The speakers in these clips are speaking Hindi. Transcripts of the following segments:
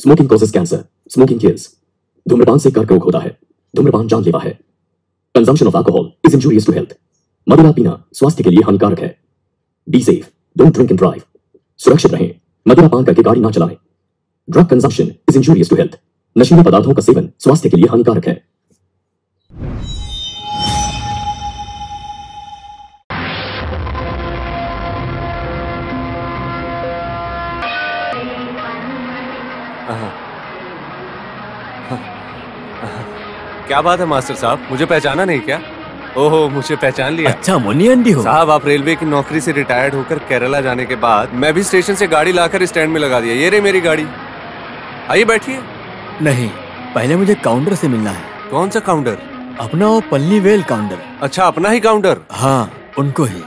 Smoking causes cancer smoking kills धूम्रपान से कर्क रोग होता है। धूम्रपान जानलेवा है। Consumption of alcohol is injurious to health मदिरा पीना स्वास्थ्य के लिए हानिकारक है। Be safe don't drink and drive सुरक्षित रहें। मदिरा पान करके गाड़ी ना चलाएँ। Drug consumption is injurious to health नशीले पदार्थों का सेवन स्वास्थ्य के लिए हानिकारक है। क्या बात है मास्टर साहब? मुझे पहचाना नहीं क्या? ओहो मुझे पहचान लिया। अच्छा मुन्नी अंडी हो। साहब आप रेलवे की नौकरी से रिटायर्ड होकर केरला जाने के बाद मैं भी स्टेशन से गाड़ी लाकर स्टैंड में लगा दिया। ये रे मेरी गाड़ी। आइए बैठिए। नहीं पहले मुझे काउंटर से मिलना है। कौन सा काउंटर? अपना वो पल्ली वेल काउंटर। अच्छा अपना ही काउंटर? हाँ उनको ही।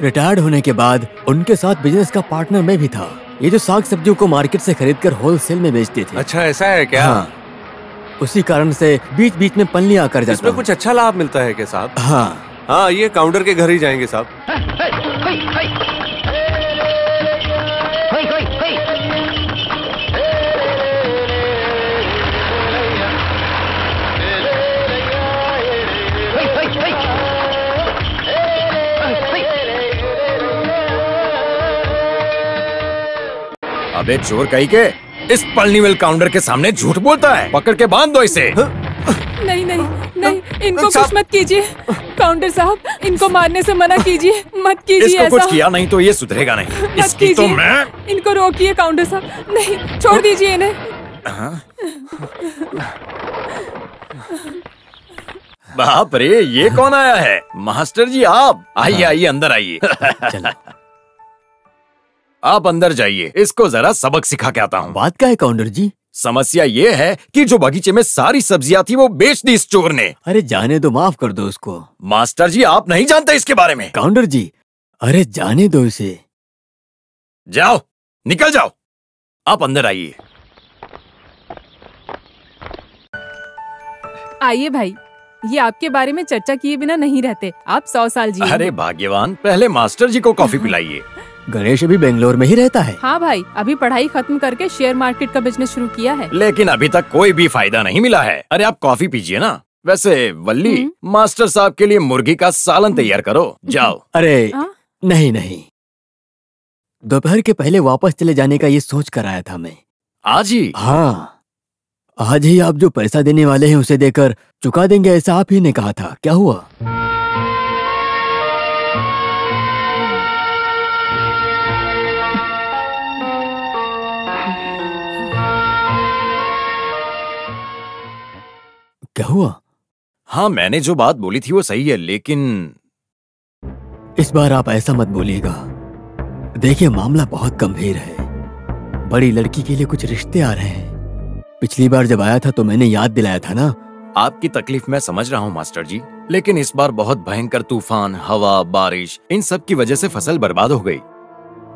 रिटायर्ड होने के बाद उनके साथ बिज़नेस का पार्टनर मैं भी था। ये जो साग सब्जियों को मार्केट से खरीद कर होलसेल में बेचते थे। अच्छा ऐसा है क्या? हाँ। उसी कारण से बीच बीच में पन्नी आकर जाता इसमें कुछ अच्छा लाभ मिलता है क्या साहब? हाँ। हाँ ये काउंटर के घर ही जाएँगे साहब। अबे चोर कहीं के इस पलनीवेल काउंटर के सामने झूठ बोलता है। पकड़ के बाँध दो इसे। नहीं नहीं नहीं इनको कुछ मत कीजिए। काउंटर साहब इनको मारने से मना कीजिए। मत कीजिए इसको ऐसा। कुछ किया नहीं तो ये सुधरेगा नहीं। मत इसकी तो मैं इनको रोकिए काउंटर साहब। नहीं छोड़ दीजिए इन्हें। बाप रे ये कौन आया है? मास्टर जी आप। आइए आइए अंदर आइए। चलो आप अंदर जाइए। इसको जरा सबक सिखा के आता हूँ। बात क्या है काउंटर जी? समस्या ये है कि जो बगीचे में सारी सब्ज़ियाँ थी वो बेच दी इस चोर ने। अरे जाने दो माफ़ कर दो उसको। मास्टर जी आप नहीं जानते इसके बारे में। काउंटर जी अरे जाने दो इसे। जाओ निकल जाओ। आप अंदर आइए। आइए भाई ये आपके बारे में चर्चा किए बिना नहीं रहते। आप सौ साल जी अरे भाग्यवान पहले मास्टर जी को कॉफ़ी पिलाइए। गणेश अभी बेंगलोर में ही रहता है। हाँ भाई अभी पढ़ाई खत्म करके शेयर मार्केट का बिज़नेस शुरू किया है। लेकिन अभी तक कोई भी फ़ायदा नहीं मिला है। अरे आप कॉफ़ी पीजिए ना। वैसे वल्ली हम्म। मास्टर साहब के लिए मुर्गी का सालन तैयार करो। जाओ। अरे हाँ? नहीं नहीं। दोपहर के पहले वापस चले जाने का ये सोच कर आया था मैं। आज ही? हाँ। आज ही आप जो पैसा देने वाले हैं उसे देकर चुका देंगे ऐसा आप ही ने कहा था। क्या हुआ? क्या हुआ? हाँ मैंने जो बात बोली थी वो सही है लेकिन इस बार आप ऐसा मत बोलिएगा। देखिए मामला बहुत गंभीर है। बड़ी लड़की के लिए कुछ रिश्ते आ रहे हैं। पिछली बार जब आया था तो मैंने याद दिलाया था ना? आपकी तकलीफ़ मैं समझ रहा हूँ मास्टर जी लेकिन इस बार बहुत भयंकर तूफ़ान हवा बारिश इन सब की वजह से फ़सल बर्बाद हो गई।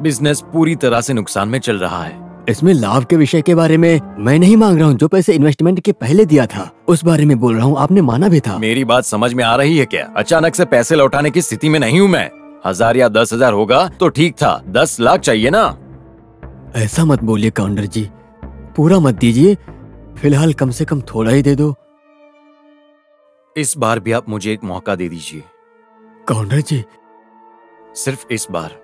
बिज़नेस पूरी तरह से नुकसान में चल रहा है। इसमें लाभ के विषय के बारे में मैं नहीं मांग रहा हूँ जो पैसे इन्वेस्टमेंट के पहले दिया था उस बारे में बोल रहा हूँ आपने माना भी था। मेरी बात समझ में आ रही है क्या? अचानक से पैसे लौटाने की स्थिति में नहीं हूँ मैं। हज़ार या दस हज़ार होगा तो ठीक था। दस लाख चाहिए ना? ऐसा मत बोलिए काउंटर जी। पूरा मत दीजिए। फ़िलहाल कम से कम थोड़ा ही दे दो। इस बार भी आप मुझे एक मौका दे दीजिए। काउंटर जी। सिर्फ़ इस बार।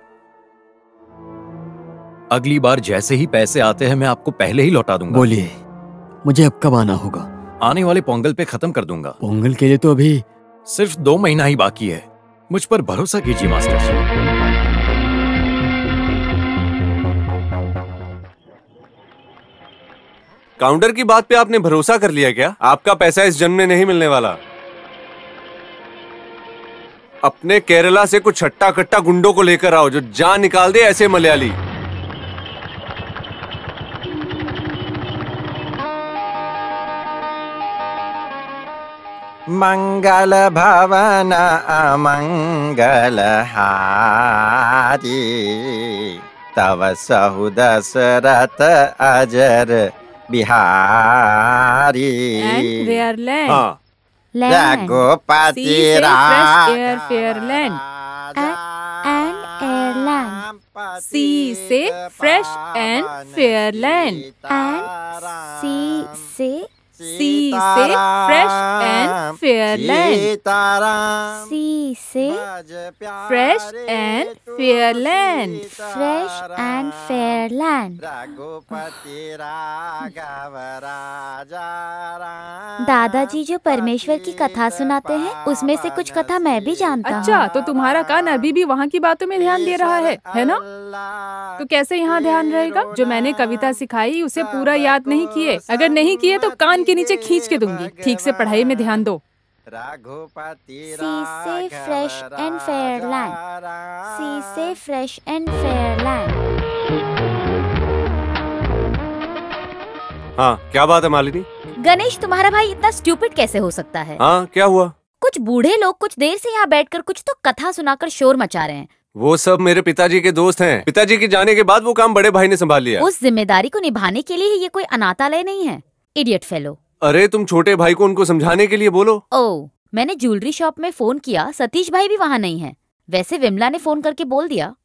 अगली बार जैसे ही पैसे आते हैं मैं आपको पहले ही लौटा दूँगा। बोलिए मुझे अब कब आना होगा? आने वाले पोंगल पे खत्म कर दूँगा। पोंगल के लिए तो अभी सिर्फ़ दो महीना ही बाकी है। मुझ पर भरोसा कीजिए मास्टर जी। काउंटर की बात पे आपने भरोसा कर लिया क्या? आपका पैसा इस जन्म में नहीं मिलने वाला। अपने केरला से कुछ छट्टा कट्टा गुंडों को लेकर आओ जो जान निकाल दे ऐसे मलयाली। मंगल भवन अमंगल हारी तव सहु दशरथ अजर बिहारी हाँ Raghupati Sea, say, fresh and fair land. And C से सी से fresh and fair land. Sitaram. C से Fresh and fair land. fresh and fair land. Raghupati Raghav Raja दादाजी जो परमेश्वर की कथा सुनाते हैं उसमें से कुछ कथा मैं भी जानता हूँ। अच्छा तो तुम्हारा कान अभी भी वहाँ की बातों में ध्यान दे रहा है है ना? तो कैसे यहाँ ध्यान रहेगा? जो मैंने कविता सिखाई उसे पूरा याद नहीं किए। अगर नहीं किए तो कान के नीचे खींच के दूँगी। ठीक से पढ़ाई में ध्यान दो। and fair land. हाँ क्या बात है मालिनी? गणेश तुम्हारा भाई इतना स्टूपिड कैसे हो सकता है? हाँ क्या हुआ? कुछ बूढ़े लोग कुछ देर से यहाँ बैठकर कुछ तो कथा सुनाकर शोर मचा रहे हैं। वो सब मेरे पिताजी के दोस्त हैं। पिताजी के जाने के बाद वो काम बड़े भाई ने संभाल लिया। उस ज़िम्मेदारी को निभाने के लिए ये कोई अनाथालय नहीं है। इडियट फेलो अरे तुम छोटे भाई को उनको समझाने के लिए बोलो। ओ मैंने ज्वेलरी शॉप में फ़ोन किया सतीश भाई भी वहाँ नहीं है। वैसे विमला ने फ़ोन करके बोल दिया।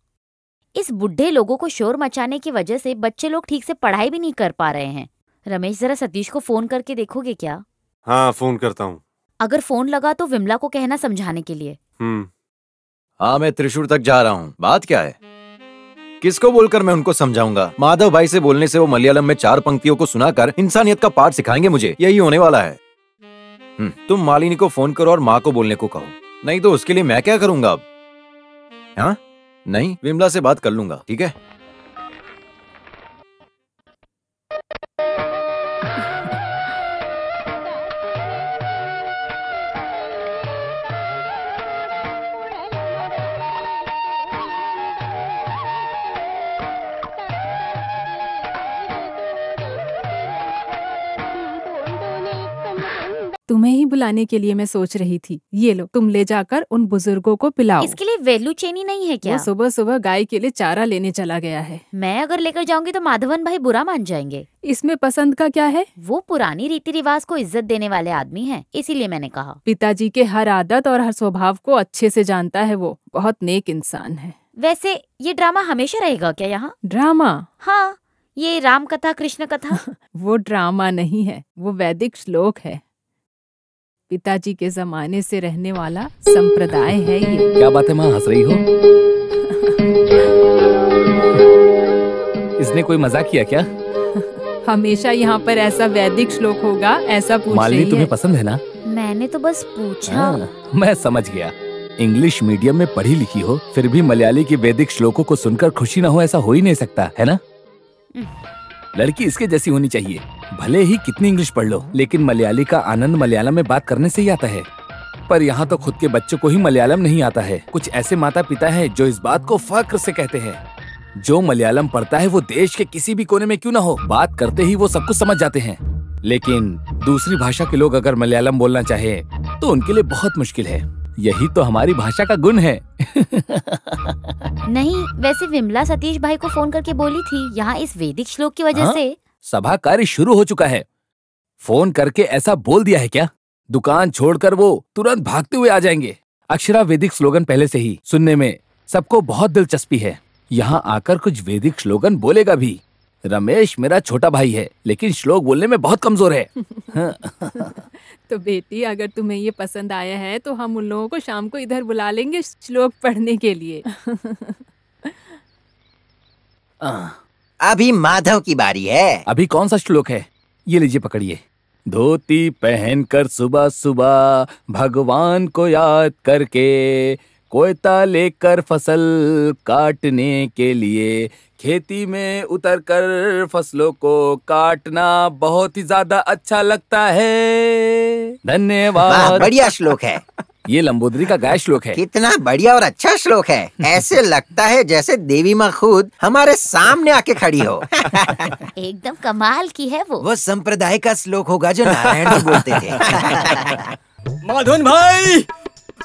इस बुढ़े लोगों को शोर मचाने की वजह से बच्चे लोग ठीक से पढ़ाई भी नहीं कर पा रहे हैं। रमेश जरा सतीश को फ़ोन करके देखोगे क्या? हाँ फ़ोन करता हूँ। अगर फ़ोन लगा तो विमला को कहना समझाने के लिए। हम्म। हाँ मैं त्रिशूर तक जा रहा हूँ। बात क्या है? किसको बोलकर मैं उनको समझाऊँगा? माधव भाई से बोलने से वो मलयालम में चार पंक्तियों को सुनाकर इंसानियत का पाठ सिखाएँगे मुझे। यही होने वाला है। हम्म, तुम मालिनी को फ़ोन करो और माँ को बोलने को कहो। नहीं तो उसके लिए मैं क्या करूँगा अब? हाँ? नहीं विमला से बात कर लूँगा ठीक है? तुम्हें ही बुलाने के लिए मैं सोच रही थी। ये लो तुम ले जाकर उन बुज़ुर्गों को पिलाओ। इसके लिए वेलू चेनी नहीं है क्या? सुबह सुबह गाय के लिए चारा लेने चला गया है। मैं अगर लेकर जाऊँगी तो माधवन भाई बुरा मान जाएँगे। इसमें पसंद का क्या है? वो पुरानी रीति रिवाज को इज़्ज़त देने वाले आदमी हैं इसीलिए मैंने कहा। पिताजी के हर आदत और हर स्वभाव को अच्छे से जानता है वो बहुत नेक इंसान है। वैसे ये ड्रामा हमेशा रहेगा क्या यहाँ? ड्रामा? हाँ ये राम कथा कृष्ण कथा वो ड्रामा नहीं है वो वैदिक श्लोक है। पिताजी के जमाने से रहने वाला संप्रदाय है ये। क्या बात है माँ हंस रही हो? इसने कोई मज़ाक किया क्या? हमेशा यहाँ पर ऐसा वैदिक श्लोक होगा ऐसा पूछ मालिनी रही तुम्हें है पसंद है ना? मैंने तो बस पूछा। हाँ, मैं समझ गया। इंग्लिश मीडियम में पढ़ी लिखी हो फिर भी मलयाली के वैदिक श्लोकों को सुनकर खुशी ना हो ऐसा हो ही नहीं सकता है ना? लड़की इसके जैसी होनी चाहिए। भले ही कितनी इंग्लिश पढ़ लो लेकिन मलयाली का आनंद मलयालम में बात करने से ही आता है। पर यहाँ तो खुद के बच्चों को ही मलयालम नहीं आता है। कुछ ऐसे माता पिता हैं जो इस बात को फक्र से कहते हैं। जो मलयालम पढ़ता है वो देश के किसी भी कोने में क्यों ना हो? बात करते ही वो सब कुछ समझ जाते हैं। लेकिन दूसरी भाषा के लोग अगर मलयालम बोलना चाहे तो उनके लिए बहुत मुश्किल है। यही तो हमारी भाषा का गुण है। नहीं वैसे विमला सतीश भाई को फ़ोन करके बोली थी यहाँ इस वैदिक श्लोक की वजह हाँ? से। सभा कार्य शुरू हो चुका है। फ़ोन करके ऐसा बोल दिया है क्या? दुकान छोड़कर वो तुरंत भागते हुए आ जाएँगे। अक्षरा वैदिक स्लोगन पहले से ही सुनने में सबको बहुत दिलचस्पी है। यहाँ आकर कुछ वैदिक स्लोगन बोलेगा भी। रमेश मेरा छोटा भाई है लेकिन श्लोक बोलने में बहुत कमज़ोर है। तो बेटी अगर तुम्हें ये पसंद आया है तो हम उन लोगों को शाम को इधर बुला लेंगे श्लोक पढ़ने के लिए। आह, अभी माधव की बारी है। अभी कौन सा श्लोक है? ये लीजिए पकड़िए। धोती पहनकर सुबह सुबह भगवान को याद करके कोयता लेकर फ़सल काटने के लिए खेती में उतरकर फ़सलों को काटना बहुत ही ज़्यादा अच्छा लगता है। धन्यवाद। बढ़िया श्लोक है। ये लंबोदरी का गाय श्लोक है। कितना बढ़िया और अच्छा श्लोक है। ऐसे लगता है जैसे देवी माँ खुद हमारे सामने आके खड़ी हो। एकदम कमाल की है वो। वो संप्रदाय का श्लोक होगा जो नारायण जी बोलते थे। माधवन भाई!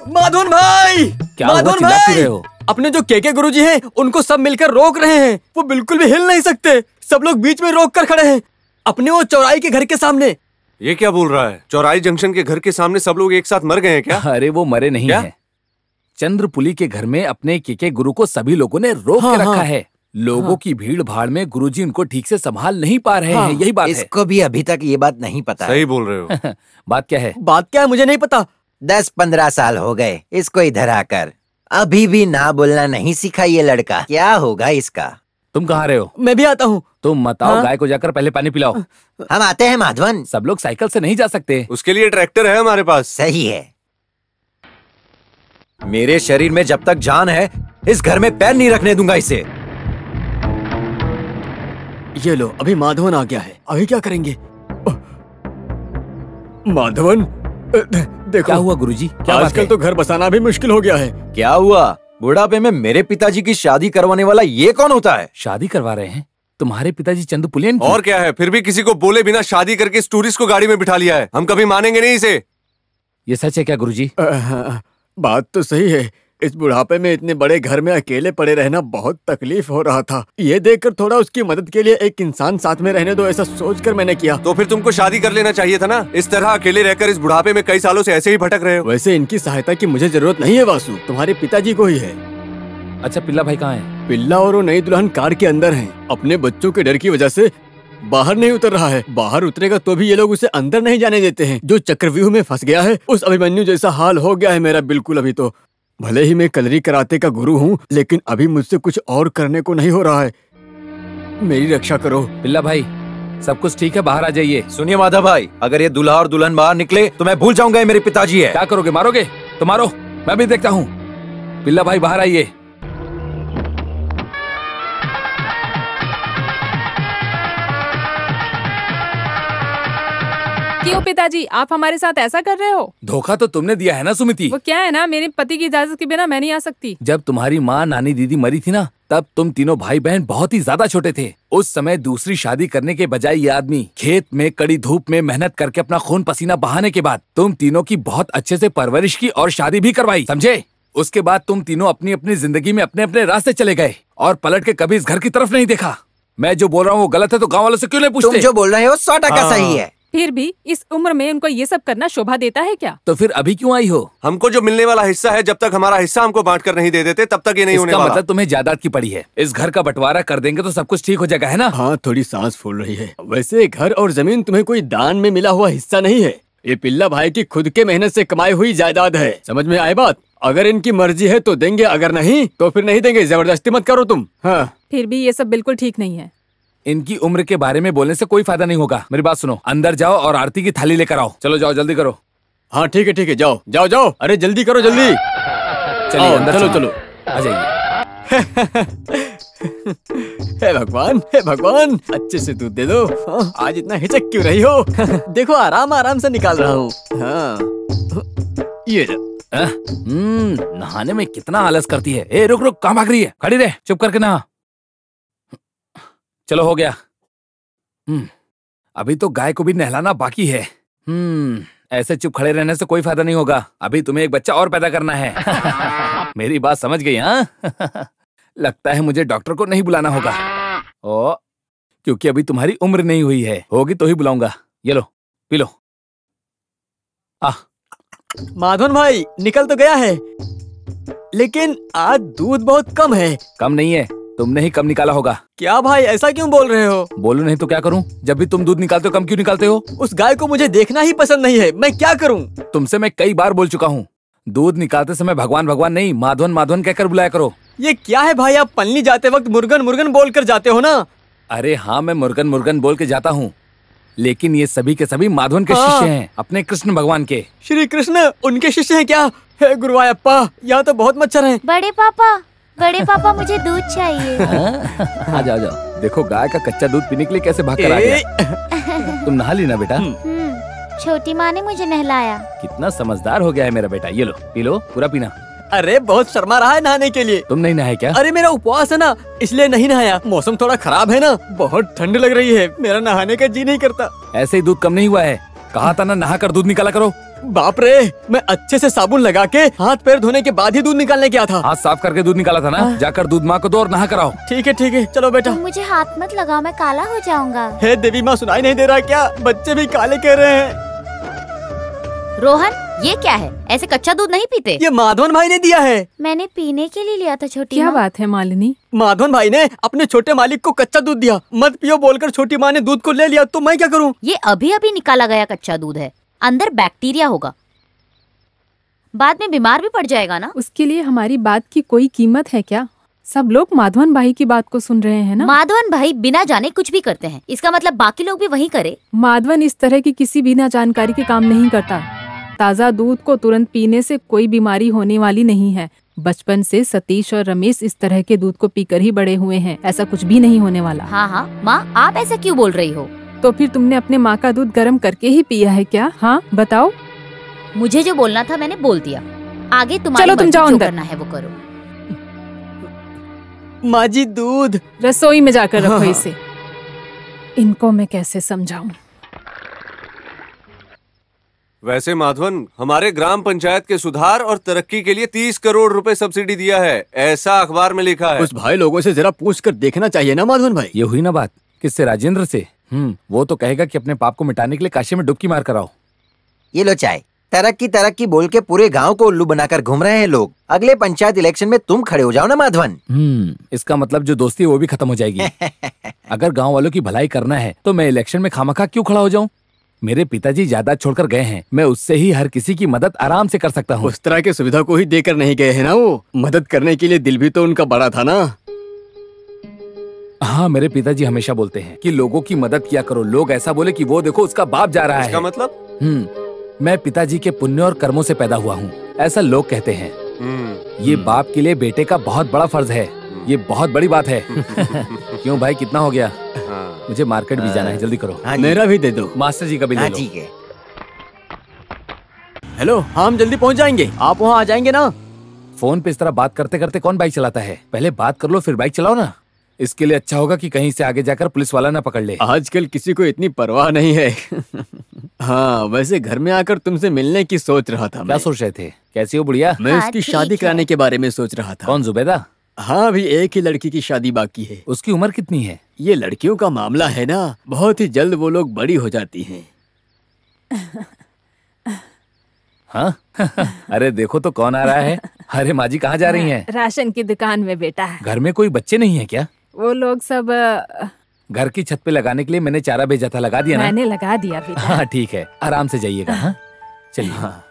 माधुन भाई! क्या क्यों भाई! रहे हो? अपने जो केके गुरुजी हैं उनको सब मिलकर रोक रहे हैं। वो बिल्कुल भी हिल नहीं सकते। सब लोग बीच में रोक कर खड़े हैं। अपने वो चौराई के घर के सामने। ये क्या बोल रहा है? चौराई जंक्शन के घर के सामने सब लोग एक साथ मर गए हैं क्या? अरे वो मरे नहीं क्या? है। चंद्रपुली के घर में अपने केके गुरु को सभी लोगों ने रोक हाँ, के रखा हाँ। है। लोगों हाँ। की भीड़ भाड़ में गुरुजी उनको ठीक से संभाल नहीं पा रहे हाँ, हैं यही बात है। इसको भी अभी तक ये बात नहीं पता है। सही बोल रहे हो। बात क्या है? बात क्या है मुझे नहीं पता। दस पंद्रह साल हो गए इसको इधर आकर। अभी भी ना बोलना नहीं सीखा ये लड़का। क्या होगा इसका? तुम कहाँ रहे हो? मैं भी आता हूँ। तुम बताओ हाँ? गाय को जाकर पहले पानी पिलाओ। हम आते हैं माधवन। सब लोग साइकिल से नहीं जा सकते। उसके लिए ट्रैक्टर है हमारे पास। सही है। मेरे शरीर में जब तक जान है इस घर में पैर नहीं रखने दूँगा इसे। ये लो अभी माधवन आ गया है। अभी क्या करेंगे? माधवन देखो। क्या हुआ गुरुजी? आजकल तो घर बसाना भी मुश्किल हो गया है। क्या हुआ? बुढ़ापे में मेरे पिताजी की शादी करवाने वाला ये कौन होता है? शादी करवा रहे हैं? तुम्हारे पिताजी चंदू पुलियन की? और क्या है? फिर भी किसी को बोले बिना शादी करके इस टूरिस्ट को गाड़ी में बिठा लिया है। हम कभी मानेंगे नहीं इसे। ये सच है क्या गुरुजी? बात तो सही है। इस बुढ़ापे में इतने बड़े घर में अकेले पड़े रहना बहुत तकलीफ़ हो रहा था। ये देखकर थोड़ा उसकी मदद के लिए एक इंसान साथ में रहने दो ऐसा सोचकर मैंने किया। तो फिर तुमको शादी कर लेना चाहिए था ना? इस तरह अकेले रहकर इस बुढ़ापे में कई सालों से ऐसे ही भटक रहे हो। वैसे इनकी सहायता की मुझे ज़रूरत नहीं है वासु। तुम्हारे पिताजी को ही है। अच्छा पिल्ला भाई कहाँ है? पिल्ला और वो नई दुल्हन कार के अंदर है। अपने बच्चों के डर की वजह से बाहर नहीं उतर रहा है। बाहर उतरेगा तो भी ये लोग उसे अंदर नहीं जाने देते हैं। जो चक्रव्यूह में फंस गया है उस अभिमन्यु जैसा हाल हो गया है मेरा बिल्कुल अभी तो। भले ही मैं कलरी कराते का गुरु हूँ लेकिन अभी मुझसे कुछ और करने को नहीं हो रहा है। मेरी रक्षा करो। बिल्ला भाई सब कुछ ठीक है बाहर आ जाइए। सुनिए माधव भाई अगर ये दुल्हा और दुल्हन बाहर निकले तो मैं भूल जाऊँगा ये मेरे पिताजी है। क्या करोगे? मारोगे? तो मारो। मैं भी देखता हूँ। बिल्ला भाई बाहर आइए। क्यों पिताजी? आप हमारे साथ ऐसा कर रहे हो? धोखा तो तुमने दिया है ना सुमिति? वो क्या है ना मेरे पति की इजाज़त के बिना मैं नहीं आ सकती। जब तुम्हारी माँ नानी दीदी मरी थी ना तब तुम तीनों भाई बहन बहुत ही ज़्यादा छोटे थे। उस समय दूसरी शादी करने के बजाय ये आदमी खेत में कड़ी धूप में मेहनत करके अपना खून पसीना बहाने के बाद तुम तीनों की बहुत अच्छे से परवरिश की और शादी भी करवाई समझे? उसके बाद तुम तीनों अपनी अपनी ज़िंदगी में अपने अपने रास्ते चले गए और पलट के कभी इस घर की तरफ़ नहीं देखा। मैं जो बोल रहा हूँ वो गलत है तो गाँव वालों से क्यों नहीं पूछते? तुम जो बोल रहे हो सौ टका सही है। फिर भी इस उम्र में उनको ये सब करना शोभा देता है क्या? तो फिर अभी क्यों आई हो? हमको जो मिलने वाला हिस्सा है जब तक हमारा हिस्सा हमको बांट कर नहीं दे देते तब तक ये नहीं होने वाला। मतलब तुम्हें जायदाद की पड़ी है। इस घर का बंटवारा कर देंगे तो सब कुछ ठीक हो जाएगा है ना? हाँ थोड़ी सांस फूल रही है। वैसे घर और ज़मीन तुम्हें कोई दान में मिला हुआ हिस्सा नहीं है। ये पिल्ला भाई की खुद के मेहनत से कमाई हुई जायदाद है। समझ में आए बात? अगर इनकी मर्ज़ी है तो देंगे अगर नहीं तो फिर नहीं देंगे। ज़बरदस्ती मत करो तुम। हाँ। फिर भी ये सब बिल्कुल ठीक नहीं है। इनकी उम्र के बारे में बोलने से कोई फ़ायदा नहीं होगा। मेरी बात सुनो। अंदर जाओ और आरती की थाली लेकर आओ। चलो जाओ जल्दी करो। हाँ ठीक है ठीक है जाओ। जाओ जाओ। अरे जल्दी करो जल्दी। चलिए आओ, अंदर चलो चलो। चलो। आ जाइए। हे भगवान हे भगवान। अच्छे से दूध दे दो। हाँ, आज इतना हिचक क्यों रही हो? देखो आराम आराम से निकाल रहा हूँ। हाँ। ये हम्म नहाने में कितना आलस करती है। ए रुक रुक कहाँ भाग रही है? खड़ी रहे चुप करके नहा। चलो हो गया। हम्म अभी तो गाय को भी नहलाना बाकी है। हम्म ऐसे चुप खड़े रहने से कोई फ़ायदा नहीं होगा। अभी तुम्हें एक बच्चा और पैदा करना है। मेरी बात समझ गई हाँ? लगता है मुझे डॉक्टर को नहीं बुलाना होगा। ओ क्योंकि अभी तुम्हारी उम्र नहीं हुई है। होगी तो ही बुलाऊँगा। ये लो पी लो। आ। माधवन भाई निकल तो गया है। लेकिन आज दूध बहुत कम है। कम नहीं है। तुमने ही कम निकाला होगा। क्या भाई ऐसा क्यों बोल रहे हो? बोलो नहीं तो क्या करूँ? जब भी तुम दूध निकालते हो कम क्यों निकालते हो? उस गाय को मुझे देखना ही पसंद नहीं है। मैं क्या करूँ? तुमसे मैं कई बार बोल चुका हूँ। दूध निकालते समय भगवान भगवान नहीं माधवन माधवन कहकर बुलाया करो। ये क्या है भाई आप पन्नी जाते वक्त मुर्गन मुर्गन बोल कर जाते हो ना? अरे हाँ मैं मुर्गन मुर्गन बोल के जाता हूँ। लेकिन ये सभी के सभी माधवन के हाँ। शिष्य हैं अपने कृष्ण भगवान के। श्री कृष्ण उनके शिष्य हैं क्या? हे गुरुवायप्पा यहाँ तो बहुत मच्छर हैं। बड़े पापा बड़े पापा मुझे दूध चाहिए। हाँ? आ जाओ जाओ। देखो गाय का कच्चा दूध पीने के लिए कैसे भाग कर आ गया? तुम नहा ली ना बेटा। हम्म, छोटी माँ ने मुझे नहलाया। कितना समझदार हो गया है मेरा बेटा। ये लो पी लो पूरा पीना। अरे बहुत शर्मा रहा है नहाने के लिए। तुम नहीं नहाए क्या? अरे मेरा उपवास है ना इसलिए नहीं नहाया। मौसम थोड़ा खराब है ना बहुत ठंड लग रही है। मेरा नहाने का जी नहीं करता। ऐसे ही दूध कम नहीं हुआ है। कहा था ना नहा कर दूध निकाला करो? बाप रे मैं अच्छे से साबुन लगा के हाथ पैर धोने के बाद ही दूध निकालने गया था। हाथ साफ़ करके दूध निकाला था ना? जाकर दूध माँ को दो और नहा कराओ ठीक है ठीक है चलो बेटा। तुम मुझे हाथ मत लगाओ मैं काला हो जाऊँगा। हे देवी माँ सुनाई नहीं दे रहा क्या? बच्चे भी काले कह रहे हैं। रोहन ये क्या है? ऐसे कच्चा दूध नहीं पीते? ये माधवन भाई ने दिया है। मैंने पीने के लिए लिया था छोटी क्या बात है मालिनी? माधवन भाई ने अपने छोटे मालिक को कच्चा दूध दिया। मत पियो बोलकर छोटी माँ ने दूध को ले लिया तो मैं क्या करूँ? ये अभी अभी निकाला गया कच्चा दूध है। अंदर बैक्टीरिया होगा। बाद में बीमार भी पड़ जाएगा ना? उसके लिए हमारी बात की कोई कीमत है क्या? सब लोग माधवन भाई की बात को सुन रहे हैं ना? माधवन भाई बिना जाने कुछ भी करते हैं। इसका मतलब बाकी लोग भी वही करे। माधवन इस तरह की किसी बिना जानकारी के काम नहीं करता। ताज़ा दूध को तुरंत पीने से कोई बीमारी होने वाली नहीं है। बचपन से सतीश और रमेश इस तरह के दूध को पीकर ही बड़े हुए हैं। ऐसा कुछ भी नहीं होने वाला। हाँ हाँ। माँ आप ऐसा क्यों बोल रही हो? तो फिर तुमने अपने माँ का दूध गर्म करके ही पिया है क्या? हाँ बताओ। मुझे जो बोलना था मैंने बोल दिया। आगे तुम्हारी चलो तुम जाओ अंदर। करना है वो करो। माँ जी दूध। रसोई में जाकर रखो हाँ। इसे। इनको मैं कैसे समझाऊं? वैसे माधवन हमारे ग्राम पंचायत के सुधार और तरक्की के लिए तीस करोड़ रुपए सब्सिडी दिया है ऐसा अखबार में लिखा है। उस भाई लोगों से जरा पूछ कर देखना चाहिए ना माधवन भाई? ये हुई ना बात किससे? राजेंद्र से। हम्म वो तो कहेगा कि अपने पाप को मिटाने के लिए काशी में डुबकी मार कर आओ। ये लो चाय। तरक्की तरक्की बोल के पूरे गाँव को उल्लू बनाकर घूम रहे हैं लोग। अगले पंचायत इलेक्शन में तुम खड़े हो जाओ ना माधवन। हम्म इसका मतलब जो दोस्ती है वो भी खत्म हो जाएगी। अगर गाँव वालों की भलाई करना है तो मैं इलेक्शन में खामखा क्यों खड़ा हो जाऊँ? मेरे पिताजी ज़्यादा छोड़कर गए हैं। मैं उससे ही हर किसी की मदद आराम से कर सकता हूँ। उस तरह की सुविधा को ही देकर नहीं गए हैं ना वो? मदद करने के लिए दिल भी तो उनका बड़ा था ना? हाँ मेरे पिताजी हमेशा बोलते हैं कि लोगों की मदद किया करो। लोग ऐसा बोले कि वो देखो उसका बाप जा रहा है। मतलब? हम्म मैं पिताजी के पुण्य और कर्मों से पैदा हुआ हूँ। ऐसा लोग कहते हैं। हम्म, ये बाप के लिए बेटे का बहुत बड़ा फ़र्ज़ है। ये बहुत बड़ी बात है। क्यों भाई कितना हो गया? हाँ। मुझे मार्केट भी जाना है जल्दी करो। हाँ मेरा भी दे दो मास्टर जी का भी हाँ लो ठीक है हेलो हम जल्दी पहुँच जाएँगे। आप वहाँ आ जाएँगे ना? फ़ोन पे इस तरह बात करते करते कौन बाइक चलाता है? पहले बात कर लो फिर बाइक चलाओ ना। इसके लिए अच्छा होगा कि कहीं से आगे जाकर पुलिस वाला ना पकड़ ले। आजकल किसी को इतनी परवाह नहीं है। हाँ वैसे घर में आकर तुमसे मिलने की सोच रहा था क्या सोच रहे थे? कैसी हो बुढ़िया? मैं हाँ, उसकी शादी कराने के बारे में सोच रहा था। कौन जुबेदा? हाँ अभी एक ही लड़की की शादी बाकी है। उसकी उम्र कितनी है? ये लड़कियों का मामला है ना बहुत ही जल्द वो लोग बड़ी हो जाती हैं। हाँ? अरे देखो तो कौन आ रहा है। अरे माँ जी कहाँ जा रही हैं? राशन की दुकान में बेटा है। घर में कोई बच्चे नहीं है क्या? वो लोग सब घर की छत पे लगाने के लिए मैंने चारा भेजा था लगा दिया ना? मैंने लगा दिया बेटा। हाँ ठीक है आराम से जाइएगा हाँ? चलिए। हाँ।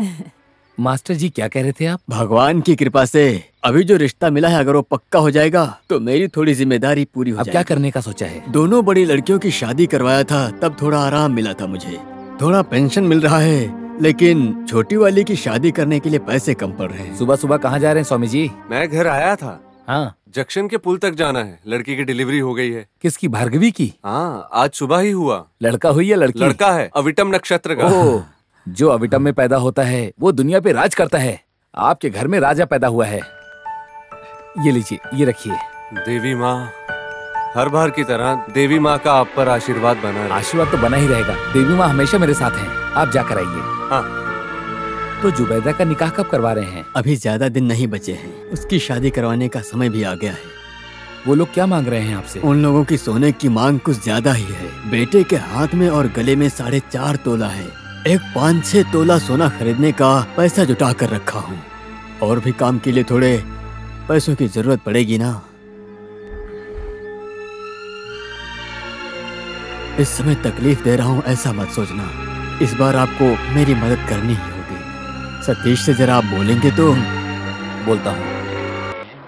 मास्टर जी क्या कह रहे थे आप? भगवान की कृपा से। अभी जो रिश्ता मिला है अगर वो पक्का हो जाएगा तो मेरी थोड़ी ज़िम्मेदारी पूरी हो अब क्या करने का सोचा है? दोनों बड़ी लड़कियों की शादी करवाया था तब थोड़ा आराम मिला था मुझे। थोड़ा पेंशन मिल रहा है लेकिन छोटी वाली की शादी करने के लिए पैसे कम पड़ रहे हैं। सुबह सुबह कहाँ जा रहे हैं स्वामी जी? मैं घर आया था। हाँ। जंक्शन के पुल तक जाना है लड़की की डिलीवरी हो गई है। किसकी भार्गवी की? हाँ आज सुबह ही हुआ। लड़का हुई या लड़की? लड़का है अविटम नक्षत्र का। जो अविटम में पैदा होता है वो दुनिया पे राज करता है। आपके घर में राजा पैदा हुआ है। ये लीजिए ये रखिए। देवी माँ हर बार की तरह देवी माँ का आप पर आशीर्वाद बना आशीर्वाद तो बना ही रहेगा। देवी माँ हमेशा मेरे साथ हैं। आप जाकर आइए। हाँ। तो जुबैदा का निकाह कब करवा रहे हैं? अभी ज़्यादा दिन नहीं बचे हैं। उसकी शादी करवाने का समय भी आ गया है। वो लोग क्या मांग रहे हैं आपसे? उन लोगों की सोने की मांग कुछ ज़्यादा ही है। बेटे के हाथ में और गले में साढ़े चार तोला है। एक पाँच छह तोला सोना खरीदने का पैसा जुटा कर रखा हूँ। और भी काम के लिए थोड़े पैसों की ज़रूरत पड़ेगी ना? इस समय तकलीफ़ दे रहा हूँ ऐसा मत सोचना। इस बार आपको मेरी मदद करनी ही होगी। सतीश से जरा आप बोलेंगे तो? बोलता हूँ।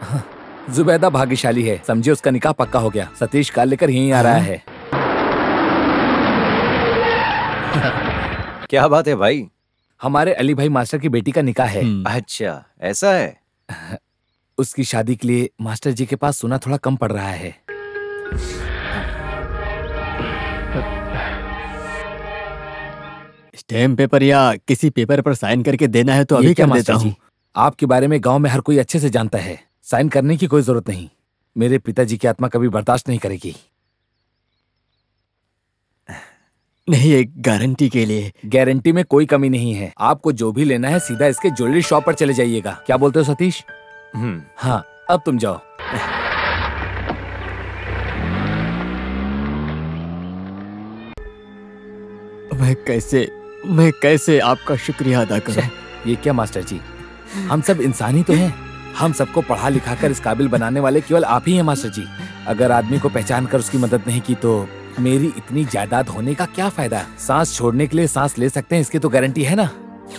हाँ, जुबैदा भाग्यशाली है। समझिए उसका निकाह पक्का हो गया। सतीश कार लेकर यहीं आ रहा है। क्या बात है भाई? हमारे अली भाई मास्टर की बेटी का निकाह है। हम्म। अच्छा ऐसा है? उसकी शादी के लिए मास्टर जी के पास सोना थोड़ा कम पड़ रहा है। स्टैम्प पेपर या किसी पेपर पर साइन करके देना है तो अभी क्या देता जी? हूँ। आपके बारे में गाँव में हर कोई अच्छे से जानता है। साइन करने की कोई ज़रूरत नहीं। मेरे पिताजी की आत्मा कभी बर्दाश्त नहीं करेगी। नहीं एक गारंटी के लिए। गारंटी में कोई कमी नहीं है। आपको जो भी लेना है सीधा इसके ज्वेलरी शॉप पर चले जाइएगा। क्या बोलते हो सतीश? हम्म। हाँ अब तुम जाओ। मैं कैसे मैं कैसे आपका शुक्रिया अदा करूँ? ये क्या मास्टर जी? हम सब इंसान ही तो हैं। हम सबको पढ़ा लिखा कर इस काबिल बनाने वाले केवल आप ही हैं मास्टर जी। अगर आदमी को पहचान कर उसकी मदद नहीं की तो मेरी इतनी जायदाद होने का क्या फ़ायदा सांस छोड़ने के लिए सांस ले सकते हैं, इसकी तो गारंटी है ना?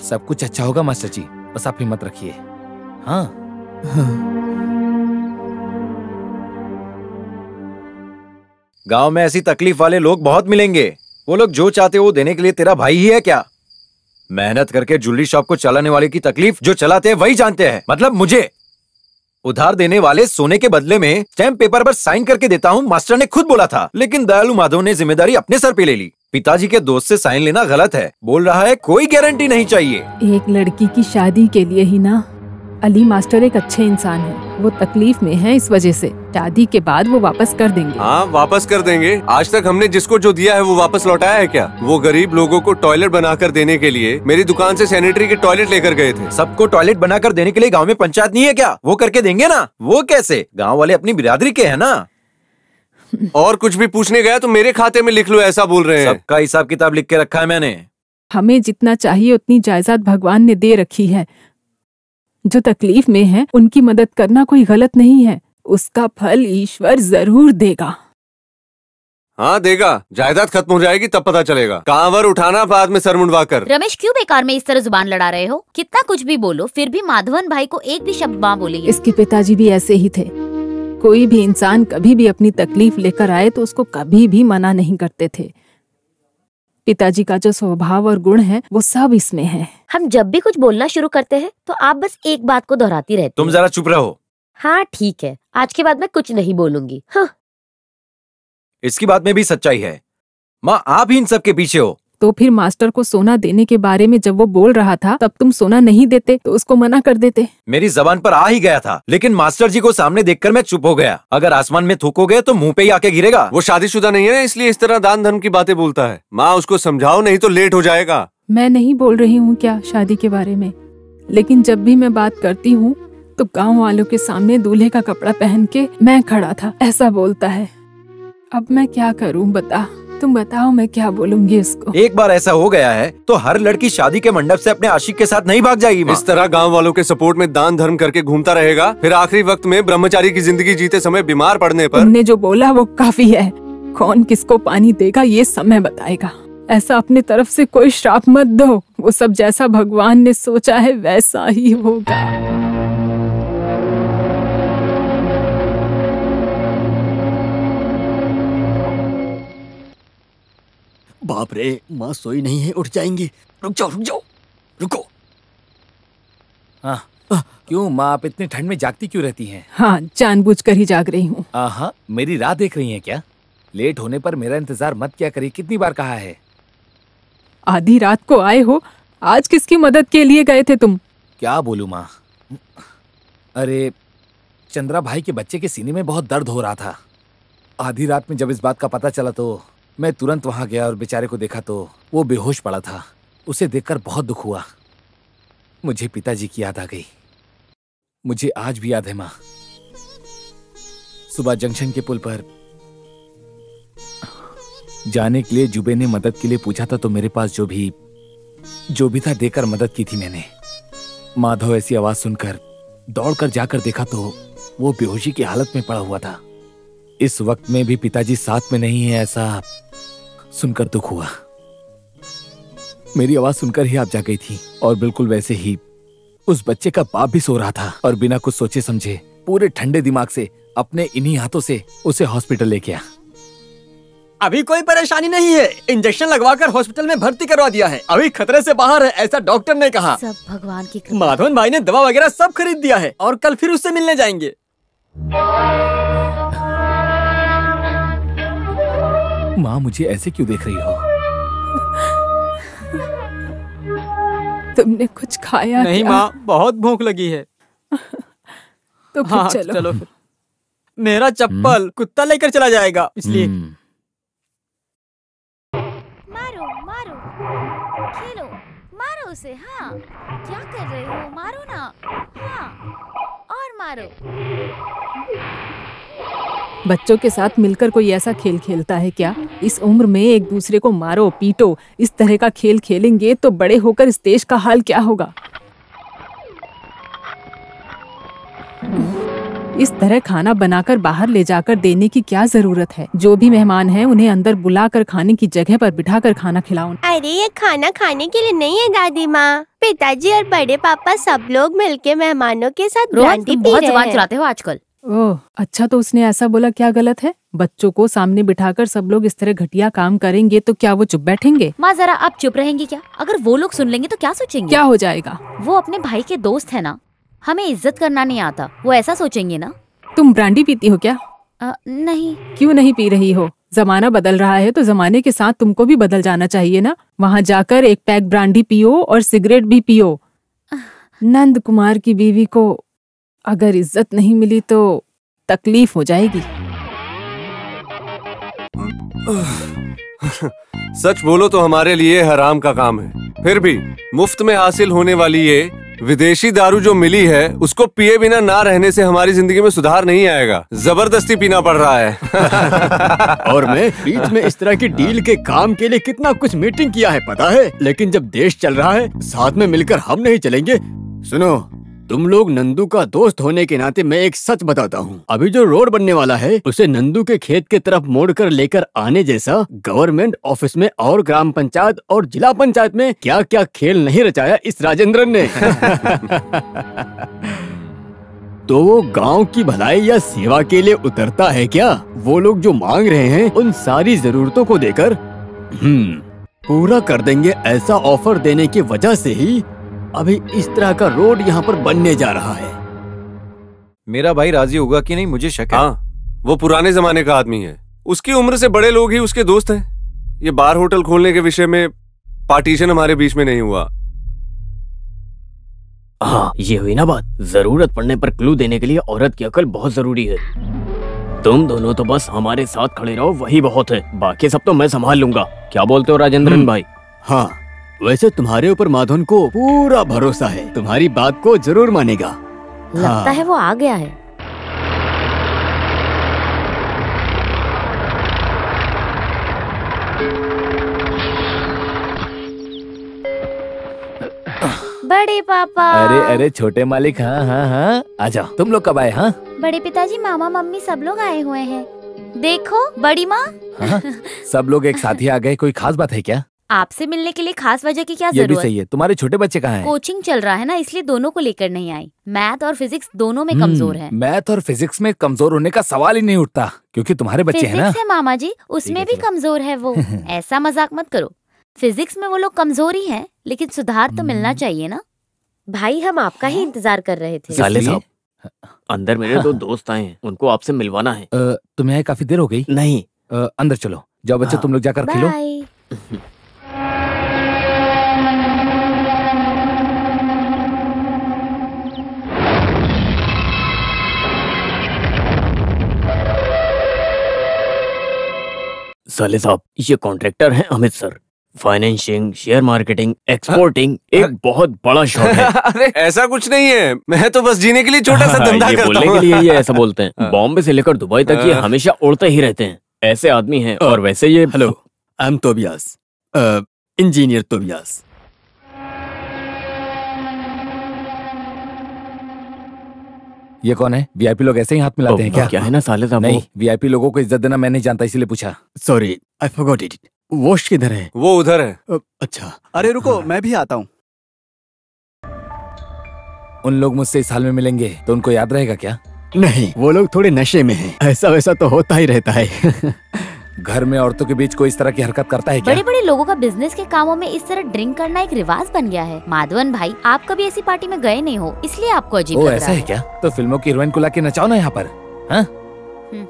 सब कुछ अच्छा होगा, मास्टर जी। बस आप हिम्मत रखिए। हाँ। गाँव में ऐसी तकलीफ़ वाले लोग बहुत मिलेंगे। वो लोग जो चाहते हो वो देने के लिए तेरा भाई ही है क्या? मेहनत करके ज्वेलरी शॉप को चलाने वाले की तकलीफ़ जो चलाते हैं, वही जानते हैं। मतलब मुझे। उधार देने वाले सोने के बदले में स्टैम्प पेपर पर साइन करके देता हूँ, मास्टर ने खुद बोला था। लेकिन दयालु माधव ने ज़िम्मेदारी अपने सर पे ले ली। पिताजी के दोस्त से साइन लेना गलत है। बोल रहा है, कोई गारंटी नहीं चाहिए। एक लड़की की शादी के लिए ही ना? अली मास्टर एक अच्छे इंसान है। वो तकलीफ़ में है इस वजह से। शादी के बाद वो वापस कर देंगे। हाँ वापस कर देंगे। आज तक हमने जिसको जो दिया है वो वापस लौटाया है क्या? वो गरीब लोगों को टॉयलेट बनाकर देने के लिए मेरी दुकान से सैनिटरी के टॉयलेट लेकर गए थे। सबको टॉयलेट बनाकर देने के लिए गाँव में पंचायत नहीं है क्या? वो करके देंगे ना? वो कैसे? गाँव वाले अपनी बिरादरी के है ना? और कुछ भी पूछने गया तो मेरे खाते में लिख लो ऐसा बोल रहे हैं। सबका हिसाब किताब लिख के रखा है मैंने। हमें जितना चाहिए उतनी जायदाद भगवान ने दे रखी है। जो तकलीफ़ में है उनकी मदद करना कोई गलत नहीं है। उसका फल ईश्वर ज़रूर देगा। हाँ देगा। जायदाद खत्म हो जाएगी तब पता चलेगा। कांवर उठाना बाद में सर मुंडवा कर। रमेश क्यों बेकार में इस तरह ज़ुबान लड़ा रहे हो? कितना कुछ भी बोलो फिर भी माधवन भाई को एक भी शब्द माँ बोलेगी इसके पिताजी भी ऐसे ही थे। कोई भी इंसान कभी भी अपनी तकलीफ़ लेकर आए तो उसको कभी भी मना नहीं करते थे। पिताजी का जो स्वभाव और गुण है वो सब इसमें है। हम जब भी कुछ बोलना शुरू करते हैं तो आप बस एक बात को दोहराती रहती तुम जरा चुप रहो। हाँ ठीक है। आज के बाद मैं कुछ नहीं बोलूँगी। हाँ। इसकी बात में भी सच्चाई है। माँ आप ही इन सब के पीछे हो। तो फिर मास्टर को सोना देने के बारे में जब वो बोल रहा था तब तुम सोना नहीं देते तो उसको मना कर देते। मेरी जबान पर आ ही गया था लेकिन मास्टर जी को सामने देखकर मैं चुप हो गया। अगर आसमान में थूकोगे तो मुँह पे ही आके गिरेगा। वो शादीशुदा नहीं है इसलिए इस तरह दान धर्म की बातें बोलता है। माँ उसको समझाओ नहीं तो लेट हो जाएगा। मैं नहीं बोल रही हूँ क्या शादी के बारे में लेकिन जब भी मैं बात करती हूँ तो गाँव वालों के सामने दूल्हे का कपड़ा पहन के मैं खड़ा था ऐसा बोलता है। अब मैं क्या करूँ बता। तुम बताओ मैं क्या बोलूँगी इसको एक बार ऐसा हो गया है तो हर लड़की शादी के मंडप से अपने आशिक के साथ नहीं भाग जाएगी इस तरह गाँव वालों के सपोर्ट में दान धर्म करके घूमता रहेगा फिर आखिरी वक्त में ब्रह्मचारी की ज़िंदगी जीते समय बीमार पड़ने पर। तुमने जो बोला वो काफ़ी है। कौन किसको पानी देगा ये समय बताएगा। ऐसा अपने तरफ़ से कोई श्राप मत दो। वो सब जैसा भगवान ने सोचा है वैसा ही होगा। बाप रे माँ सोई नहीं है उठ जाएँगी। रुक जाओ रुक जाओ। रुको। हाँ। क्यों माँ आप इतनी ठंड में जागती क्यों रहती हैं? हाँ जानबूझकर ही जाग रही हूँ। हाँ मेरी राह देख रही हैं क्या? लेट होने पर मेरा इंतज़ार मत क्या करिए कितनी बार कहा है? आधी रात को आए हो आज किसकी मदद के लिए गए थे तुम? क्या बोलू माँ? अरे चंद्रा भाई के बच्चे के सीने में बहुत दर्द हो रहा था। आधी रात में जब इस बात का पता चला तो मैं तुरंत वहाँ गया और बेचारे को देखा तो वो बेहोश पड़ा था। उसे देखकर बहुत दुख हुआ। मुझे पिताजी की याद आ गई। मुझे आज भी याद है माँ। सुबह जंक्शन के पुल पर जाने के लिए जुबे ने मदद के लिए पूछा था तो मेरे पास जो भी जो भी था देकर मदद की थी मैंने। माधव ऐसी आवाज़ सुनकर, दौड़कर जाकर देखा तो वो बेहोशी की हालत में पड़ा हुआ था। इस वक्त में भी पिताजी साथ में नहीं है ऐसा सुनकर दुख हुआ। मेरी आवाज़ सुनकर ही आप जा गई थी और बिल्कुल वैसे ही उस बच्चे का बाप भी सो रहा था और बिना कुछ सोचे समझे पूरे ठंडे दिमाग से अपने इन्हीं हाथों से उसे हॉस्पिटल ले गया। अभी कोई परेशानी नहीं है। इंजेक्शन लगवाकर हॉस्पिटल में भर्ती करवा दिया है। अभी खतरे से बाहर है ऐसा डॉक्टर ने कहा। सब भगवान की माधवन भाई ने दवा वगैरह सब खरीद दिया है और कल फिर उससे मिलने जाएँगे। माँ मुझे ऐसे क्यों देख रही हो? तुमने कुछ खाया नहीं माँ बहुत भूख लगी है। तो फिर हाँ चलो, चलो फिर। मेरा चप्पल कुत्ता लेकर चला जाएगा इसलिए। हम्म, मारो मारो। खेलो। मारो उसे हाँ। क्या कर रहे हो? मारो ना। हाँ। और मारो। बच्चों के साथ मिलकर कोई ऐसा खेल खेलता है क्या? इस उम्र में एक दूसरे को मारो पीटो इस तरह का खेल खेलेंगे तो बड़े होकर इस देश का हाल क्या होगा? इस तरह खाना बनाकर बाहर ले जाकर देने की क्या ज़रूरत है? जो भी मेहमान हैं उन्हें अंदर बुलाकर खाने की जगह पर बिठाकर खाना खिलाओ अरे ये खाना खाने के लिए नहीं है दादी माँ। पिताजी और बड़े पापा सब लोग मिलके मेहमानों के साथ बहुत रहे हैं। चलाते हो आजकल। ओह अच्छा तो उसने ऐसा बोला क्या गलत है? बच्चों को सामने बिठाकर सब लोग इस तरह घटिया काम करेंगे तो क्या वो चुप बैठेंगे? माँ जरा आप चुप रहेंगी क्या? अगर वो लोग सुन लेंगे तो क्या सोचेंगे? क्या हो जाएगा? वो अपने भाई के दोस्त है ना? हमें इज़्ज़त करना नहीं आता। वो ऐसा सोचेंगे ना? तुम ब्रांडी पीती हो क्या? अ, नहीं। क्यों नहीं पी रही हो? जमाना बदल रहा है तो जमाने के साथ तुमको भी बदल जाना चाहिए ना? वहाँ जाकर एक पैक ब्रांडी पियो और सिगरेट भी पियो। नंद कुमार की बीवी को अगर इज़्ज़त नहीं मिली तो तकलीफ़ हो जाएगी। सच बोलो तो हमारे लिए हराम का काम है। फिर भी मुफ़्त में हासिल होने वाली ये विदेशी दारू जो मिली है उसको पिए बिना ना रहने से हमारी ज़िंदगी में सुधार नहीं आएगा। ज़बरदस्ती पीना पड़ रहा है। और मैं बीच में इस तरह की डील के काम के लिए कितना कुछ मीटिंग किया है पता है? लेकिन जब देश चल रहा है साथ में मिलकर हम नहीं चलेंगे। सुनो तुम लोग नंदू का दोस्त होने के नाते मैं एक सच बताता हूँ। अभी जो रोड बनने वाला है, उसे नंदू के खेत के तरफ़ मोड़ कर लेकर आने जैसा गवर्नमेंट ऑफ़िस में और ग्राम पंचायत और जिला पंचायत में क्या क्या खेल नहीं रचाया इस राजेंद्रन ने। तो वो गाँव की भलाई या सेवा के लिए उतरता है क्या? वो लोग जो मांग रहे हैं, उन सारी जरूरतों को देकर हम्म पूरा कर देंगे ऐसा ऑफ़र देने की वजह से ही अभी इस तरह का रोड यहाँ पर बनने जा रहा है। मेरा भाई राज़ी होगा कि नहीं मुझे शक है। हाँ वो पुराने जमाने का आदमी है। उसकी उम्र से बड़े लोग ही उसके दोस्त हैं। ये बार होटल खोलने के विषय में पार्टीशन हमारे बीच में नहीं हुआ। हाँ ये हुई ना बात। ज़रूरत पड़ने पर क्लू देने के लिए औरत की अकल बहुत ज़रूरी है। तुम दोनों तो बस हमारे साथ खड़े रहो वही बहुत है। बाकी सब तो मैं संभाल लूँगा। क्या बोलते हो राजेंद्रन भाई? हाँ। वैसे तुम्हारे ऊपर माधवन को पूरा भरोसा है। तुम्हारी बात को ज़रूर मानेगा। लगता है। वो आ गया है। बड़े पापा। अरे अरे छोटे मालिक हाँ हाँ हाँ। आ जाओ। तुम लोग कब आए हाँ? बड़े पिताजी मामा मम्मी सब लोग आए हुए हैं। देखो बड़ी माँ। हाँ। सब लोग एक साथ ही आ गए। कोई खास बात है क्या? आपसे मिलने के लिए खास वजह की क्या ये भी ज़रूरत? सही है। तुम्हारे छोटे बच्चे कहाँ हैं? कोचिंग चल रहा है ना इसलिए दोनों को लेकर नहीं आई। मैथ और फिजिक्स दोनों में कमज़ोर है। मैथ और फिजिक्स में कमज़ोर होने का सवाल ही नहीं उठता क्योंकि तुम्हारे बच्चे हैं ना। है मामा जी उसमें भी कमज़ोर है वो। ऐसा मज़ाक मत करो। फिजिक्स में वो लोग कमज़ोर ही है लेकिन सुधार तो मिलना हम्म। चाहिए ना। भाई हम आपका ही इंतज़ार कर रहे थे। साले अंदर मेरे दो दोस्त आए हैं उनको आपसे मिलवाना है। तुम्हें काफ़ी देर हो गई? नहीं। अंदर चलो। जाओ बच्चे हाँ। तुम लोग जाकर खेलो। साले साहब ये कॉन्ट्रैक्टर हैं Amit sir. Financing share marketing exporting एक बहुत बड़ा शौक है। अरे ऐसा कुछ नहीं है। मैं तो बस जीने के लिए छोटा सा धंधा ये करता बोलने के लिए ये ऐसा बोलते हैं। हाँ। बॉम्बे से लेकर दुबई तक ये हाँ। हमेशा उड़ते ही रहते हैं। ऐसे आदमी हैं और वैसे ये hello I am Tobias engineer Tobias ये कौन है? वीआईपी लोग ऐसे ही हाथ मिलाते हैं क्या? क्या है ना साले साहब? नहीं वीआईपी लोगों को इज़्ज़त देना मैं नहीं जानता इसीलिए पूछा। Sorry I forgot it wash किधर है। वो उधर है। अच्छा। अरे रुको मैं भी आता हूँ। उन लोग मुझसे इस हाल में मिलेंगे तो उनको याद रहेगा क्या? नहीं वो लोग थोड़े नशे में हैं। ऐसा वैसा तो होता ही रहता है। घर में औरतों के बीच कोई इस तरह की हरकत करता है क्या? बड़े बड़े लोगों का बिज़नेस के कामों में इस तरह ड्रिंक करना एक रिवाज बन गया है। माधवन भाई आप कभी ऐसी पार्टी में गए नहीं हो इसलिए आपको अजीब लग ऐसा रहा है क्या? तो फ़िल्मों की हीरोइन को लाके नचाओ ना यहाँ पर हाँ? हम्म,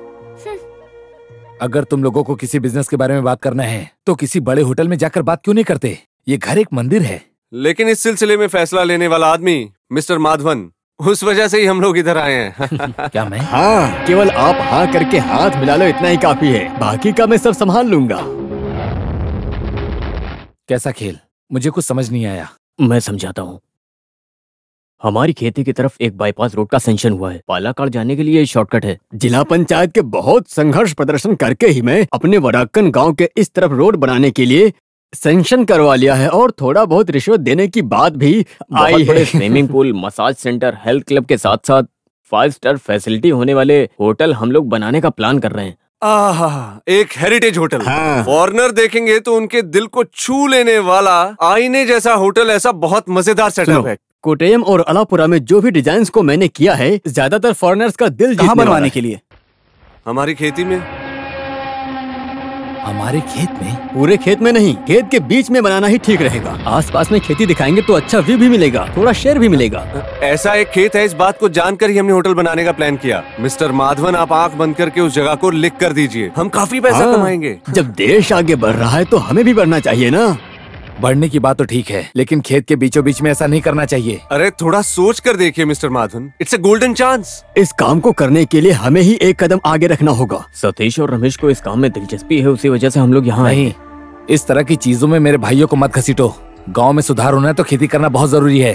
अगर तुम लोगों को किसी बिज़नेस के बारे में बात करना है तो किसी बड़े होटल में जाकर बात क्यों नहीं करते? ये घर एक मंदिर है। लेकिन इस सिलसिले में फैसला लेने वाला आदमी मिस्टर माधवन उस वजह से ही हम लोग इधर आए हैं। क्या मैं? हाँ केवल आप हाँ करके हाथ मिला लो इतना ही काफ़ी है। बाकी का मैं सब संभाल लूँगा। कैसा खेल? मुझे कुछ समझ नहीं आया। मैं समझाता हूँ। हमारी खेती की तरफ़ एक बाईपास रोड का सेंशन हुआ है। पालाकाड़ जाने के लिए शॉर्टकट है। जिला पंचायत के बहुत संघर्ष प्रदर्शन करके ही मैं अपने वराकन गाँव के इस तरफ़ रोड बनाने के लिए सेंक्शन करवा लिया है और थोड़ा बहुत रिश्वत देने की बात भी आई है। Swimming pool massage centre health club के साथ साथ फाइव स्टार फैसिलिटी होने वाले होटल हम लोग बनाने का प्लान कर रहे हैं। आहा एक हेरिटेज होटल। हाँ। फॉरनर देखेंगे तो उनके दिल को छू लेने वाला आईने जैसा होटल ऐसा बहुत मज़ेदार सेटअप है। कोटेयम और अलापुरा में जो भी डिज़ाइन को मैंने किया है ज़्यादातर फॉरेनर्स का दिल बनवाने के लिए? हमारी खेती में हमारे खेत में? पूरे खेत में नहीं खेत के बीच में बनाना ही ठीक रहेगा। आसपास में खेती दिखाएँगे तो अच्छा व्यू भी मिलेगा थोड़ा शेयर भी मिलेगा। ऐसा एक खेत है इस बात को जानकर ही हमने होटल बनाने का प्लान किया। मिस्टर माधवन आप आँख बंद करके उस जगह को लिख कर दीजिए। हम काफ़ी पैसा हाँ, कमाएँगे। जब देश आगे बढ़ रहा है तो हमें भी बढ़ना चाहिए ना। बढ़ने की बात तो ठीक है लेकिन खेत के बीचों बीच में ऐसा नहीं करना चाहिए। अरे थोड़ा सोच कर देखिए mister Madhavan it's a golden chance इस काम को करने के लिए हमें ही एक कदम आगे रखना होगा। सतीश और रमेश को इस काम में दिलचस्पी है उसी वजह से हम लोग यहाँ आए नहीं इस तरह की चीज़ों में मेरे भाइयों को मत घसीटो। गाँव में सुधार होना है तो खेती करना बहुत ज़रूरी है।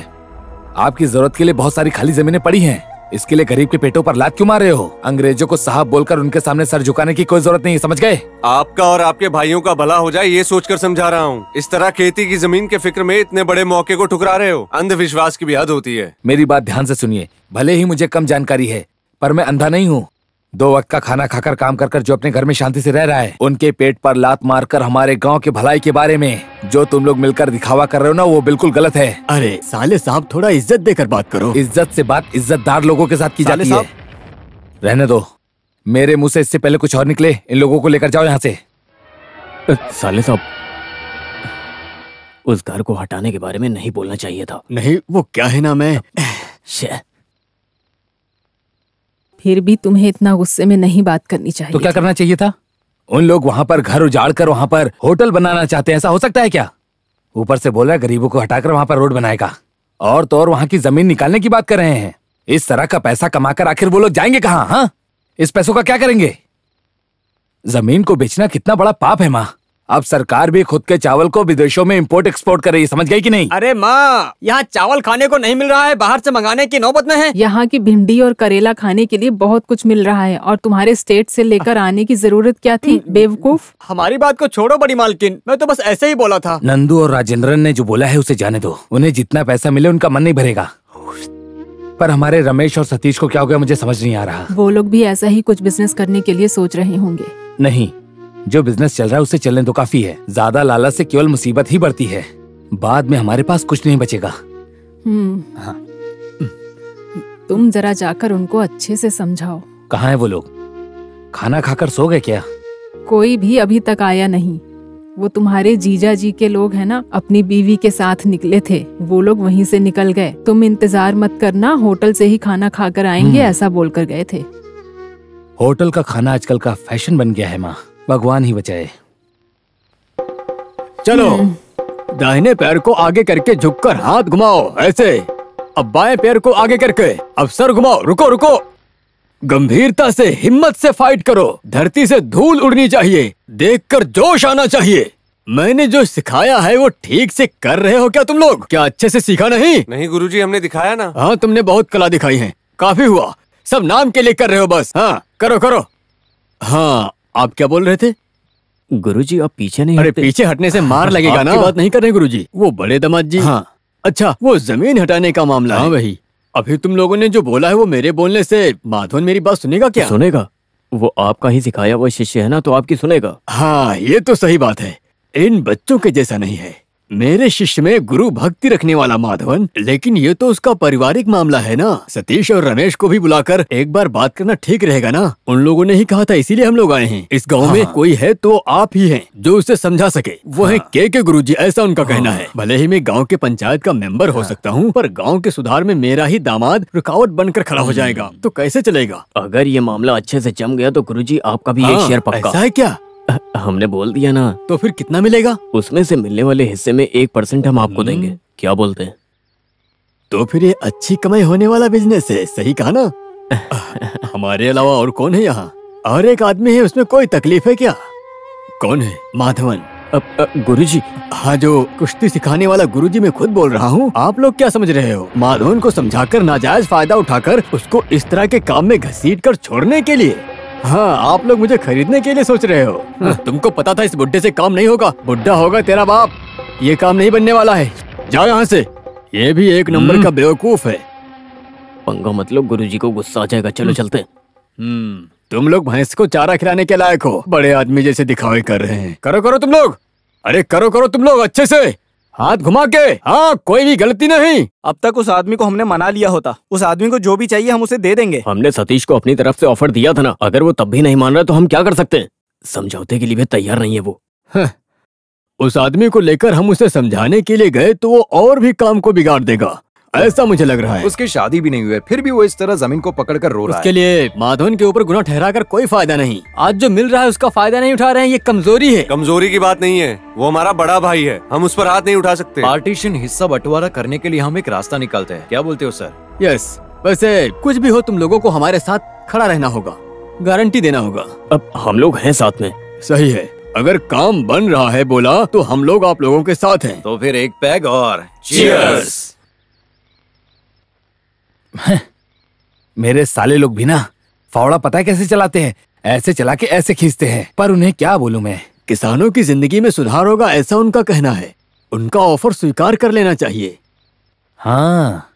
आपकी ज़रूरत के लिए बहुत सारी खाली जमीनें पड़ी हैं। इसके लिए गरीब के पेटों पर लात क्यों मार रहे हो? अंग्रेज़ों को साहब बोलकर उनके सामने सर झुकाने की कोई ज़रूरत नहीं समझ गए? आपका और आपके भाइयों का भला हो जाए ये सोचकर समझा रहा हूँ। इस तरह खेती की ज़मीन के फ़िक्र में इतने बड़े मौके को ठुकरा रहे हो। अंधविश्वास की भी हद होती है। मेरी बात ध्यान ऐसी सुनिए भले ही मुझे कम जानकारी है पर मैं अंधा नहीं हूँ। दो वक्त का खाना खाकर काम कर कर जो अपने घर में शांति से रह रहा है उनके पेट पर लात मारकर हमारे गाँव के भलाई के बारे में जो तुम लोग मिलकर दिखावा कर रहे हो ना वो बिल्कुल गलत है। अरे साले साहब थोड़ा इज़्ज़त देकर बात करो। इज़्ज़त से बात इज्जतदार लोगों के साथ की जाती है। रहने दो। मेरे मुँह से इससे पहले कुछ और निकले इन लोगों को लेकर जाओ यहाँ से। साले साहब उस घर को हटाने के बारे में नहीं बोलना चाहिए था। नहीं वो क्या है ना मैं? फिर भी तुम्हें इतना गुस्से में नहीं बात करनी चाहिए तो क्या करना चाहिए था? उन लोग वहाँ पर घर उजाड़ कर वहाँ पर होटल बनाना चाहते हैं ऐसा हो सकता है क्या? ऊपर से बोल रहा है गरीबों को हटाकर वहाँ पर रोड बनाएगा। और तो और वहाँ की ज़मीन निकालने की बात कर रहे हैं। इस तरह का पैसा कमाकर आखिर वो लोग जाएँगे कहाँ हाँ? इस पैसों का क्या करेंगे? ज़मीन को बेचना कितना बड़ा पाप है माँ। अब सरकार भी खुद के चावल को विदेशों में इंपोर्ट एक्सपोर्ट कर रही है समझ गई कि नहीं? अरे माँ यहाँ चावल खाने को नहीं मिल रहा है बाहर से मंगाने की नौबत में है। यहाँ की भिंडी और करेला खाने के लिए बहुत कुछ मिल रहा है और तुम्हारे स्टेट से लेकर आने की ज़रूरत क्या थी बेवकूफ़? हमारी बात को छोड़ो बड़ी मालकिन मैं तो बस ऐसे ही बोला था। नंदू और राजेंद्रन ने जो बोला है उसे जाने दो उन्हें जितना पैसा मिले उनका मन नहीं भरेगा। पर हमारे रमेश और सतीश को क्या हो गया मुझे समझ नहीं आ रहा। वो लोग भी ऐसा ही कुछ बिज़नेस करने के लिए सोच रहे होंगे। नहीं जो बिज़नेस चल रहा है उसे चलने तो काफ़ी है। ज़्यादा लालच से केवल मुसीबत ही बढ़ती है। बाद में हमारे पास कुछ नहीं बचेगा। हम्म। हाँ। तुम जरा जाकर उनको अच्छे से समझाओ। कहाँ है वो लोग? खाना खाकर सो गए क्या? कोई भी अभी तक आया नहीं। वो तुम्हारे जीजा जी के लोग हैं ना अपनी बीवी के साथ निकले थे। वो लोग वहीं से निकल गए। तुम इंतज़ार मत करना होटल से ही खाना खाकर आएँगे हम्म। ऐसा बोलकर गए थे। होटल का खाना आजकल का फ़ैशन बन गया है माँ। भगवान ही बचाए। चलो। दाहिने पैर को आगे करके झुककर हाथ घुमाओ ऐसे। अब बाएँ पैर को आगे करके अब सर घुमाओ रुको रुको। गंभीरता से हिम्मत से फाइट करो। धरती से धूल उड़नी चाहिए देखकर जोश आना चाहिए। मैंने जो सिखाया है वो ठीक से कर रहे हो क्या तुम लोग? क्या अच्छे से सीखा नहीं? नहीं गुरुजी हमने दिखाया ना। हाँ तुमने बहुत कला दिखाई है। काफ़ी हुआ। सब नाम के लिए कर रहे हो बस। हाँ करो करो। हाँ आप क्या बोल रहे थे? गुरुजी आप पीछे नहीं अरे? पीछे हटने से मार लगेगा ना? बात नहीं कर रहे गुरुजी। वो बड़े दमाद जी। हाँ। अच्छा वो ज़मीन हटाने का मामला हाँ वही। अभी तुम लोगों ने जो बोला है वो मेरे बोलने से माधवन मेरी बात सुनेगा क्या? सुनेगा। वो आपका ही सिखाया हुआ शिष्य है ना तो आपकी सुनेगा। हाँ ये तो सही बात है। इन बच्चों के जैसा नहीं है। मेरे शिष्य में गुरु भक्ति रखने वाला माधवन लेकिन ये तो उसका पारिवारिक मामला है ना। सतीश और रमेश को भी बुलाकर एक बार बात करना ठीक रहेगा ना? उन लोगों ने ही कहा था इसीलिए हम लोग आए हैं। इस गाँव हाँ। में कोई है तो आप ही हैं जो उसे समझा सके। वो हाँ। है। के के गुरु जी ऐसा उनका हाँ। कहना है। भले ही मैं गाँव के पंचायत का मेंबर हो सकता हूँ पर गाँव के सुधार में मेरा ही दामाद रुकावट बनकर खड़ा हो जाएगा। तो कैसे चलेगा? अगर ये मामला अच्छे ऐसी जम गया तो गुरु जी आपका भी एक हाँ, शेयर पक्का। है क्या? हमने बोल दिया ना। तो फिर कितना मिलेगा? उसमें से मिलने वाले हिस्से में एक परसेंट हम आपको देंगे। क्या बोलते हैं? तो फिर ये अच्छी कमाई होने वाला बिज़नेस है सही कहा ना? हमारे अलावा और कौन है यहाँ? और एक आदमी है उसमें कोई तकलीफ़ है क्या? कौन है? माधवन। अब गुरु जी हाँ जो कुश्ती सिखाने वाला गुरु जी मैं खुद बोल रहा हूँ। आप लोग क्या समझ रहे हो? माधवन को समझाकर नाजायज फ़ायदा उठाकर उसको इस तरह के काम में घसीट कर छोड़ने के लिए। हाँ आप लोग मुझे खरीदने के लिए सोच रहे हो। हाँ, तुमको पता था इस बुड्ढे से काम नहीं होगा। बुढ़ा होगा तेरा बाप। ये काम नहीं बनने वाला है। जाओ यहाँ से। ये भी एक नंबर का बेवकूफ़ है। पंगा मतलब गुरुजी को गुस्सा आ जाएगा। चलो चलते हम्म। तुम लोग भैंस को चारा खिलाने के लायक हो। बड़े आदमी जैसे दिखावे कर रहे हैं। करो करो तुम लोग। अरे करो करो तुम लोग अच्छे से। हाथ घुमा के। हाँ कोई भी गलती नहीं। अब तक उस आदमी को हमने मना लिया होता। उस आदमी को जो भी चाहिए हम उसे दे देंगे। हमने सतीश को अपनी तरफ़ से ऑफ़र दिया था ना। अगर वो तब भी नहीं मान रहा तो हम क्या कर सकते हैं? समझौते के लिए भी तैयार नहीं है वो। उस आदमी को लेकर हम उसे समझाने के लिए गए तो वो और भी काम को बिगाड़ देगा। ऐसा मुझे लग रहा है। उसकी शादी भी नहीं हुई है फिर भी वो इस तरह ज़मीन को पकड़ कर रो रहा उसके है। लिए माधवन के ऊपर गुना ठहरा कर कोई फ़ायदा नहीं। आज जो मिल रहा है उसका फ़ायदा नहीं उठा रहे हैं ये कमज़ोरी है। कमज़ोरी की बात नहीं है वो हमारा बड़ा भाई है हम उस पर हाथ नहीं उठा सकते। पार्टीशन हिस्सा बंटवारा करने के लिए हम एक रास्ता निकालते हैं। क्या बोलते हो सर? यस वैसे कुछ भी हो तुम लोगों को हमारे साथ खड़ा रहना होगा गारंटी देना होगा। अब हम लोग हैं साथ में। सही है अगर काम बन रहा है बोला तो हम लोग आप लोगों के साथ हैं। तो फिर एक पैग और। Cheers! मेरे साले लोग भी ना फावड़ा पता है कैसे चलाते हैं? ऐसे चला के ऐसे खींचते हैं। पर उन्हें क्या बोलूँ मैं? किसानों की ज़िंदगी में सुधार होगा ऐसा उनका कहना है। उनका ऑफ़र स्वीकार कर लेना चाहिए। हाँ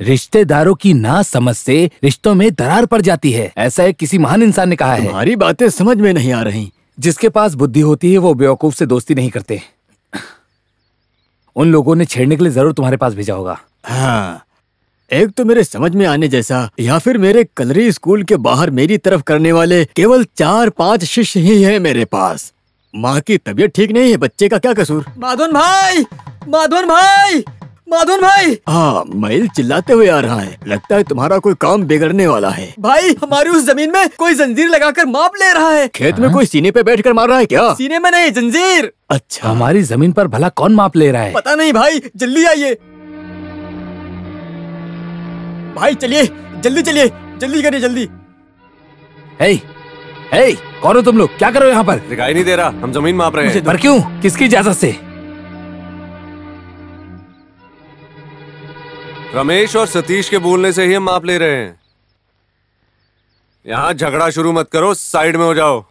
रिश्तेदारों की ना समझ से रिश्तों में दरार पड़ जाती है ऐसा एक किसी महान इंसान ने कहा है। हमारी बातें समझ में नहीं आ रही। जिसके पास बुद्धि होती है वो बेवकूफ़ से दोस्ती नहीं करते। उन लोगों ने छेड़ने के लिए ज़रूर तुम्हारे पास भेजा होगा। हाँ एक तो मेरे समझ में आने जैसा या फिर मेरे कलरी स्कूल के बाहर मेरी तरफ़ करने वाले केवल चार पाँच शिष्य ही हैं मेरे पास। माँ की तबीयत ठीक नहीं है बच्चे का क्या कसूर? माधवन भाई! माधवन भाई! माधवन भाई! हाँ मैल चिल्लाते हुए आ रहा है। लगता है तुम्हारा कोई काम बिगड़ने वाला है। भाई हमारी उस ज़मीन में कोई जंजीर लगाकर माप ले रहा है। खेत में कोई सीने पे बैठ कर मार रहा है क्या? सीने में नहीं जंजीर! अच्छा। हमारी ज़मीन पर भला कौन माप ले रहा है? पता नहीं भाई जल्दी आइए। भाई चलिए जल्दी चलिए जल्दी करिए जल्दी। हे हे कौन हो तुम लोग? क्या करो यहाँ पर? दिखाई नहीं दे रहा। हम ज़मीन माप रहे हैं। पर क्यों? किसकी इजाज़त से? रमेश और सतीश के बोलने से ही हम माप ले रहे हैं। यहाँ झगड़ा शुरू मत करो साइड में हो जाओ।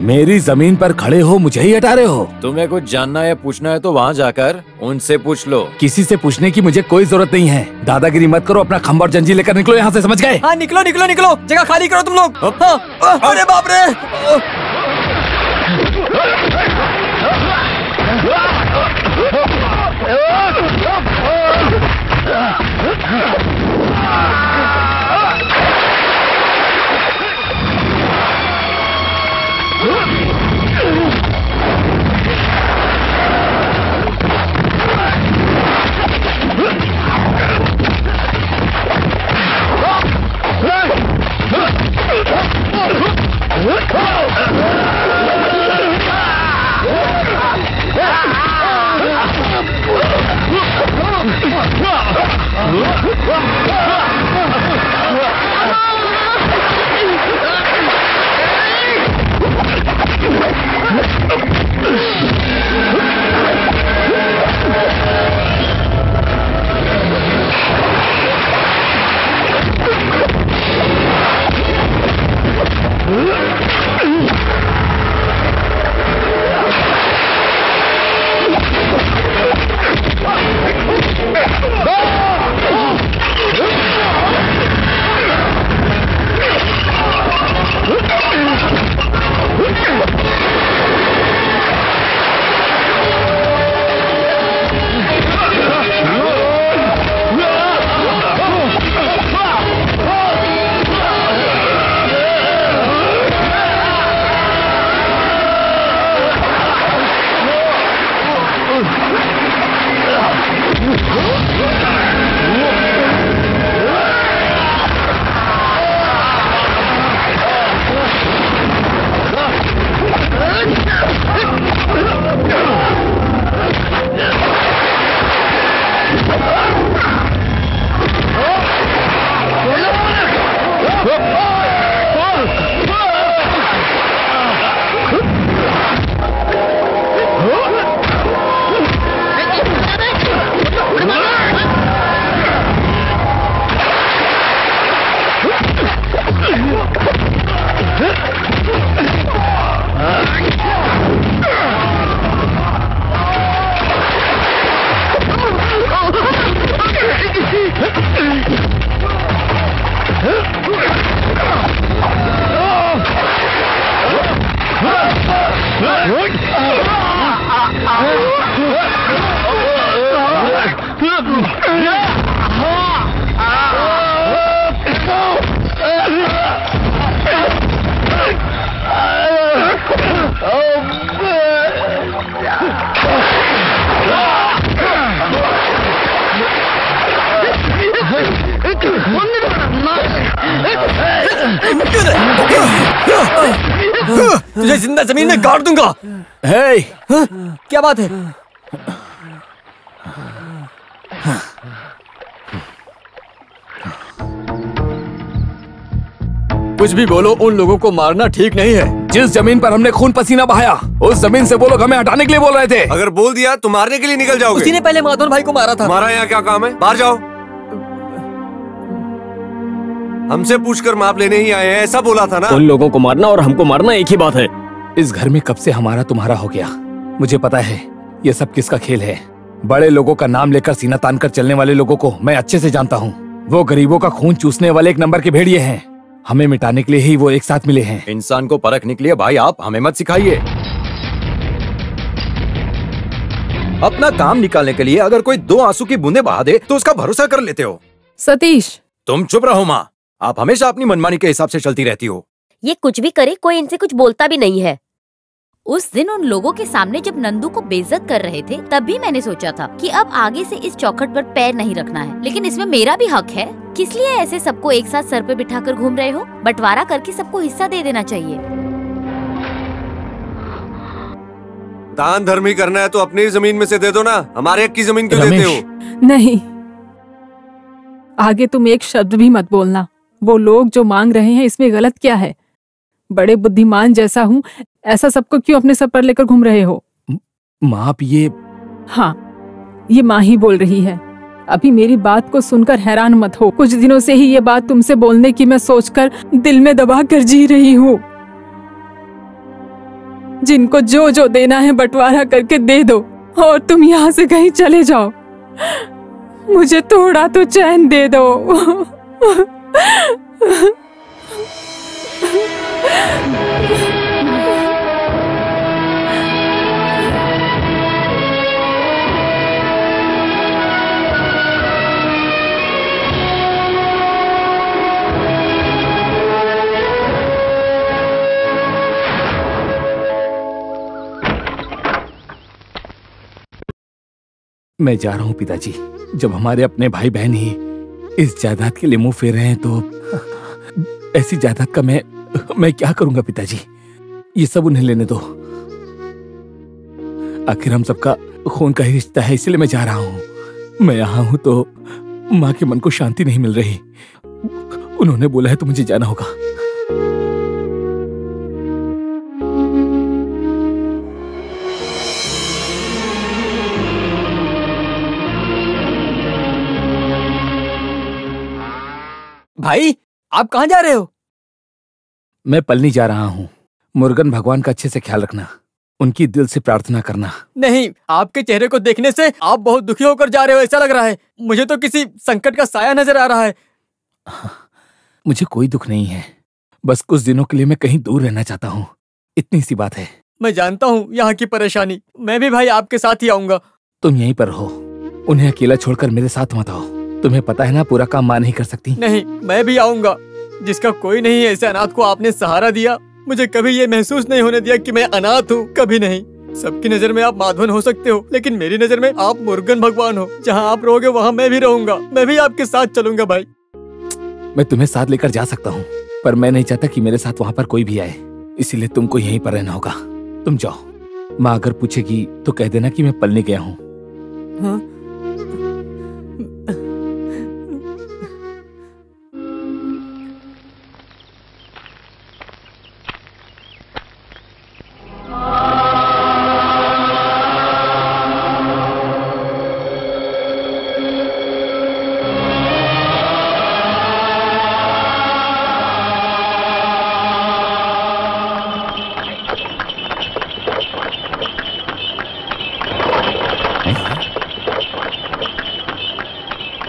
मेरी ज़मीन पर खड़े हो मुझे ही हटा रहे हो। तुम्हें कुछ जानना या पूछना है तो वहाँ जाकर उनसे पूछ लो। किसी से पूछने की मुझे कोई ज़रूरत नहीं है। दादागिरी मत करो अपना खम्बर जंजी जंजीर लेकर निकलो यहाँ से समझ गए? हाँ निकलो निकलो निकलो। जगह खाली करो तुम लोग। हाँ, अरे बाप रे! Whoa! क्या बात है? कुछ भी बोलो उन लोगों को मारना ठीक नहीं है। जिस ज़मीन पर हमने खून पसीना बहाया उस ज़मीन से वो लोग हमें हटाने के लिए बोल रहे थे। अगर बोल दिया तो मारने के लिए निकल जाओगे। उसी ने पहले माधवन भाई को मारा था। हमारा यहाँ क्या काम है? बाहर जाओ। हमसे पूछकर माप लेने ही आए हैं ऐसा बोला था ना। उन लोगों को मारना और हमको मारना एक ही बात है। इस घर में कब से हमारा तुम्हारा हो गया? मुझे पता है ये सब किसका खेल है। बड़े लोगों का नाम लेकर सीना तान कर चलने वाले लोगों को मैं अच्छे से जानता हूँ। वो गरीबों का खून चूसने वाले एक नंबर के भेड़िए हैं। हमें मिटाने के लिए ही वो एक साथ मिले हैं। इंसान को परख निकलिए भाई आप हमें मत सिखाइए। अपना काम निकालने के लिए अगर कोई दो आँसू की बूंदे बहा दे तो उसका भरोसा कर लेते हो। सतीश। तुम चुप रहो माँ। आप हमेशा अपनी मनमानी के हिसाब से चलती रहती हो। ये कुछ भी करे कोई इनसे कुछ बोलता भी नहीं है। उस दिन उन लोगों के सामने जब नंदू को बेइज्जत कर रहे थे तब भी मैंने सोचा था कि अब आगे से इस चौखट पर पैर नहीं रखना है। लेकिन इसमें मेरा भी हक है। किस लिए ऐसे सबको एक साथ सर पे बिठाकर घूम रहे हो? बंटवारा करके सबको हिस्सा दे देना चाहिए। दान धर्म ही करना है तो अपनी ही ज़मीन में से दे दो ना। हमारे हक की ज़मीन क्यों देते हो? नहीं। आगे तुम एक शब्द भी मत बोलना। वो लोग जो मांग रहे हैं इसमें गलत क्या है? बड़े बुद्धिमान जैसा हूँ ऐसा सबको क्यों अपने सर पर लेकर घूम रहे हो? माँ आप ये हाँ ये माँ ही बोल रही है। अभी मेरी बात को सुनकर हैरान मत हो। कुछ दिनों से ही ये बात तुमसे बोलने की मैं सोचकर दिल में दबा कर जी रही हूँ। जिनको जो जो देना है बंटवारा करके दे दो और तुम यहाँ से कहीं चले जाओ। मुझे थोड़ा तो चैन दे दो। मैं जा रहा हूँ पिताजी। जब हमारे अपने भाई बहन ही इस जायदाद के लिए मुँह फेर रहे हैं तो ऐसी जायदाद का मैं मैं क्या करूँगा पिताजी? ये सब उन्हें लेने दो। आखिर हम सबका खून का ही रिश्ता है, इसलिए मैं जा रहा हूँ। मैं यहाँ हूँ तो माँ के मन को शांति नहीं मिल रही। उन्होंने बोला है तो मुझे जाना होगा। भाई आप कहाँ जा रहे हो? मैं पलनी जा रहा हूँ। मुर्गन भगवान का अच्छे से ख्याल रखना उनकी दिल से प्रार्थना करना। नहीं आपके चेहरे को देखने से आप बहुत दुखी होकर जा रहे हो ऐसा लग रहा है। मुझे तो किसी संकट का साया नज़र आ रहा है मुझे कोई दुख नहीं है। बस कुछ दिनों के लिए मैं कहीं दूर रहना चाहता हूँ। इतनी सी बात है। मैं जानता हूँ यहाँ की परेशानी। मैं भी भाई आपके साथ ही आऊँगा। तुम यहीं पर रहो। उन्हें अकेला छोड़कर मेरे साथ मत आओ। तुम्हें पता है ना पूरा काम माँ नहीं कर सकती। नहीं मैं भी आऊँगा। जिसका कोई नहीं है ऐसे अनाथ को आपने सहारा दिया। मुझे कभी ये महसूस नहीं होने दिया कि मैं अनाथ हूँ कभी नहीं। सबकी नज़र में आप माधवन हो सकते हो लेकिन मेरी नज़र में आप मुर्गन भगवान हो। जहाँ आप रहोगे वहाँ मैं भी रहूँगा। मैं भी आपके साथ चलूँगा भाई। मैं तुम्हें साथ लेकर जा सकता हूँ पर मैं नहीं चाहता कि मेरे साथ वहाँ पर कोई भी आए। इसीलिए तुमको यहीं पर रहना होगा। तुम जाओ। माँ अगर पूछेगी तो कह देना कि मैं पलने गया हूँ। हाँ?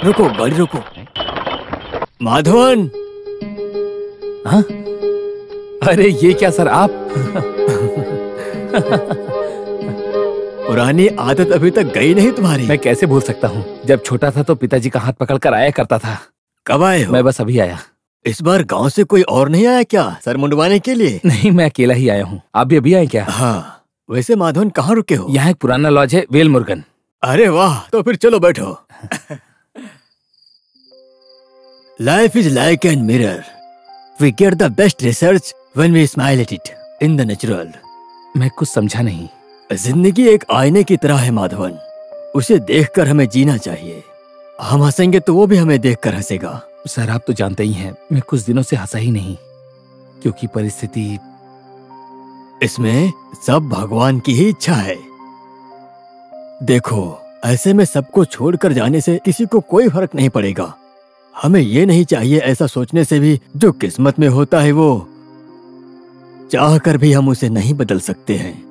रुको गाड़ी रुको। माधवन! हाँ? अरे ये क्या सर आप? पुरानी आदत अभी तक गई नहीं तुम्हारी। मैं कैसे भूल सकता हूँ? जब छोटा था तो पिताजी का हाथ पकड़कर आया करता था। कब आए हो? मैं बस अभी आया। इस बार गाँव से कोई और नहीं आया क्या? सर मुंडवाने के लिए? नहीं मैं अकेला ही आया हूँ। आप भी अभी आए क्या? हाँ। वैसे माधवन कहाँ रुके हो? यहाँ एक पुराना लॉज है वेल मुर्गन अरे वाह तो फिर चलो बैठो। Life is like an mirror we get the best research when we smile at it in the natural मैं कुछ समझा नहीं। ज़िंदगी एक आईने की तरह है माधवन। उसे देखकर हमें जीना चाहिए। हम हंसेंगे तो वो भी हमें देखकर हंसेगा। सर आप तो जानते ही हैं मैं कुछ दिनों से हंसा ही नहीं। क्योंकि परिस्थिति इसमें सब भगवान की ही इच्छा है। देखो ऐसे में सबको छोड़कर जाने से किसी को कोई फ़र्क नहीं पड़ेगा। हमें ये नहीं चाहिए ऐसा सोचने से भी जो किस्मत में होता है वो। चाह कर भी हम उसे नहीं बदल सकते हैं।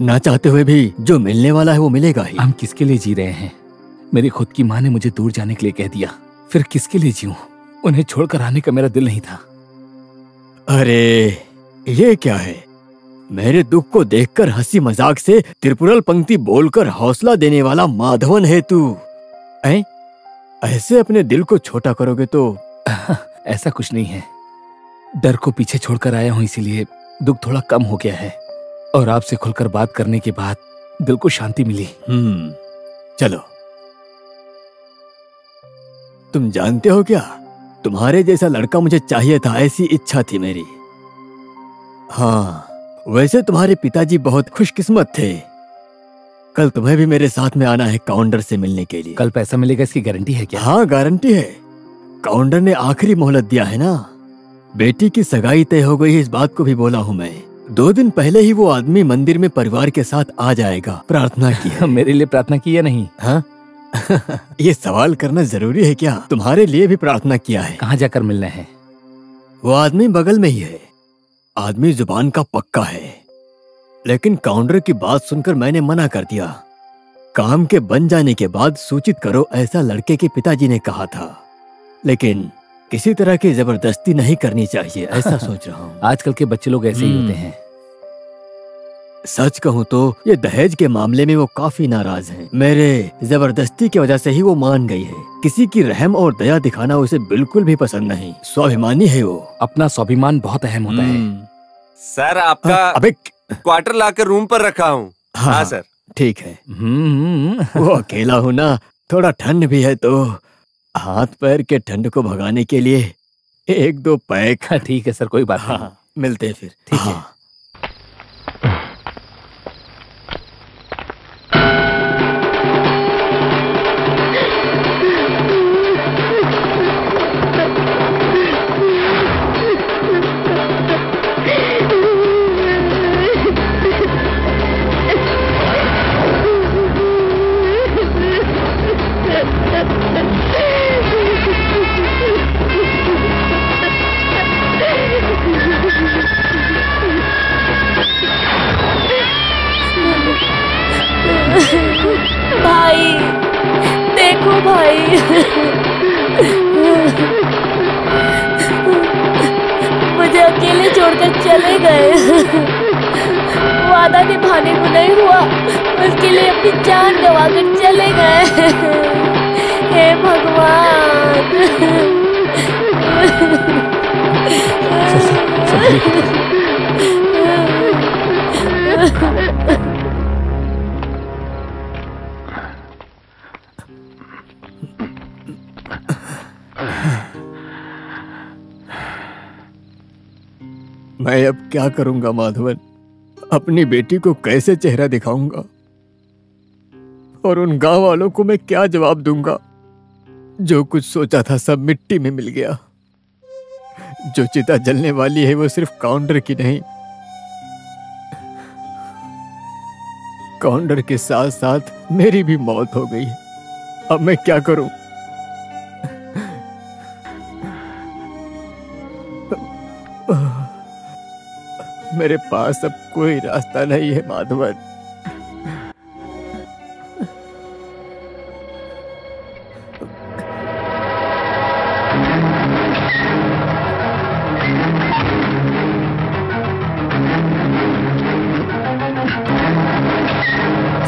ना चाहते हुए भी जो मिलने वाला है वो मिलेगा ही। हम किसके लिए जी रहे हैं? मेरी खुद की माँ ने मुझे दूर जाने के लिए कह दिया। फिर किसके लिए जीऊं? उन्हें छोड़कर आने का मेरा दिल नहीं था। अरे ये क्या है? मेरे दुख को देखकर हँसी मज़ाक से त्रिपुरल पंक्ति बोलकर हौसला देने वाला माधवन है तू? ऐसे अपने दिल को छोटा करोगे तो ऐसा कुछ नहीं है। डर को पीछे छोड़कर आया हूँ इसीलिए दुख थोड़ा कम हो गया है। और आपसे खुलकर बात करने के बाद दिल को शांति मिली। हम्म चलो। तुम जानते हो क्या? तुम्हारे जैसा लड़का मुझे चाहिए था ऐसी इच्छा थी मेरी। हाँ वैसे तुम्हारे पिताजी बहुत खुशकिस्मत थे। कल तुम्हें भी मेरे साथ में आना है काउंटर से मिलने के लिए। कल पैसा मिलेगा इसकी गारंटी है क्या? हाँ गारंटी है। काउंटर ने आखिरी मोहलत दिया है ना? बेटी की सगाई तय हो गई इस बात को भी बोला हूँ मैं। दो दिन पहले ही वो आदमी मंदिर में परिवार के साथ आ जाएगा। प्रार्थना की मेरे लिए प्रार्थना की या नहीं? हाँ? ये सवाल करना ज़रूरी है क्या? तुम्हारे लिए भी प्रार्थना किया है। कहाँ जाकर मिलना है? वो आदमी बगल में ही है। आदमी ज़ुबान का पक्का है। लेकिन काउंटर की बात सुनकर मैंने मना कर दिया। काम के बन जाने के बाद सूचित करो ऐसा लड़के के पिताजी ने कहा था। लेकिन किसी तरह की ज़बरदस्ती नहीं करनी चाहिए ऐसा सोच रहा हूँ। आजकल के बच्चे लोग ऐसे ही होते हैं। सच कहूँ तो ये दहेज के मामले में वो काफ़ी नाराज़ हैं। मेरे ज़बरदस्ती की वजह से ही वो मान गई है। किसी की रहम और दया दिखाना उसे बिल्कुल भी पसंद नहीं। स्वाभिमानी है वो। अपना स्वाभिमान बहुत अहम होता है। सर आपका अबे क्वार्टर लाकर रूम पर रखा हूँ। हाँ सर। ठीक है। हम्म, वो अकेला हूँ ना थोड़ा ठंड भी है तो। हाथ पैर के ठंड को भगाने के लिए एक दो पैक। हाँ, ठीक है सर कोई बात नहीं। हाँ मिलते हैं फिर। ठीक हाँ, है। क्या करूँगा माधवन अपनी बेटी को कैसे चेहरा दिखाऊँगा और उन गाँव वालों को मैं क्या जवाब दूँगा जो कुछ सोचा था सब मिट्टी में मिल गया जो चिता जलने वाली है वो सिर्फ़ काउंटर की नहीं काउंटर के साथ साथ मेरी भी मौत हो गई अब मैं क्या करूँ मेरे पास अब कोई रास्ता नहीं है माधवन।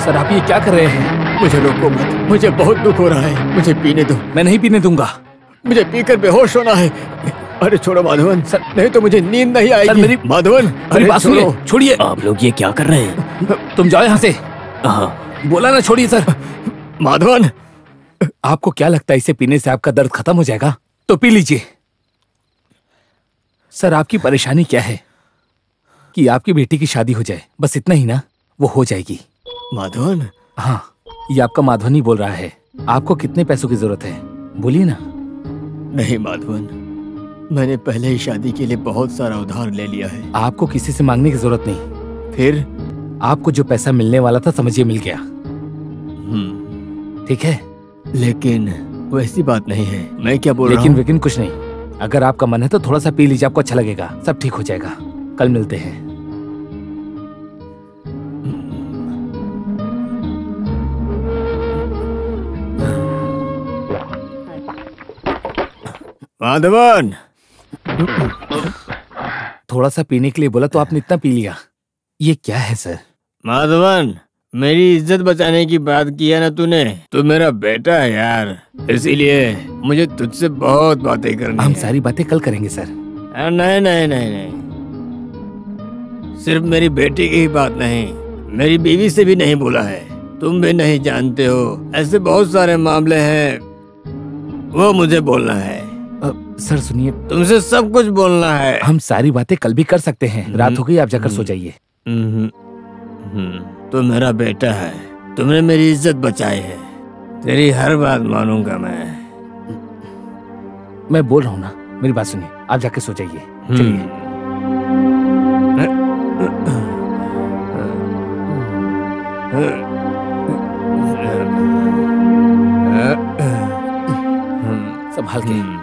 सर आप ये क्या कर रहे हैं? मुझे रोको मत। मुझे बहुत दुख हो रहा है। मुझे पीने दो। मैं नहीं पीने दूँगा। मुझे पीकर बेहोश होना है। अरे छोड़ो माधवन। सर नहीं तो मुझे नींद नहीं आएगी। सर, मेरी- माधवन मेरी अरे बात सुनिए। छोड़िए। आप लोग ये क्या कर रहे हैं? तुम जाओ यहाँ से। हाँ। बोला ना छोड़िए सर। माधवन आपको क्या लगता है इसे पीने से आपका दर्द खत्म हो जाएगा? तो पी लीजिए। सर आपकी परेशानी क्या है? कि आपकी बेटी की शादी हो जाए। बस इतना ही ना? वो हो जाएगी। माधवन? हाँ। ये आपका माधवन ही बोल रहा है। आपको कितने पैसों की ज़रूरत है? बोलिए ना। नहीं माधवन। मैंने पहले ही शादी के लिए बहुत सारा उधार ले लिया है। आपको किसी से मांगने की ज़रूरत नहीं। फिर? आपको जो पैसा मिलने वाला था समझिए मिल गया। ठीक है? लेकिन वैसी बात नहीं है। मैं क्या बोल लेकिन रहा हूँ? लेकिन कुछ नहीं। अगर आपका मन है तो थोड़ा सा पी लीजिए आपको अच्छा लगेगा। सब ठीक हो जाएगा। कल मिलते हैं। माधवन थोड़ा सा पीने के लिए बोला तो आपने इतना पी लिया। ये क्या है सर? माधवन मेरी इज़्ज़त बचाने की बात किया ना तूने तू मेरा बेटा है यार। इसीलिए मुझे तुझसे बहुत बातें करनी हम सारी बातें कल करेंगे सर। नहीं नहीं नहीं नहीं। सिर्फ़ मेरी बेटी की ही बात नहीं मेरी बीवी से भी नहीं बोला है। तुम भी नहीं जानते हो ऐसे बहुत सारे मामले हैं वो मुझे बोलना है। सर सुनिए। तुमसे सब कुछ बोलना है। हम सारी बातें कल भी कर सकते हैं। रात हो गई आप जाकर सो जाइए। हम्म, हम्म, मेरा बेटा है। तुमने मेरी इज़्ज़त बचाई है। तेरी हर बात मानूँगा मैं। मैं बोल रहा हूँ ना मेरी बात सुनिए। आप जाके सो जाइए। चलिए। संभाल के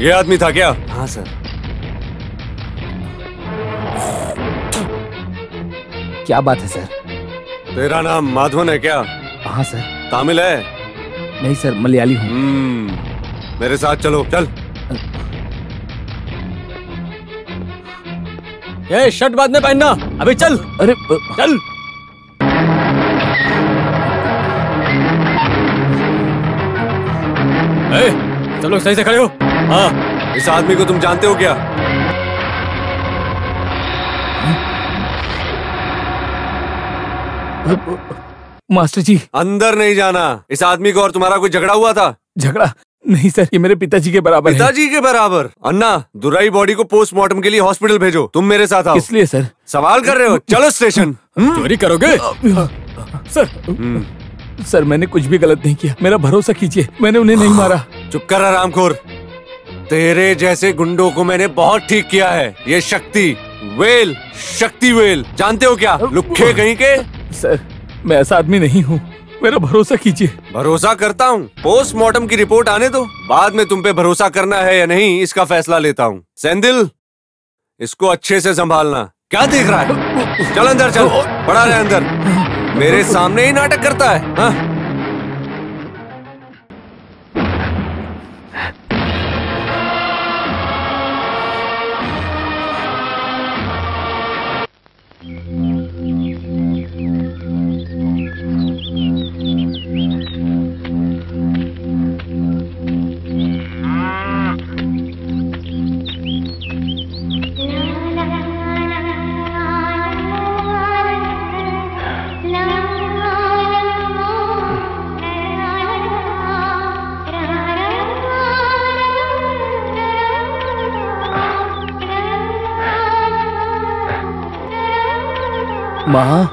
ये आदमी था क्या? हाँ सर। क्या बात है सर? तेरा नाम माधवन है क्या? हाँ सर। तामिल है? नहीं सर मलयाली हूँ। हम्म मेरे साथ चलो चल। ये शर्ट बाद में पहनना। अभी चल। अरे चल। ए, सब लोग सही से खड़े हो? हाँ। इस आदमी को तुम जानते हो क्या? मास्टर जी। अंदर नहीं जाना। इस आदमी को और तुम्हारा कोई झगड़ा हुआ था? झगड़ा? नहीं सर ये मेरे पिताजी के बराबर पिताजी के बराबर? अन्ना दुराई बॉडी को पोस्टमार्टम के लिए हॉस्पिटल भेजो। तुम मेरे साथ आओ। इसलिए सर? सवाल कर रहे हो? चलो स्टेशन। चोरी करोगे? सर सर मैंने कुछ भी गलत नहीं किया। मेरा भरोसा कीजिए। मैंने उन्हें नहीं मारा। चुप कर आरामखोर। तेरे जैसे गुंडों को मैंने बहुत ठीक किया है। ये शक्ति वेल शक्ति वेल। जानते हो क्या? लुखे कहीं के? सर मैं ऐसा आदमी नहीं हूँ। मेरा भरोसा कीजिए। भरोसा करता हूँ। पोस्टमार्टम की रिपोर्ट आने दो। बाद में तुम पे भरोसा करना है या नहीं, इसका फैसला लेता हूँ। सेंदिल, इसको अच्छे से संभालना। क्या देख रहा है? चल अंदर, चल। पड़ा रहे अंदर। मेरे सामने ही नाटक करता है। हाँ? माँ?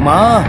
माँ?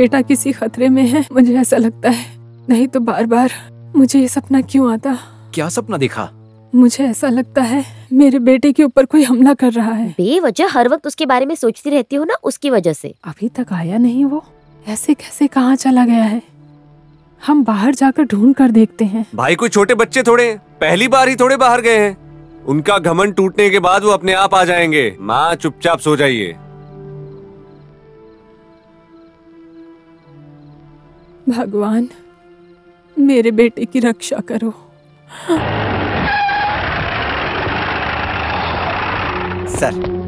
बेटा किसी खतरे में है मुझे ऐसा लगता है। नहीं तो बार बार मुझे ये सपना क्यों आता? क्या सपना दिखा? मुझे ऐसा लगता है मेरे बेटे के ऊपर कोई हमला कर रहा है। बेवजह हर वक्त उसके बारे में सोचती रहती हो ना उसकी वजह से। अभी तक आया नहीं वो। ऐसे कैसे कहाँ चला गया है? हम बाहर जाकर ढूंढ कर देखते हैं। भाई कोई छोटे बच्चे थोड़े पहली बार ही थोड़े बाहर गए हैं। उनका घमंड टूटने के बाद वो अपने आप आ जाएँगे। माँ चुपचाप सो जाइए। भगवान मेरे बेटे की रक्षा करो। सर।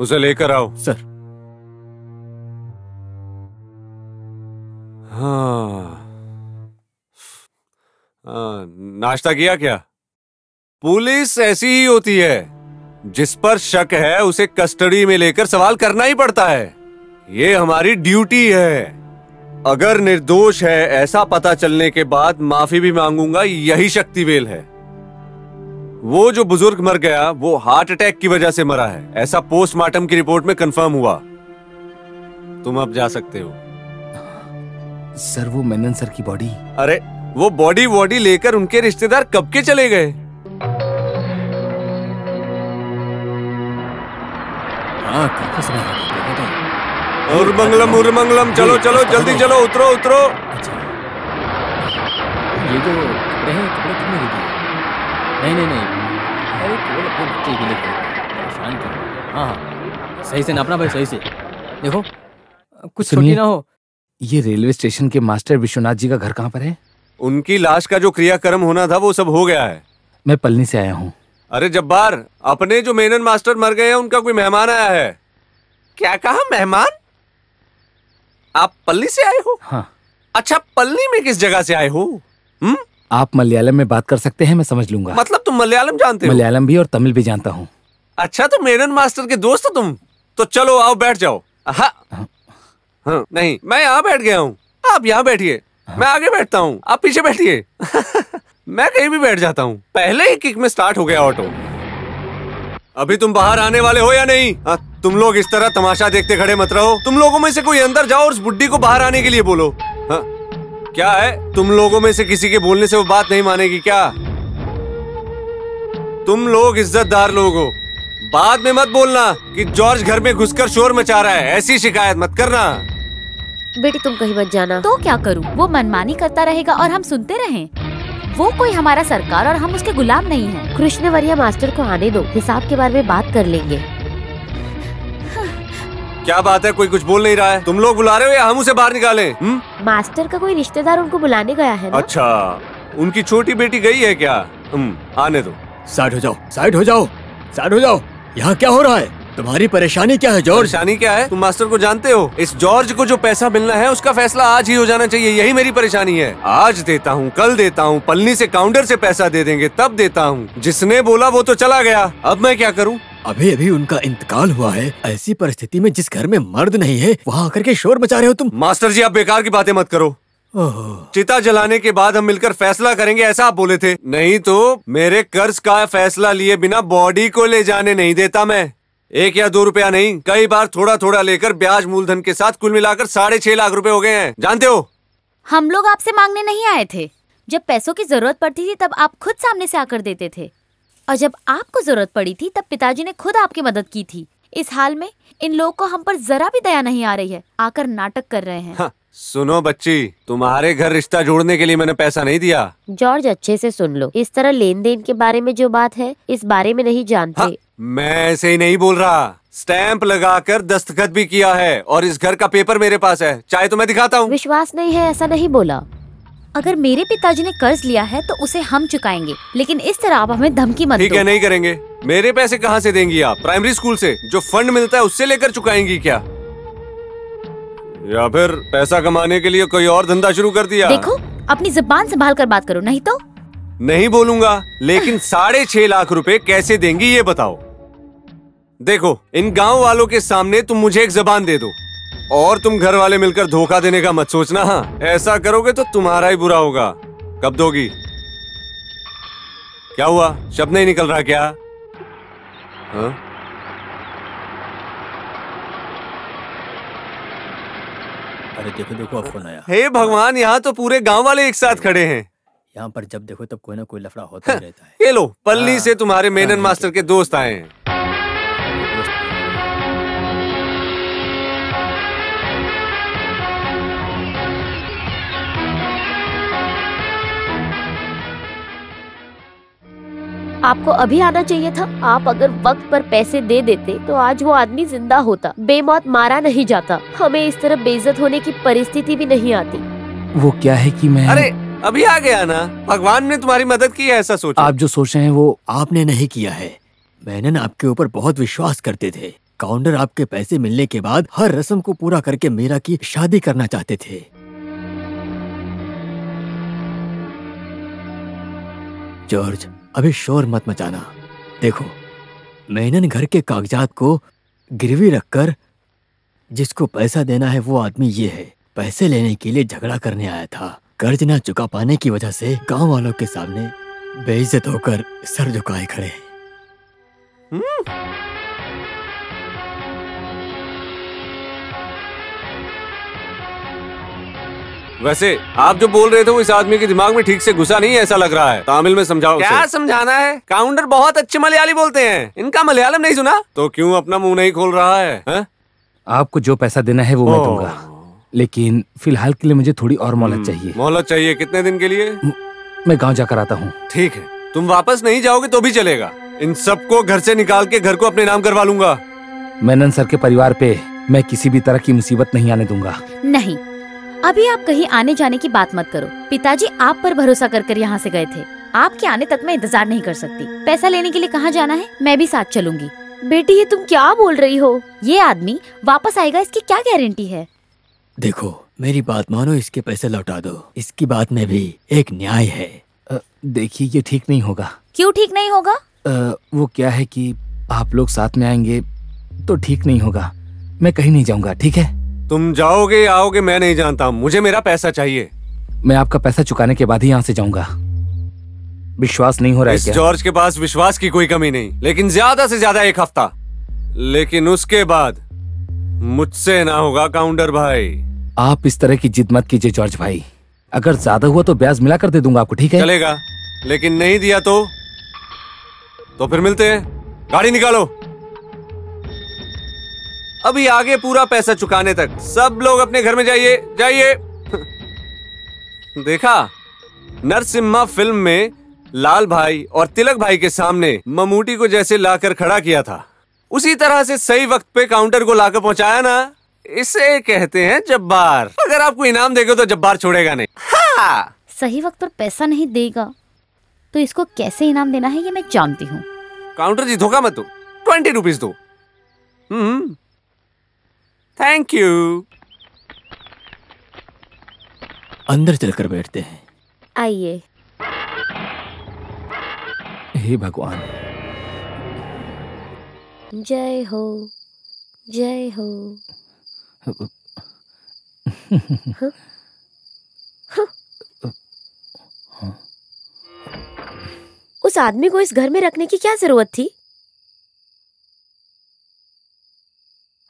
उसे लेकर आओ। सर। हाँ। हाँ, नाश्ता किया क्या? पुलिस ऐसी ही होती है जिस पर शक है उसे कस्टडी में लेकर सवाल करना ही पड़ता है। ये हमारी ड्यूटी है। अगर निर्दोष है ऐसा पता चलने के बाद माफ़ी भी मांगूँगा यही शक्तिवेल है। वो जो बुज़ुर्ग मर गया वो हार्ट अटैक की वजह से मरा है। ऐसा पोस्टमार्टम की रिपोर्ट में कंफर्म हुआ। तुम अब जा सकते हो। सर वो मेनन सर की बॉडी। अरे वो बॉडी वॉडी लेकर उनके रिश्तेदार कब के चले गए? हाँ काफ़ी समय हो गया, देखा तो। उर्मंगलम उर्मंगलम चलो चलो जल्दी चलो उतरो उतरो। अच्छा। ये जो कपड़े हैं कपड़े कितने के दिए नहीं नहीं नहीं। अरे केवल अपने बच्चे के लिए। परेशान कर हाँ। हाँ सही से नापना भाई सही से। देखो कुछ छोटी सुनिए। ना हो। ये रेलवे स्टेशन के मास्टर विश्वनाथ जी का घर कहाँ पर है? उनकी लाश का जो क्रियाक्रम होना था वो सब हो गया है। मैं पलनी से आया हूँ। अरे जब्बार अपने जो मेनन मास्टर मर गए हैं उनका कोई मेहमान आया है। क्या कहा मेहमान? आप पल्ली से आए हो? हाँ। अच्छा पल्ली में किस जगह से आए हो? हम्म? आप मलयालम में बात कर सकते हैं मैं समझ लूँगा। मतलब तुम मलयालम जानते हो? मलयालम भी और तमिल भी जानता हूँ। अच्छा तो मेनन मास्टर के दोस्त हो तुम? तो चलो आओ बैठ जाओ। हाँ। हाँ। नहीं मैं यहाँ बैठ गया हूँ। आप यहाँ बैठिए। मैं आगे बैठता हूँ। आप पीछे बैठिए। मैं कहीं भी बैठ जाता हूँ। पहले ही किक में स्टार्ट हो गया ऑटो अभी तुम बाहर आने वाले हो या नहीं? हाँ, तुम लोग इस तरह तमाशा देखते खड़े मत रहो। तुम लोगों में से कोई अंदर जाओ और उस बुड्ढी को बाहर आने के लिए बोलो। हाँ, क्या है? तुम लोगों में से किसी के बोलने से वो बात नहीं मानेगी क्या? तुम लोग इज्जतदार लोग हो। बाद में मत बोलना कि जॉर्ज घर में घुसकर शोर मचा रहा है। ऐसी शिकायत मत करना। बेटी तुम कहीं मत जाना। तो क्या करूँ? वो मनमानी करता रहेगा और हम सुनते रहें? वो कोई हमारा सरकार और हम उसके गुलाम नहीं हैं। कृष्णवरिया मास्टर को आने दो। हिसाब के बारे में बात कर लेंगे। क्या बात है? कोई कुछ बोल नहीं रहा है। तुम लोग बुला रहे हो या हम उसे बाहर निकालें? हम्म? मास्टर का कोई रिश्तेदार उनको बुलाने गया है ना? अच्छा। उनकी छोटी बेटी गई है क्या? हम्म, आने दो। साइड हो जाओ। साइड हो जाओ। साइड हो जाओ। यहाँ क्या हो रहा है? तुम्हारी परेशानी क्या है जॉर्ज? परेशानी क्या है? तुम मास्टर को जानते हो? इस जॉर्ज को जो पैसा मिलना है उसका फैसला आज ही हो जाना चाहिए। यही मेरी परेशानी है। आज देता हूँ कल देता हूँ पलनी से काउंटर से पैसा दे देंगे तब देता हूँ। जिसने बोला वो तो चला गया। अब मैं क्या करूँ? अभी अभी उनका इंतकाल हुआ है। ऐसी परिस्थिति में जिस घर में मर्द नहीं है वहाँ आकर के शोर मचा रहे हो तुम। मास्टर जी आप बेकार की बातें मत करो। चिता जलाने के बाद हम मिलकर फैसला करेंगे ऐसा आप बोले थे। नहीं तो मेरे कर्ज का फैसला लिए बिना बॉडी को ले जाने नहीं देता मैं। एक या दो रुपया नहीं कई बार थोड़ा थोड़ा लेकर ब्याज मूलधन के साथ कुल मिलाकर साढ़े छह लाख रुपए हो गए हैं। जानते हो? हम लोग आपसे मांगने नहीं आए थे। जब पैसों की ज़रूरत पड़ती थी तब आप खुद सामने से आकर देते थे। और जब आपको ज़रूरत पड़ी थी तब पिताजी ने खुद आपकी मदद की थी। इस हाल में इन लोगों को हम पर जरा भी दया नहीं आ रही है। आकर नाटक कर रहे हैं। हाँ, सुनो बच्ची तुम्हारे घर रिश्ता जोड़ने के लिए मैंने पैसा नहीं दिया। जॉर्ज अच्छे से सुन लो। इस तरह लेन देन के बारे में जो बात है इस बारे में नहीं जानते। हाँ, मैं ऐसे ही नहीं बोल रहा। स्टैंप लगाकर दस्तखत भी किया है और इस घर का पेपर मेरे पास है। चाहे तो मैं दिखाता हूँ। विश्वास नहीं है ऐसा नहीं बोला। अगर मेरे पिताजी ने कर्ज लिया है तो उसे हम चुकाएँगे। लेकिन इस तरह आप हमें धमकी मत ठीक दो। है नहीं करेंगे। मेरे पैसे कहाँ से देंगी आप? प्राइमरी स्कूल से। जो फंड मिलता है उससे लेकर चुकाएँगी क्या? या फिर पैसा कमाने के लिए कोई और धंधा शुरू कर दिया? देखो अपनी ज़ुबान संभाल कर बात करो नहीं तो? नहीं बोलूँगा लेकिन साढ़े छह लाख रुपए कैसे देंगी ये बताओ। देखो इन गाँव वालों के सामने तुम मुझे एक जबान दे दो। और तुम घर वाले मिलकर धोखा देने का मत सोचना हाँ? ऐसा करोगे तो तुम्हारा ही बुरा होगा। कब दोगी? क्या हुआ? शब्द नहीं निकल रहा क्या? हाँ? अरे देखो देखो अब फ़ोन आया? हे भगवान यहाँ तो पूरे गाँव वाले एक साथ खड़े हैं। यहाँ पर जब देखो तब कोई ना कोई लफड़ा होता रहता है। ये लो पल्ली हाँ। से तुम्हारे मेनन मास्टर के दोस्त आए हैं। आपको अभी आना चाहिए था। आप अगर वक्त पर पैसे दे देते तो आज वो आदमी ज़िंदा होता। बेमौत मारा नहीं जाता। हमें इस तरह बेइज्जत होने की परिस्थिति भी नहीं आती। वो क्या है कि मैं अरे अभी आ गया ना। भगवान ने तुम्हारी मदद की है ऐसा सोचो। आप जो सोच रहे हैं वो आपने नहीं किया है। मैंने ना आपके ऊपर बहुत विश्वास करते थे। काउंटर आपके पैसे मिलने के बाद हर रस्म को पूरा करके मीरा की शादी करना चाहते थे। जॉर्ज अभी शोर मत मचाना। देखो मैंने घर के कागजात को गिरवी रखकर जिसको पैसा देना है वो आदमी ये है। पैसे लेने के लिए झगड़ा करने आया था। कर्ज ना चुका पाने की वजह से गाँव वालों के सामने बेइज्जत होकर सर झुकाए खड़े। हैं। वैसे आप जो बोल रहे थे वो इस आदमी के दिमाग में ठीक से घुसा नहीं है ऐसा लग रहा है। तामिल में समझाओ क्या उसे। समझाना है? काउंटर बहुत अच्छे मलयाली बोलते हैं। इनका मलयालम नहीं सुना? तो क्यों अपना मुँह नहीं खोल रहा है, है? आपको जो पैसा देना है वो मैं दूँगा। लेकिन फ़िलहाल के लिए मुझे थोड़ी और मोहलत चाहिए। मोहलत चाहिए कितने दिन के लिए? मैं गाँव जाकर आता हूँ। ठीक है तुम वापस नहीं जाओगे तो भी चलेगा। इन सबको घर से निकाल के घर को अपने नाम करवा लूँगा। मेनन सर के परिवार पे मैं किसी भी तरह की मुसीबत नहीं आने दूँगा। नहीं अभी आप कहीं आने जाने की बात मत करो। पिताजी आप पर भरोसा कर कर यहाँ से गए थे। आपके आने तक मैं इंतज़ार नहीं कर सकती। पैसा लेने के लिए कहाँ जाना है? मैं भी साथ चलूँगी। बेटी ये तुम क्या बोल रही हो? ये आदमी वापस आएगा इसकी क्या गारंटी है? देखो मेरी बात मानो इसके पैसे लौटा दो। इसकी बात में भी एक न्याय है। देखिए ये ठीक नहीं होगा। क्यों ठीक नहीं होगा? अ, वो क्या है कि आप लोग साथ में आएँगे तो ठीक नहीं होगा। मैं कहीं नहीं जाऊँगा ठीक है? तुम जाओगे या आओगे मैं नहीं जानता। मुझे मेरा पैसा चाहिए। मैं आपका पैसा चुकाने के बाद ही यहाँ से जाऊँगा। विश्वास नहीं हो रहा है जॉर्ज के पास विश्वास की कोई कमी नहीं लेकिन ज़्यादा से ज़्यादा एक हफ़्ता। लेकिन उसके बाद मुझसे ना होगा काउंटर भाई। आप इस तरह की जिद मत कीजिए जॉर्ज भाई। अगर ज़्यादा हुआ तो ब्याज मिला कर दे दूँगा आपको ठीक है? चलेगा लेकिन नहीं दिया तो? तो फिर मिलते हैं। गाड़ी निकालो। अभी आगे पूरा पैसा चुकाने तक। सब लोग अपने घर में जाइए जाइए। देखा? नरसिम्हा फ़िल्म में लाल भाई और तिलक भाई के सामने ममूटी को जैसे लाकर खड़ा किया था। उसी तरह से सही वक्त पे काउंटर को लाकर पहुँचाया ना? इसे कहते हैं जब्बार। अगर आपको इनाम देगा तो जब्बार छोड़ेगा नहीं। हाँ। सही वक्त पर पैसा नहीं देगा तो इसको कैसे इनाम देना है ये मैं जानती हूँ। काउंटर जी धोखा मत दो। ट्वेंटी रुपीज़ दो। हम्म थैंक यू अंदर चलकर बैठते हैं। आइए। हे भगवान। जय हो जय हो? उस आदमी को इस घर में रखने की क्या ज़रूरत थी?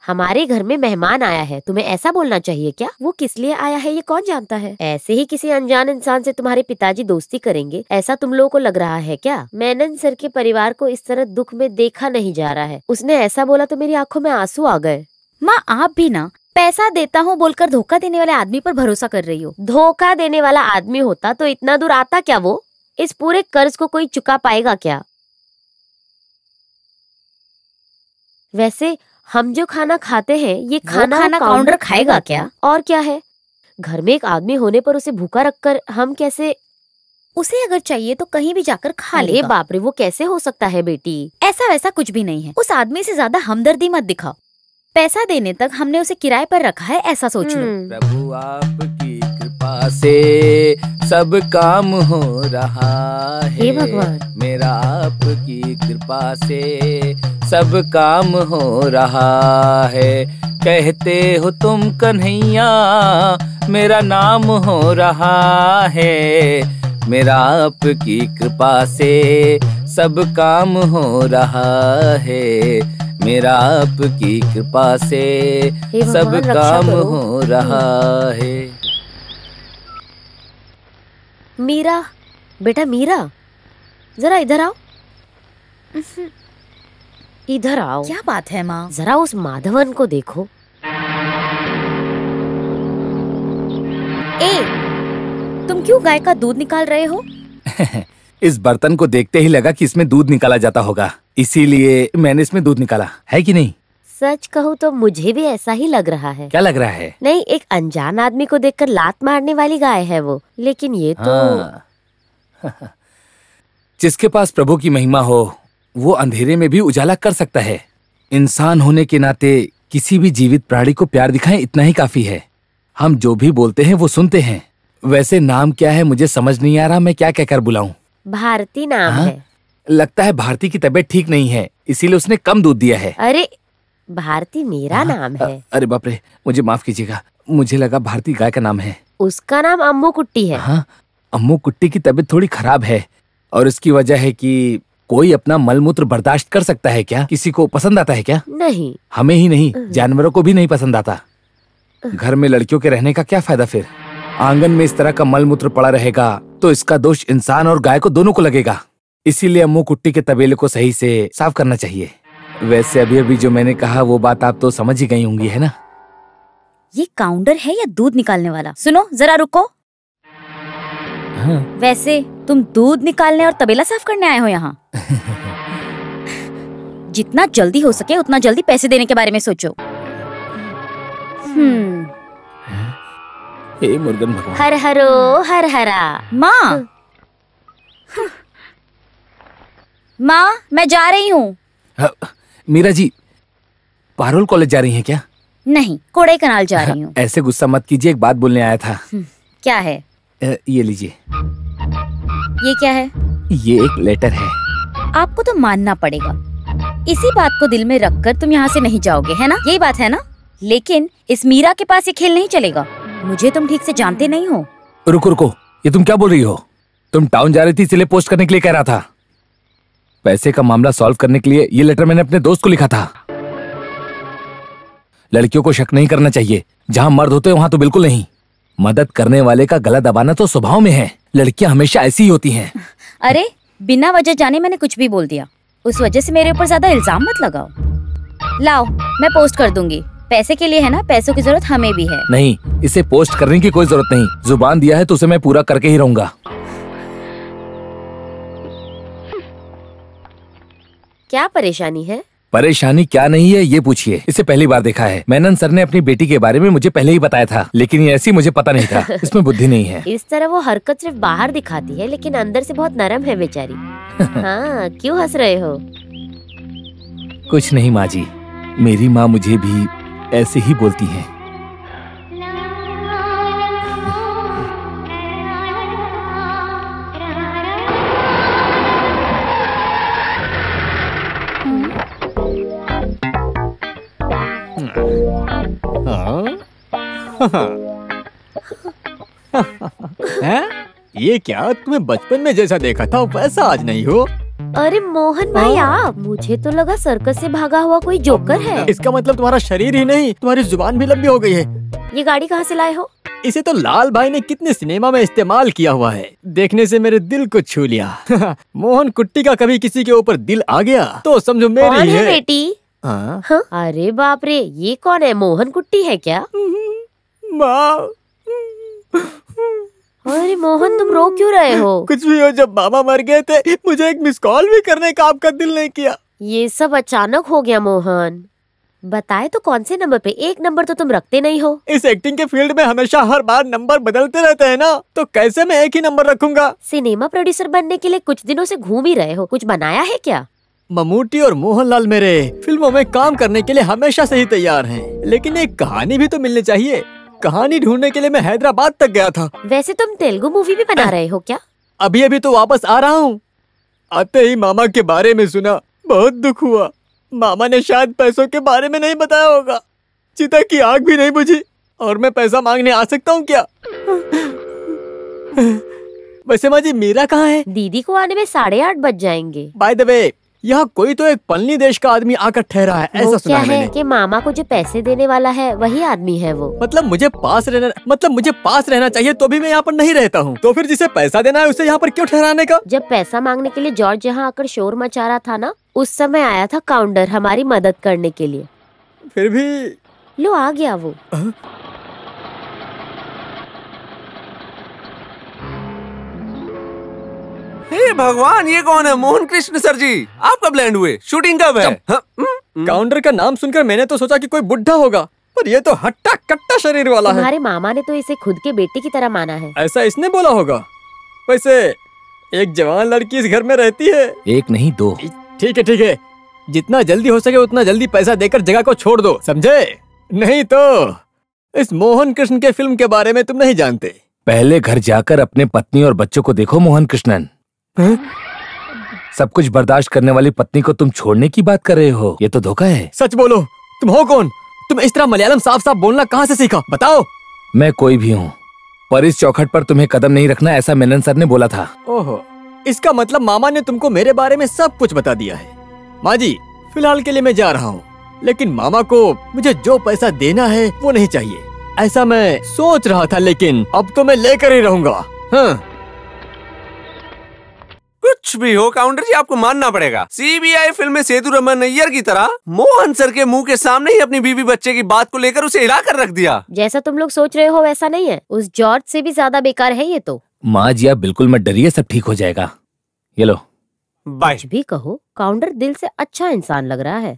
हमारे घर में मेहमान आया है तुम्हें ऐसा बोलना चाहिए क्या? वो किस लिए आया है ये कौन जानता है? ऐसे ही किसी अनजान इंसान से तुम्हारे पिताजी दोस्ती करेंगे ऐसा तुम लोगों को लग रहा है क्या? मेनन सर के परिवार को इस तरह दुख में देखा नहीं जा रहा है। उसने ऐसा बोला तो मेरी आँखों में आँसू आ गए। माँ आप भी ना पैसा देता हूँ बोलकर धोखा देने वाले आदमी पर भरोसा कर रही हो। धोखा देने वाला आदमी होता तो इतना दूर आता क्या वो? इस पूरे कर्ज को कोई चुका पाएगा क्या? वैसे हम जो खाना खाते हैं ये खाना खाना काउंटर खाएगा क्या? और क्या है? घर में एक आदमी होने पर उसे भूखा रखकर हम कैसे उसे अगर चाहिए तो कहीं भी जाकर खा ले बाप रे वो कैसे हो सकता है बेटी? ऐसा वैसा कुछ भी नहीं है। उस आदमी से ज़्यादा हमदर्दी मत दिखाओ। पैसा देने तक हमने उसे किराए पर रखा है ऐसा सोच लो। हम्म, प्रभु कृपा से सब काम हो रहा है। हे भगवान। मेरा आपकी कृपा से सब काम हो रहा है। कहते हो तुम कन्हैया मेरा नाम हो रहा है। मेरा आपकी कृपा से सब काम हो रहा है। मेरा आपकी कृपा से सब काम हो रहा है। मीरा? बेटा मीरा? जरा इधर आओ। इधर आओ। क्या बात है माँ? जरा उस माधवन को देखो। ए तुम क्यों गाय का दूध निकाल रहे हो? इस बर्तन को देखते ही लगा कि इसमें दूध निकाला जाता होगा। इसीलिए मैंने इसमें दूध निकाला। है कि नहीं? सच कहूँ तो मुझे भी ऐसा ही लग रहा है। क्या लग रहा है? नहीं एक अनजान आदमी को देखकर लात मारने वाली गाय है वो। लेकिन ये तो हाँ। जिसके पास प्रभु की महिमा हो वो अंधेरे में भी उजाला कर सकता है। इंसान होने के नाते किसी भी जीवित प्राणी को प्यार दिखाएँ इतना ही काफ़ी है। हम जो भी बोलते हैं वो सुनते हैं। वैसे नाम क्या है मुझे समझ नहीं आ रहा मैं क्या कहकर बुलाऊं? भारती नाम हाँ? है। लगता है भारती की तबीयत ठीक नहीं है इसीलिए उसने कम दूध दिया है। अरे भारती मेरा नाम है। अरे बाप रे मुझे माफ़ कीजिएगा। मुझे लगा भारती गाय का नाम है। उसका नाम अम्मू कुट्टी है। हाँ अम्मू कुट्टी की तबीयत थोड़ी खराब है और इसकी वजह है कि कोई अपना मलमूत्र बर्दाश्त कर सकता है क्या? किसी को पसंद आता है क्या? नहीं। हमें ही नहीं जानवरों को भी नहीं पसंद आता। घर में लड़कियों के रहने का क्या फ़ायदा फिर? आँगन में इस तरह का मलमूत्र पड़ा रहेगा तो इसका दोष इंसान और गाय को दोनों को लगेगा। इसीलिए अम्मू कुट्टी के तबेले को सही से साफ़ करना चाहिए। वैसे अभी अभी जो मैंने कहा वो बात आप तो समझ ही गई होंगी है ना? ये काउंटर है या दूध निकालने वाला? सुनो जरा रुको। हाँ। वैसे तुम दूध निकालने और तबेला साफ़ करने आए हो यहाँ। जितना जल्दी हो सके उतना जल्दी पैसे देने के बारे में सोचो। हम्म। हे मुर्गन भगवान। हर हरो हर हरा। माँ। माँ मैं जा रही हूँ। हाँ, मीरा जी पारुल कॉलेज जा रही हैं क्या? नहीं कोड़े कनाल जा रही हूँ। ऐसे गुस्सा मत कीजिए एक बात बोलने आया था। क्या है? ये लीजिए। ये क्या है? ये एक लेटर है। आपको तो मानना पड़ेगा। इसी बात को दिल में रखकर तुम यहाँ से नहीं जाओगे है ना? यही बात है ना? लेकिन इस मीरा के पास ये खेल नहीं चलेगा। मुझे तुम ठीक से जानते नहीं हो। रुको रुको। ये तुम क्या बोल रही हो? तुम टाउन जा रही थी इसलिए पोस्ट करने के लिए कह रहा था। पैसे का मामला सॉल्व करने के लिए ये लेटर मैंने अपने दोस्त को लिखा था। लड़कियों को शक नहीं करना चाहिए। जहाँ मर्द होते हैं वहाँ तो बिल्कुल नहीं। मदद करने वाले का गला दबाना तो स्वभाव में है। लड़कियाँ हमेशा ऐसी ही होती हैं। अरे बिना वजह जाने मैंने कुछ भी बोल दिया। उस वजह से मेरे ऊपर ज़्यादा इल्ज़ाम मत लगाओ। लाओ मैं पोस्ट कर दूँगी। पैसे के लिए है ना? पैसों की ज़रूरत हमें भी है। नहीं इसे पोस्ट करने की कोई ज़रूरत नहीं। ज़ुबान दिया है तो उसे मैं पूरा करके ही रहूँगा। क्या परेशानी है? परेशानी क्या नहीं है ये पूछिए। इसे पहली बार देखा है। मैनन सर ने अपनी बेटी के बारे में मुझे पहले ही बताया था लेकिन ये ऐसी मुझे पता नहीं था। इसमें बुद्धि नहीं है। इस तरह वो हरकत सिर्फ़ बाहर दिखाती है लेकिन अंदर से बहुत नरम है बेचारी। हाँ क्यों हंस रहे हो? कुछ नहीं माँ जी। मेरी माँ मुझे भी ऐसे ही बोलती हैं। हैं? ये क्या? तुम्हें बचपन में जैसा देखा था वैसा आज नहीं हो। अरे मोहन भाई आप मुझे तो लगा सर्कस से भागा हुआ कोई जोकर है। इसका मतलब तुम्हारा शरीर ही नहीं तुम्हारी ज़ुबान भी लंबी हो गई है। ये गाड़ी कहाँ से लाए हो? इसे तो लाल भाई ने कितने सिनेमा में इस्तेमाल किया हुआ है। देखने से मेरे दिल को छू लिया। मोहन कुट्टी का कभी किसी के ऊपर दिल आ गया तो समझो मेरी है है। बेटी? हाँ? हाँ? अरे बाप रे ये कौन है? मोहन कुट्टी है क्या? माँ। अरे मोहन तुम रो क्यों रहे हो? कुछ भी हो जब मामा मर गए थे मुझे एक मिस कॉल भी करने का आपका दिल नहीं किया। ये सब अचानक हो गया मोहन। बताए तो कौन से नंबर पे? एक नंबर तो तुम रखते नहीं हो। इस एक्टिंग के फ़ील्ड में हमेशा हर बार नंबर बदलते रहते हैं ना तो कैसे मैं एक ही नंबर रखूँगा? सिनेमा प्रोड्यूसर बनने के लिए कुछ दिनों से घूम ही रहे हो। कुछ बनाया है क्या? ममूटी और मोहनलाल मेरे फ़िल्मों में काम करने के लिए हमेशा से ही तैयार हैं। लेकिन एक कहानी भी तो मिलनी चाहिए। कहानी ढूँढने के लिए मैं हैदराबाद तक गया था। वैसे तुम तेलुगु मूवी भी बना रहे हो क्या? अभी अभी तो वापस आ रहा हूँ। आते ही मामा के बारे में सुना बहुत दुख हुआ। मामा ने शायद पैसों के बारे में नहीं बताया होगा। चिता की आग भी नहीं बुझी और मैं पैसा मांगने आ सकता हूँ क्या? वैसे माँ जी मीरा कहाँ है? दीदी को आने में साढ़े आठ बज जाएँगे। बाय द वे यहाँ कोई तो एक पलनी देश का आदमी आकर ठहरा है ऐसा सुना क्या है मैंने कि मामा को जो पैसे देने वाला है वही आदमी है वो। मतलब मुझे पास रहना मतलब मुझे पास रहना चाहिए तो भी मैं यहाँ पर नहीं रहता हूँ। तो फिर जिसे पैसा देना है उसे यहाँ पर क्यों ठहराने का? जब पैसा मांगने के लिए जॉर्ज यहाँ आकर शोर मचा रहा था ना उस समय आया था काउंटर हमारी मदद करने के लिए। फिर भी लो आ गया वो। हे भगवान ये कौन है? मोहन कृष्ण सर जी आप कब लैंड हुए? शूटिंग कब है? काउंटर का नाम सुनकर मैंने तो सोचा कि कोई बुढ़ा होगा पर ये तो हट्टा कट्टा शरीर वाला है। तुम्हारे मामा ने तो इसे खुद के बेटे की तरह माना है। ऐसा इसने बोला होगा। वैसे एक जवान लड़की इस घर में रहती है। एक नहीं दो। ठीक है ठीक है। जितना जल्दी हो सके उतना जल्दी पैसा देकर जगह को छोड़ दो समझे? नहीं तो इस मोहन कृष्ण के फ़िल्म के बारे में तुम नहीं जानते। पहले घर जाकर अपने पत्नी और बच्चों को देखो मोहन कृष्णन हैं? सब कुछ बर्दाश्त करने वाली पत्नी को तुम छोड़ने की बात कर रहे हो? ये तो धोखा है। सच बोलो तुम हो कौन? तुम इस तरह मलयालम साफ़ साफ़ बोलना कहाँ से सीखा? बताओ। मैं कोई भी हूँ पर इस चौखट पर तुम्हें कदम नहीं रखना ऐसा मेनन सर ने बोला था। ओहो इसका मतलब मामा ने तुमको मेरे बारे में सब कुछ बता दिया है। माँ जी फ़िलहाल के लिए मैं जा रहा हूँ लेकिन मामा को मुझे जो पैसा देना है वो नहीं चाहिए। ऐसा मैं सोच रहा था लेकिन अब तो मैं लेकर ही रहूँगा। हाँ। कुछ भी हो काउंटर जी आपको मानना पड़ेगा। सीबीआई फ़िल्म में सेतु रमन नैयर की तरह मोहन सर के मुँह के सामने ही अपनी बीवी बच्चे की बात को लेकर उसे हिला कर रख दिया। जैसा तुम लोग सोच रहे हो वैसा नहीं है। उस जॉर्ज से भी ज़्यादा बेकार है ये तो। माँ जी आप बिल्कुल मत डरिए सब ठीक हो जाएगा। ये लो। बाय भी कहो काउंटर दिल से अच्छा इंसान लग रहा है।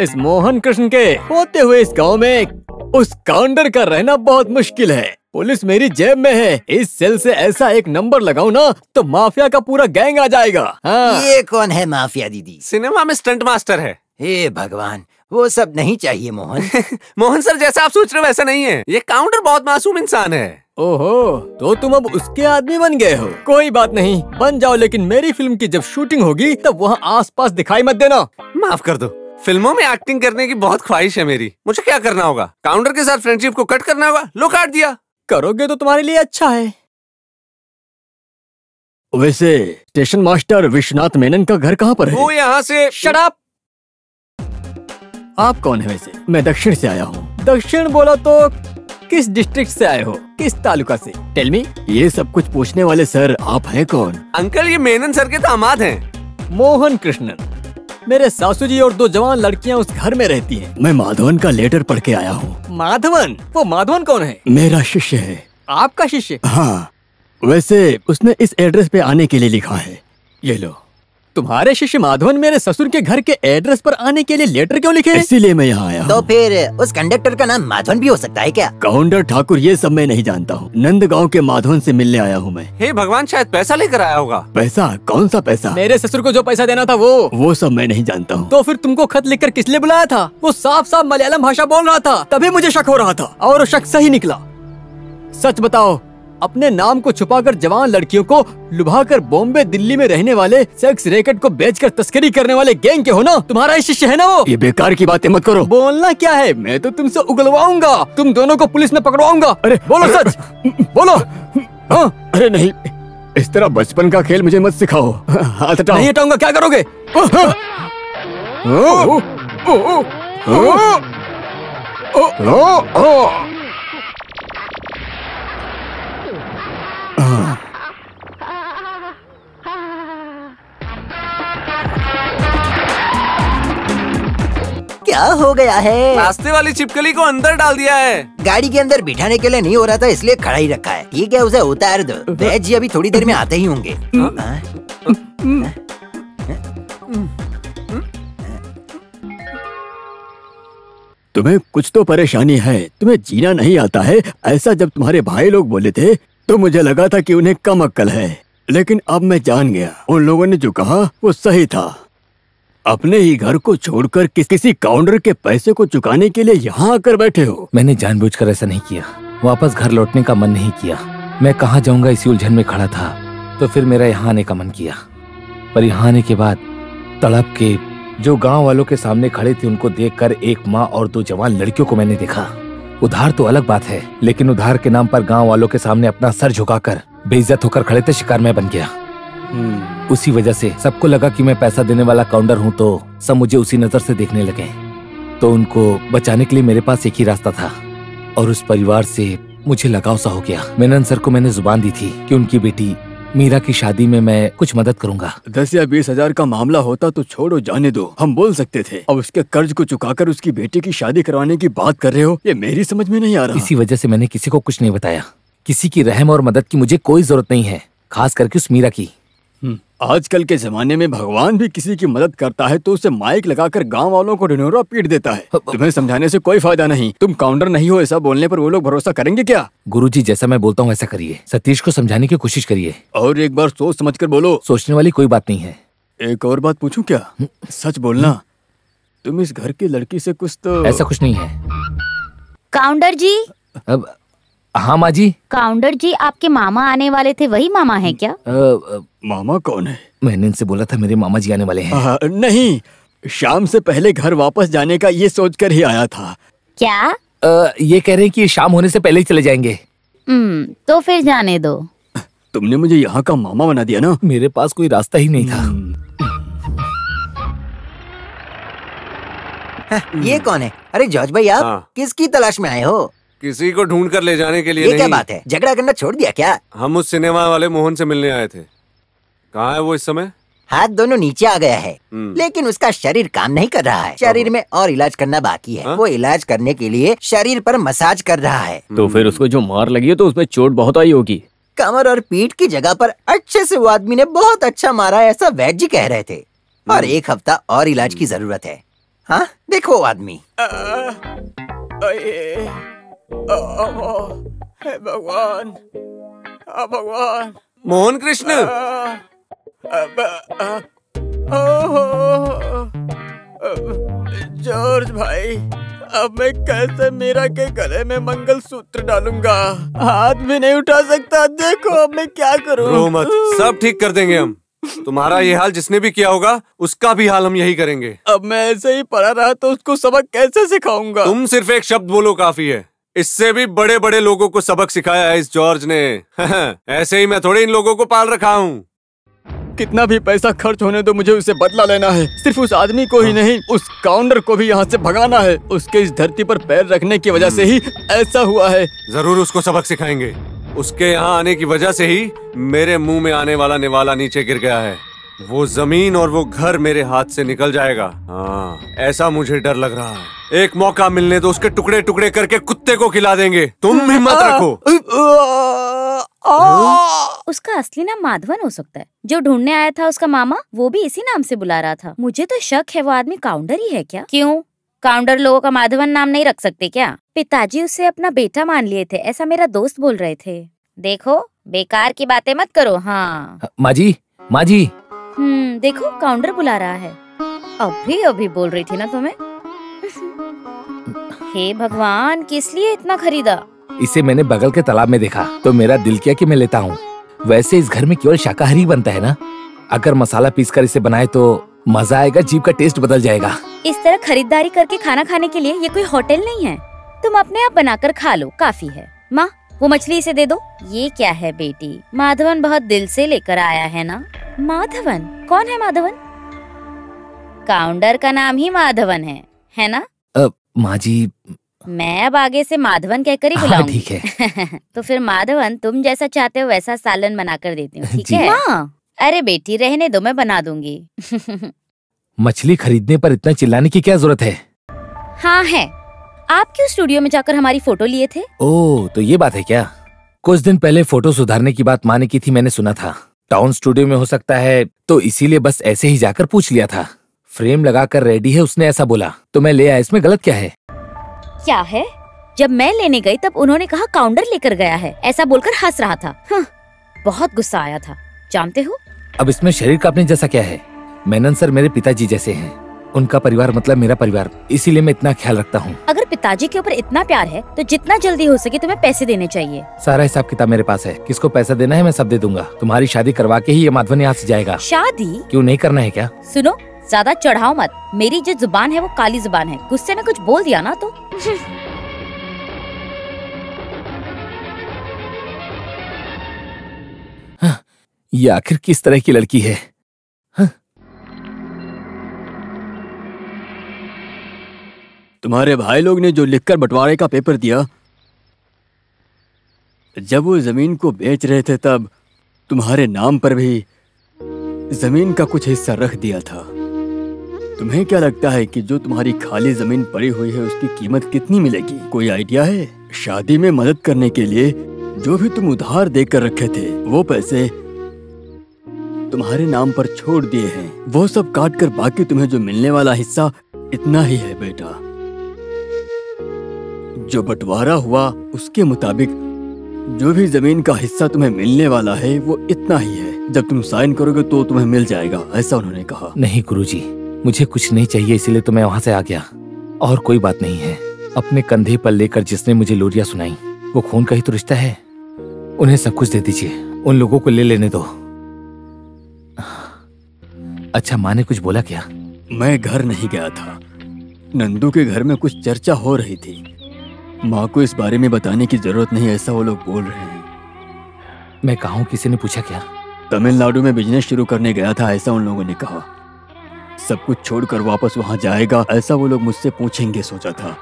इस मोहन कृष्ण के होते हुए इस गाँव में उस काउंटर का रहना बहुत मुश्किल है। पुलिस मेरी जेब में है। इस सेल से ऐसा एक नंबर लगाऊँ ना तो माफिया का पूरा गैंग आ जाएगा। हाँ। ये कौन है माफिया दीदी? सिनेमा में स्टंट मास्टर है। हे भगवान वो सब नहीं चाहिए मोहन। मोहन सर जैसा आप सोच रहे हो वैसा नहीं है। ये काउंटर बहुत मासूम इंसान है। ओहो तो तुम अब उसके आदमी बन गए हो। कोई बात नहीं बन जाओ लेकिन मेरी फ़िल्म की जब शूटिंग होगी तब वहाँ आसपास दिखाई मत देना। माफ़ कर दो। फ़िल्मों में एक्टिंग करने की बहुत ख्वाहिश है मेरी। मुझे क्या करना होगा? काउंटर के साथ फ्रेंडशिप को कट करना होगा? लो काट दिया। करोगे तो तुम्हारे लिए अच्छा है। वैसे स्टेशन मास्टर विश्वनाथ मेनन का घर कहाँ पर है? वो यहाँ से शराब आप कौन है वैसे? मैं दक्षिण से आया हूँ। दक्षिण बोला तो किस डिस्ट्रिक्ट से आए हो? किस तालुका से? टेल मी ये सब कुछ पूछने वाले सर आप हैं कौन? अंकल ये मेनन सर के दामाद हैं। मोहन कृष्णन। मेरे सासू जी और दो जवान लड़कियाँ उस घर में रहती हैं। मैं माधवन का लेटर पढ़ के आया हूँ। माधवन? वो माधवन कौन है? मेरा शिष्य है। आपका शिष्य? हाँ वैसे उसने इस एड्रेस पे आने के लिए लिखा है। ये लो। तुम्हारे शिष्य माधवन मेरे ससुर के घर के एड्रेस पर आने के लिए लेटर क्यों लिखे इसीलिए मैं यहाँ आया तो फिर उस कंडक्टर का नाम माधवन भी हो सकता है क्या? काउंटर ठाकुर ये सब मैं नहीं जानता हूँ। नंदगांव के माधवन से मिलने आया हूँ मैं। हे भगवान शायद पैसा लेकर आया होगा। पैसा? कौन सा पैसा? मेरे ससुर को जो पैसा देना था वो। वो सब मैं नहीं जानता हूँ। तो फिर तुमको खत लिखकर किस लिए बुलाया था? वो साफ़ साफ़ मलयालम भाषा बोल रहा था तभी मुझे शक हो रहा था और वो शक सही निकला। सच बताओ अपने नाम को छुपाकर जवान लड़कियों को लुभाकर बॉम्बे दिल्ली में रहने वाले सेक्स रैकेट को बेचकर तस्करी करने वाले गैंग के हो ना तुम्हारा ही शिष्य है ना वो ये बेकार की बातें मत करो बोलना क्या है मैं तो तुमसे उगलवाऊँगा तुम दोनों को पुलिस में पकड़वाऊँगा अरे बोलो सच बोलो हाँ अरे नहीं इस तरह बचपन का खेल मुझे मत सिखाओ हाथ हटाओ नहीं हटाऊँगा क्या करोगे क्या हो गया है? रास्ते वाली छिपकली को अंदर डाल दिया है। गाड़ी के अंदर बिठाने के लिए नहीं हो रहा था इसलिए खड़ा ही रखा है। ठीक है उसे उतार दो। वैद जी अभी थोड़ी देर में आते ही होंगे। हाँ? तुम्हें कुछ तो परेशानी है। तुम्हें जीना नहीं आता है। ऐसा जब तुम्हारे भाई लोग बोले थे तो मुझे लगा था कि उन्हें कम अक्ल है। लेकिन अब मैं जान गया। उन लोगों ने जो कहा वो सही था। अपने ही घर को छोड़कर किस, किसी काउंटर के पैसे को चुकाने के लिए यहाँ आकर बैठे हो? मैंने जानबूझकर ऐसा नहीं किया। वापस घर लौटने का मन नहीं किया। मैं कहाँ जाऊँगा इसी उलझन में खड़ा था तो फिर मेरा यहाँ आने का मन किया। पर यहाँ आने के बाद तड़प के जो गाँव वालों के सामने खड़े थे उनको देखकर एक माँ और दो जवान लड़कियों को मैंने देखा। उधार तो अलग बात है लेकिन उधार के नाम पर गाँव वालों के सामने अपना सर झुकाकर बेइज्जत होकर खड़े थे शिकार में बन गया। उसी वजह से सबको लगा कि मैं पैसा देने वाला काउंटर हूँ तो सब मुझे उसी नज़र से देखने लगे। तो उनको बचाने के लिए मेरे पास एक ही रास्ता था और उस परिवार से मुझे लगाव सा हो गया। मेनन सर को मैंने ज़ुबान दी थी कि उनकी बेटी मीरा की शादी में मैं कुछ मदद करूँगा। दस या बीस हज़ार का मामला होता तो छोड़ो जाने दो। हम बोल सकते थे अब उसके कर्ज को चुकाकर उसकी बेटी की शादी करवाने की बात कर रहे हो? ये मेरी समझ में नहीं आ रहा। इसी वजह से मैंने किसी को कुछ नहीं बताया। किसी की रहम और मदद की मुझे कोई ज़रूरत नहीं है खास करके उस मीरा की। हम्म, आजकल के जमाने में भगवान भी किसी की मदद करता है तो उसे माइक लगाकर गाँव वालों को ढिंढोरा पीट देता है। तुम्हें समझाने से कोई फ़ायदा नहीं। तुम काउंटर नहीं हो ऐसा बोलने पर वो लोग भरोसा करेंगे क्या? गुरुजी जैसा मैं बोलता हूँ ऐसा करिए। सतीश को समझाने की कोशिश करिए। और एक बार सोच समझ कर बोलो। सोचने वाली कोई बात नहीं है। एक और बात पूछूँ क्या? सच बोलना तुम इस घर की लड़की से कुछ तो ऐसा कुछ नहीं है। काउंटर जी? अब हाँ माँ जी काउंटर जी आपके मामा आने वाले थे वही मामा हैं क्या? अ, अ, मामा कौन है? मैंने इनसे बोला था मेरे मामा जी आने वाले हैं। आ, नहीं शाम से पहले घर वापस जाने का ये सोच कर ही आया था। क्या? अ, ये कह रहे हैं कि शाम होने से पहले ही चले जाएँगे। हम्म तो फिर जाने दो। तुमने मुझे यहाँ का मामा बना दिया ना? मेरे पास कोई रास्ता ही नहीं था। ये कौन है? अरे जॉर्ज भाई आप हाँ। किसकी तलाश में आए हो? किसी को ढूंढ कर ले जाने के लिए ये नहीं। क्या बात है झगड़ा करना छोड़ दिया क्या हम उस सिनेमा वाले मोहन से मिलने आए थे कहाँ है वो इस समय हाथ दोनों नीचे आ गया है हम्म। लेकिन उसका शरीर काम नहीं कर रहा है शरीर में और इलाज करना बाकी है हाँ? वो इलाज करने के लिए शरीर पर मसाज कर रहा है तो फिर उसको जो मार लगी है तो उसमें चोट बहुत आई होगी कमर और पीठ की जगह पर अच्छे से वो आदमी ने बहुत अच्छा मारा है, ऐसा वैद्य जी कह रहे थे और एक हफ़्ता और इलाज की ज़रूरत है हाँ देखो आदमी भगवान भगवान मोहन कृष्ण जॉर्ज भाई अब मैं कैसे मीरा के गले में मंगल सूत्र डालूँगा? हाथ भी नहीं उठा सकता। देखो अब मैं क्या करूँ? रो मत। सब ठीक कर देंगे हम। तुम्हारा ये हाल जिसने भी किया होगा उसका भी हाल हम यही करेंगे। अब मैं ऐसे ही पड़ा रहा तो उसको सबक कैसे सिखाऊँगा? तुम सिर्फ़ एक शब्द बोलो काफ़ी है। इससे भी बड़े बड़े लोगों को सबक सिखाया है इस जॉर्ज ने। ऐसे ही मैं थोड़े इन लोगों को पाल रखा हूँ। कितना भी पैसा खर्च होने दो मुझे उसे बदला लेना है। सिर्फ़ उस आदमी को ही नहीं उस काउंटर को भी यहाँ से भगाना है। उसके इस धरती पर पैर रखने की वजह से ही ऐसा हुआ है। ज़रूर उसको सबक सिखाएँगे। उसके यहाँ आने की वजह से ही मेरे मुँह में आने वाला निवाला नीचे गिर गया है। वो ज़मीन और वो घर मेरे हाथ से निकल जाएगा हाँ ऐसा मुझे डर लग रहा है एक मौका मिलने तो उसके टुकड़े टुकड़े करके कुत्ते को खिला देंगे तुम हिम्मत रखो उसका असली नाम माधवन हो सकता है जो ढूँढने आया था उसका मामा वो भी इसी नाम से बुला रहा था मुझे तो शक है वो आदमी काउंटर ही है क्या क्यों काउंटर लोगों का माधवन नाम नहीं रख सकते क्या पिताजी उसे अपना बेटा मान लिए थे ऐसा मेरा दोस्त बोल रहे थे देखो बेकार की बातें मत करो हाँ माँ जी माँ जी हम्म देखो काउंटर बुला रहा है। अभी अभी बोल रही थी ना तुम्हें? हे भगवान किस लिए इतना खरीदा? इसे मैंने बगल के तालाब में देखा तो मेरा दिल किया कि मैं लेता हूँ। वैसे इस घर में केवल शाकाहारी बनता है ना? अगर मसाला पीस कर इसे बनाए तो मज़ा आएगा जीप का टेस्ट बदल जाएगा। इस तरह खरीदारी करके खाना खाने के लिए ये कोई होटल नहीं है। तुम अपने आप बनाकर खा लो काफ़ी है। माँ वो मछली इसे दे दो। ये क्या है बेटी? माधवन बहुत दिल से लेकर आया है ना? माधवन? कौन है माधवन? काउंटर का नाम ही माधवन है है ना? माँ जी मैं अब आगे से माधवन कहकर ही हाँ, बुलाऊँगी। ठीक है। तो फिर माधवन तुम जैसा चाहते हो वैसा सालन बनाकर देती हूँ ठीक है? माँ अरे बेटी रहने दो मैं बना दूँगी। मछली खरीदने पर इतना चिल्लाने की क्या ज़रूरत है? हाँ है। आप क्यों स्टूडियो में जाकर हमारी फ़ोटो लिए थे? ओ तो ये बात है क्या? कुछ दिन पहले फ़ोटो सुधारने की बात माने की थी मैंने सुना था। टाउन स्टूडियो में हो सकता है तो इसीलिए बस ऐसे ही जाकर पूछ लिया था। फ्रेम लगाकर रेडी है उसने ऐसा बोला। तो मैं ले आया इसमें गलत क्या है? क्या है? जब मैं लेने गई तब उन्होंने कहा काउंटर लेकर गया है ऐसा बोलकर हंस रहा था। हाँ, बहुत गुस्सा आया था। जानते हो? अब इसमें शरीर का अपने जैसा क्या है? मेनन सर मेरे पिताजी जैसे हैं। उनका परिवार मतलब मेरा परिवार। इसीलिए मैं इतना ख्याल रखता हूँ। अगर पिताजी के ऊपर इतना प्यार है तो जितना जल्दी हो सके तुम्हें पैसे देने चाहिए। सारा हिसाब किताब मेरे पास है। किसको पैसा देना है मैं सब दे दूँगा। तुम्हारी शादी करवा के ही ये माधवन यहाँ से जाएगा। शादी? क्यों नहीं करना है क्या? सुनो ज़्यादा चढ़ाओ मत। मेरी जो ज़ुबान है वो काली ज़ुबान है। गुस्से में कुछ बोल दिया ना तो। ये आखिर किस तरह की लड़की है? तुम्हारे भाई लोग ने जो लिखकर बंटवारे का पेपर दिया, जब वो ज़मीन को बेच रहे थे तब तुम्हारे नाम पर भी ज़मीन का कुछ हिस्सा रख दिया था। तुम्हें क्या लगता है कि जो तुम्हारी खाली ज़मीन पड़ी हुई है, उसकी कीमत कितनी मिलेगी? कोई आइडिया है? शादी में मदद करने के लिए जो भी तुम उधार देकर रखे थे, वो पैसे तुम्हारे नाम पर छोड़ दिए हैं। वो सब काट कर बाकी तुम्हें जो मिलने वाला हिस्सा, इतना ही है बेटा। जो बंटवारा हुआ उसके मुताबिक जो भी ज़मीन का हिस्सा तुम्हें मिलने वाला है वो इतना ही है। जब तुम साइन करोगे तो तुम्हें मिल जाएगा ऐसा उन्होंने कहा। नहीं गुरुजी मुझे कुछ नहीं चाहिए इसीलिए तो मैं वहाँ से आ गया। और कोई बात नहीं है। अपने कंधे पर लेकर जिसने मुझे लोरिया सुनाई वो खून का ही तो रिश्ता है। उन्हें सब कुछ दे दीजिए। उन लोगों को ले लेने दो। अच्छा माँ ने कुछ बोला क्या? मैं घर नहीं गया था। नंदू के घर में कुछ चर्चा हो रही थी। माँ को इस बारे में बताने की ज़रूरत नहीं ऐसा वो लोग बोल रहे हैं। मैं कहा किसी ने पूछा क्या? तमिलनाडु में बिज़नेस शुरू करने गया था ऐसा उन लोगों ने कहा। सब कुछ छोड़कर वापस वहाँ जाएगा ऐसा वो लोग मुझसे पूछेंगे सोचा था।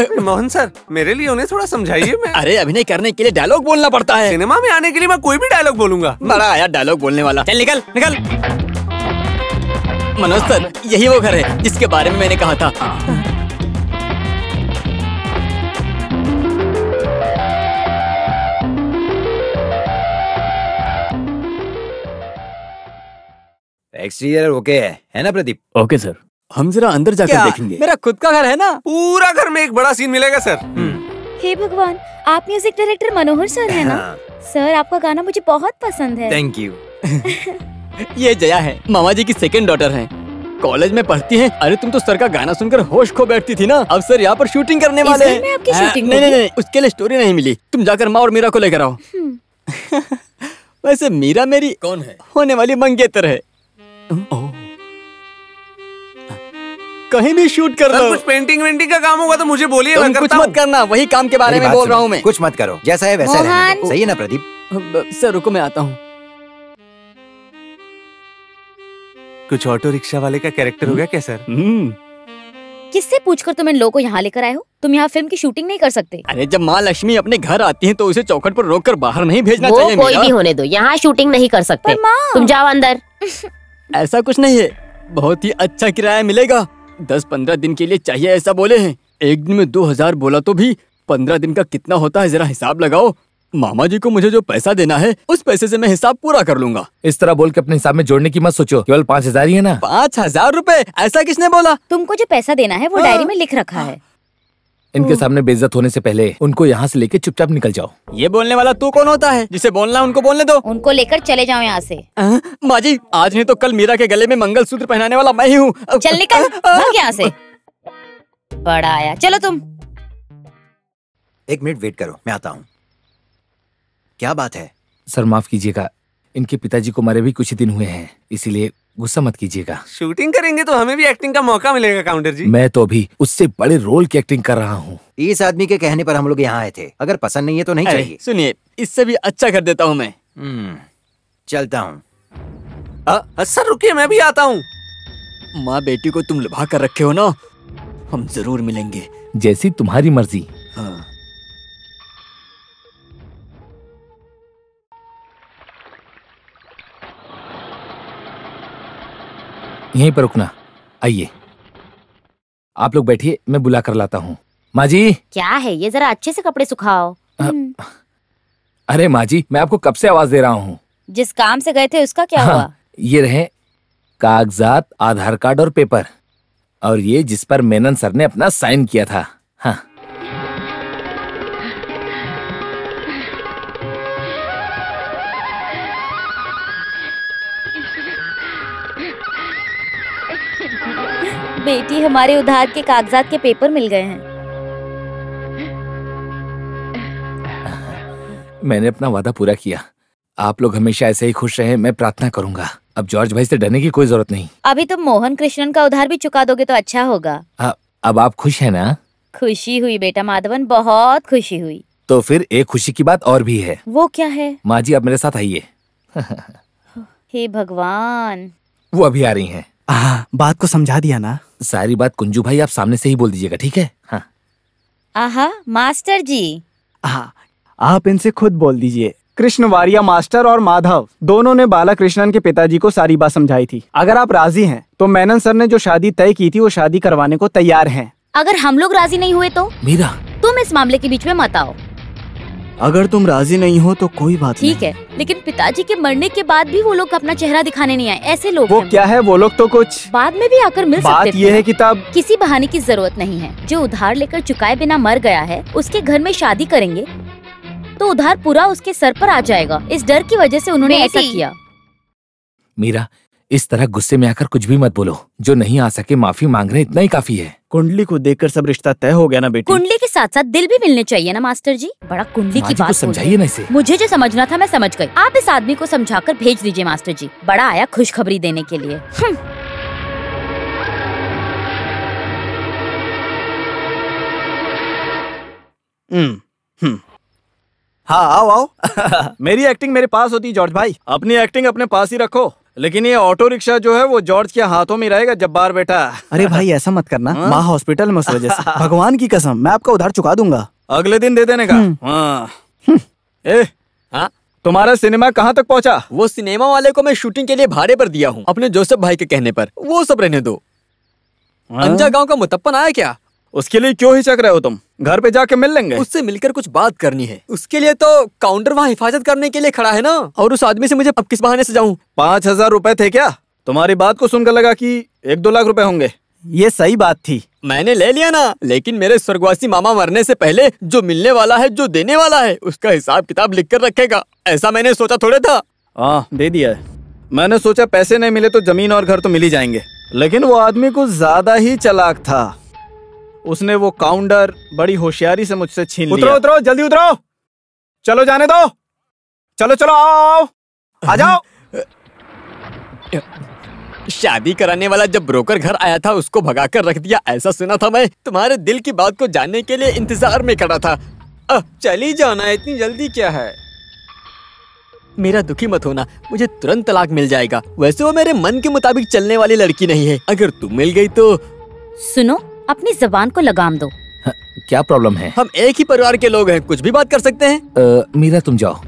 मोहन सर मेरे लिए उन्हें थोड़ा समझाइए मैं अरे अभिनय करने के लिए डायलॉग बोलना पड़ता है। सिनेमा में आने के लिए मैं कोई भी डायलॉग बोलूँगा। बड़ा आया डायलॉग बोलने वाला। चल निकल निकल। मनोज सर यही वो घर है। जिसके बारे में मैंने कहा था। एक्सटीरियर ओके है है ना प्रदीप? ओके सर हम जरा अंदर जाकर देखेंगे। मेरा खुद का घर है ना? पूरा घर में एक बड़ा सीन मिलेगा सर हे भगवान आप म्यूज़िक डायरेक्टर मनोहर सर है ना? सर आपका गाना मुझे बहुत पसंद है। थैंक यू ये जया है मामा जी की सेकंड डॉटर है। कॉलेज में पढ़ती है। अरे तुम तो सर का गाना सुनकर होश खो बैठती थी ना? अब सर यहाँ पर शूटिंग करने वाले हैं। में आपकी हाँ, शूटिंग नहीं नहीं नहीं उसके लिए स्टोरी नहीं मिली। तुम जाकर माँ और मीरा को लेकर आओ। वैसे मीरा मेरी कौन है? होने वाली मंगेतर है। ओह। कहीं भी शूट कर लो कुछ पेंटिंग वेंटिंग का काम होगा तो मुझे बोलिए मैं कुछ मत करना वही काम के बारे में बोल रहा हूँ मैं। कुछ मत करो जैसा है वैसा रहने सही है ना प्रदीप? सर रुको मैं आता हूँ। कुछ ऑटो रिक्शा वाले का कैरेक्टर हो गया क्या सर? किससे पूछकर तुम इन लोगों को यहाँ लेकर आए हो? तुम यहाँ फ़िल्म की शूटिंग नहीं कर सकते। अरे जब माँ लक्ष्मी अपने घर आती है तो उसे चौखट पर रोककर बाहर नहीं भेजना वो चाहिए कोई भी होने दो यहाँ शूटिंग नहीं कर सकते। तुम जाओ अंदर। ऐसा कुछ नहीं है बहुत ही अच्छा किराया मिलेगा। दस पंद्रह दिन के लिए चाहिए ऐसा बोले हैं। एक दिन में दो हज़ार बोला तो भी पंद्रह दिन का कितना होता है जरा हिसाब लगाओ। मामा जी को मुझे जो पैसा देना है उस पैसे से मैं हिसाब पूरा कर लूँगा। इस तरह बोल के अपने हिसाब में जोड़ने की मत सोचो। केवल पाँच हज़ार ही है ना? पाँच हज़ार रूपए? ऐसा किसने बोला? तुमको जो पैसा देना है वो डायरी में लिख रखा है। इनके सामने बेइज्जत होने से पहले उनको यहाँ से लेके चुपचाप निकल जाओ। ये बोलने वाला तू कौन होता है? जिसे बोलना उनको बोलने दो। उनको लेकर चले जाओ यहाँ से। माँ जी आज नहीं तो कल मीरा के गले में मंगलसूत्र पहनाने वाला मैं ही हूँ। चल निकल भाग यहाँ से। बड़ा आया। चलो तुम। एक मिनट वेट करो मैं आता हूँ। क्या बात है? सर माफ़ कीजिएगा। इनके पिताजी को मरे भी कुछ दिन हुए हैं इसीलिए गुस्सा मत कीजिएगा। शूटिंग करेंगे तो हमें भी एक्टिंग का मौका मिलेगा काउंटर जी। मैं तो अभी उससे बड़े रोल की एक्टिंग कर रहा हूँ। इस आदमी के कहने पर हम लोग यहाँ आए थे। अगर पसंद नहीं है तो नहीं चाहिए। सुनिए इससे भी अच्छा कर देता हूँ मैं। हम्म, चलता हूँ। सर रुकिए मैं भी आता हूँ। माँ बेटी को तुम लुभा कर रखे हो ना हम ज़रूर मिलेंगे। जैसी तुम्हारी मर्ज़ी। हाँ। यहीं पर रुकना। आइए। आप लोग बैठिए मैं बुला कर लाता हूँ। माँ जी क्या है ये? जरा अच्छे से कपड़े सुखाओ। अरे माँ जी मैं आपको कब से आवाज़ दे रहा हूँ? जिस काम से गए थे उसका क्या हुआ? ये रहे कागजात आधार कार्ड और पेपर। और ये जिस पर मेनन सर ने अपना साइन किया था। हाँ। बेटी हमारे उधार के कागजात के पेपर मिल गए हैं। मैंने अपना वादा पूरा किया। आप लोग हमेशा ऐसे ही खुश रहे मैं प्रार्थना करूँगा। अब जॉर्ज भाई से डरने की कोई ज़रूरत नहीं। अभी तुम मोहन कृष्णन का उधार भी चुका दोगे तो अच्छा होगा। आ, अब आप खुश है ना? खुशी हुई बेटा माधवन बहुत खुशी हुई। तो फिर एक खुशी की बात और भी है। वो क्या है? माँ जी आप मेरे साथ आइए। हे भगवान। वो अभी आ रही हैं। हाँ बात को समझा दिया ना। सारी बात कुंजू भाई आप सामने से ही बोल दीजिएगा ठीक है? हाँ। आहा मास्टर जी। हाँ आप इनसे खुद बोल दीजिए। कृष्ण वारिया मास्टर और माधव दोनों ने बाला कृष्णन के पिताजी को सारी बात समझाई थी। अगर आप राज़ी हैं तो मैनन सर ने जो शादी तय की थी वो शादी करवाने को तैयार हैं। अगर हम लोग राज़ी नहीं हुए तो? मीरा। तुम इस मामले के बीच में मत आओ। अगर तुम राज़ी नहीं हो तो कोई बात ठीक है लेकिन पिताजी के मरने के बाद भी वो लोग अपना चेहरा दिखाने नहीं आए ऐसे लोग वो क्या है वो लोग तो कुछ बाद में भी आकर मिल बात सकते ये। है कि तब किसी बहाने की ज़रूरत नहीं है। जो उधार लेकर चुकाए बिना मर गया है उसके घर में शादी करेंगे तो उधार पूरा उसके सर पर आ जाएगा। इस डर की वजह से उन्होंने ऐसा किया। मीरा इस तरह गुस्से में आकर कुछ भी मत बोलो। जो नहीं आ सके माफ़ी मांग रहे इतना ही काफ़ी है। कुंडली को देखकर सब रिश्ता तय हो गया ना बेटी? कुंडली के साथ साथ दिल भी मिलने चाहिए ना मास्टर जी। बड़ा कुंडली की बात समझाइए ना इसे। मुझे जो समझना था मैं समझ गई। आप इस आदमी को समझाकर भेज दीजिए मास्टर जी। बड़ा आया खुशखबरी देने के लिए। हम्म। हम्म हम्म। हाँ आओ आओ। मेरी एक्टिंग मेरे पास होती जॉर्ज भाई। अपनी एक्टिंग अपने पास ही रखो। लेकिन ये ऑटो रिक्शा जो है वो जॉर्ज के हाथों में रहेगा जब्बार बेटा। अरे भाई ऐसा मत करना। हाँ? माँ हॉस्पिटल में उस वजह से। भगवान की कसम मैं आपका उधार चुका दूँगा। अगले दिन दे देने का। हाँ। ए हाँ? तुम्हारा सिनेमा कहाँ तक पहुँचा? वो सिनेमा वाले को मैं शूटिंग के लिए भाड़े पर दिया हूँ अपने जोसेफ भाई के कहने पर। वो सब रहने दो। अंजा गाँव का मुतप्पन आया क्या? उसके लिए क्यों हिचक रहे हो तुम? घर पे जाके मिल लेंगे। उससे मिलकर कुछ बात करनी है। उसके लिए तो काउंटर वहाँ हिफाजत करने के लिए खड़ा है ना? और उस आदमी से मुझे अब किस बहाने से जाऊँ? पाँच हज़ार रुपए थे क्या? तुम्हारी बात को सुनकर लगा कि एक दो लाख रुपए होंगे। ये सही बात थी। मैंने ले लिया ना लेकिन मेरे स्वर्गवासी मामा मरने से पहले जो मिलने वाला है जो देने वाला है उसका हिसाब किताब लिख कर रखेगा। ऐसा मैंने सोचा थोड़े था। हाँ दे दिया है। मैंने सोचा पैसे नहीं मिले तो ज़मीन और घर तो मिल ही जाएँगे। लेकिन वो आदमी कुछ ज़्यादा ही चलाक था। उसने वो काउंटर बड़ी होशियारी से मुझसे छीन उतरो, लिया। उतरो जल्दी उतरो। चलो जाने दो। चलो चलो आओ। आ जाओ। शादी कराने वाला जब ब्रोकर घर आया था उसको भगा कर रख दिया ऐसा सुना था मैं। तुम्हारे दिल की बात को जानने के लिए इंतज़ार में खड़ा था। चली जाना इतनी जल्दी क्या है? मेरा दुखी मत होना मुझे तुरंत तलाक मिल जाएगा। वैसे वो मेरे मन के मुताबिक चलने वाली लड़की नहीं है। अगर तुम मिल गई तो सुनो अपनी जबान को लगाम दो। क्या प्रॉब्लम है? हम एक ही परिवार के लोग हैं कुछ भी बात कर सकते हैं। अ, मीरा तुम जाओ।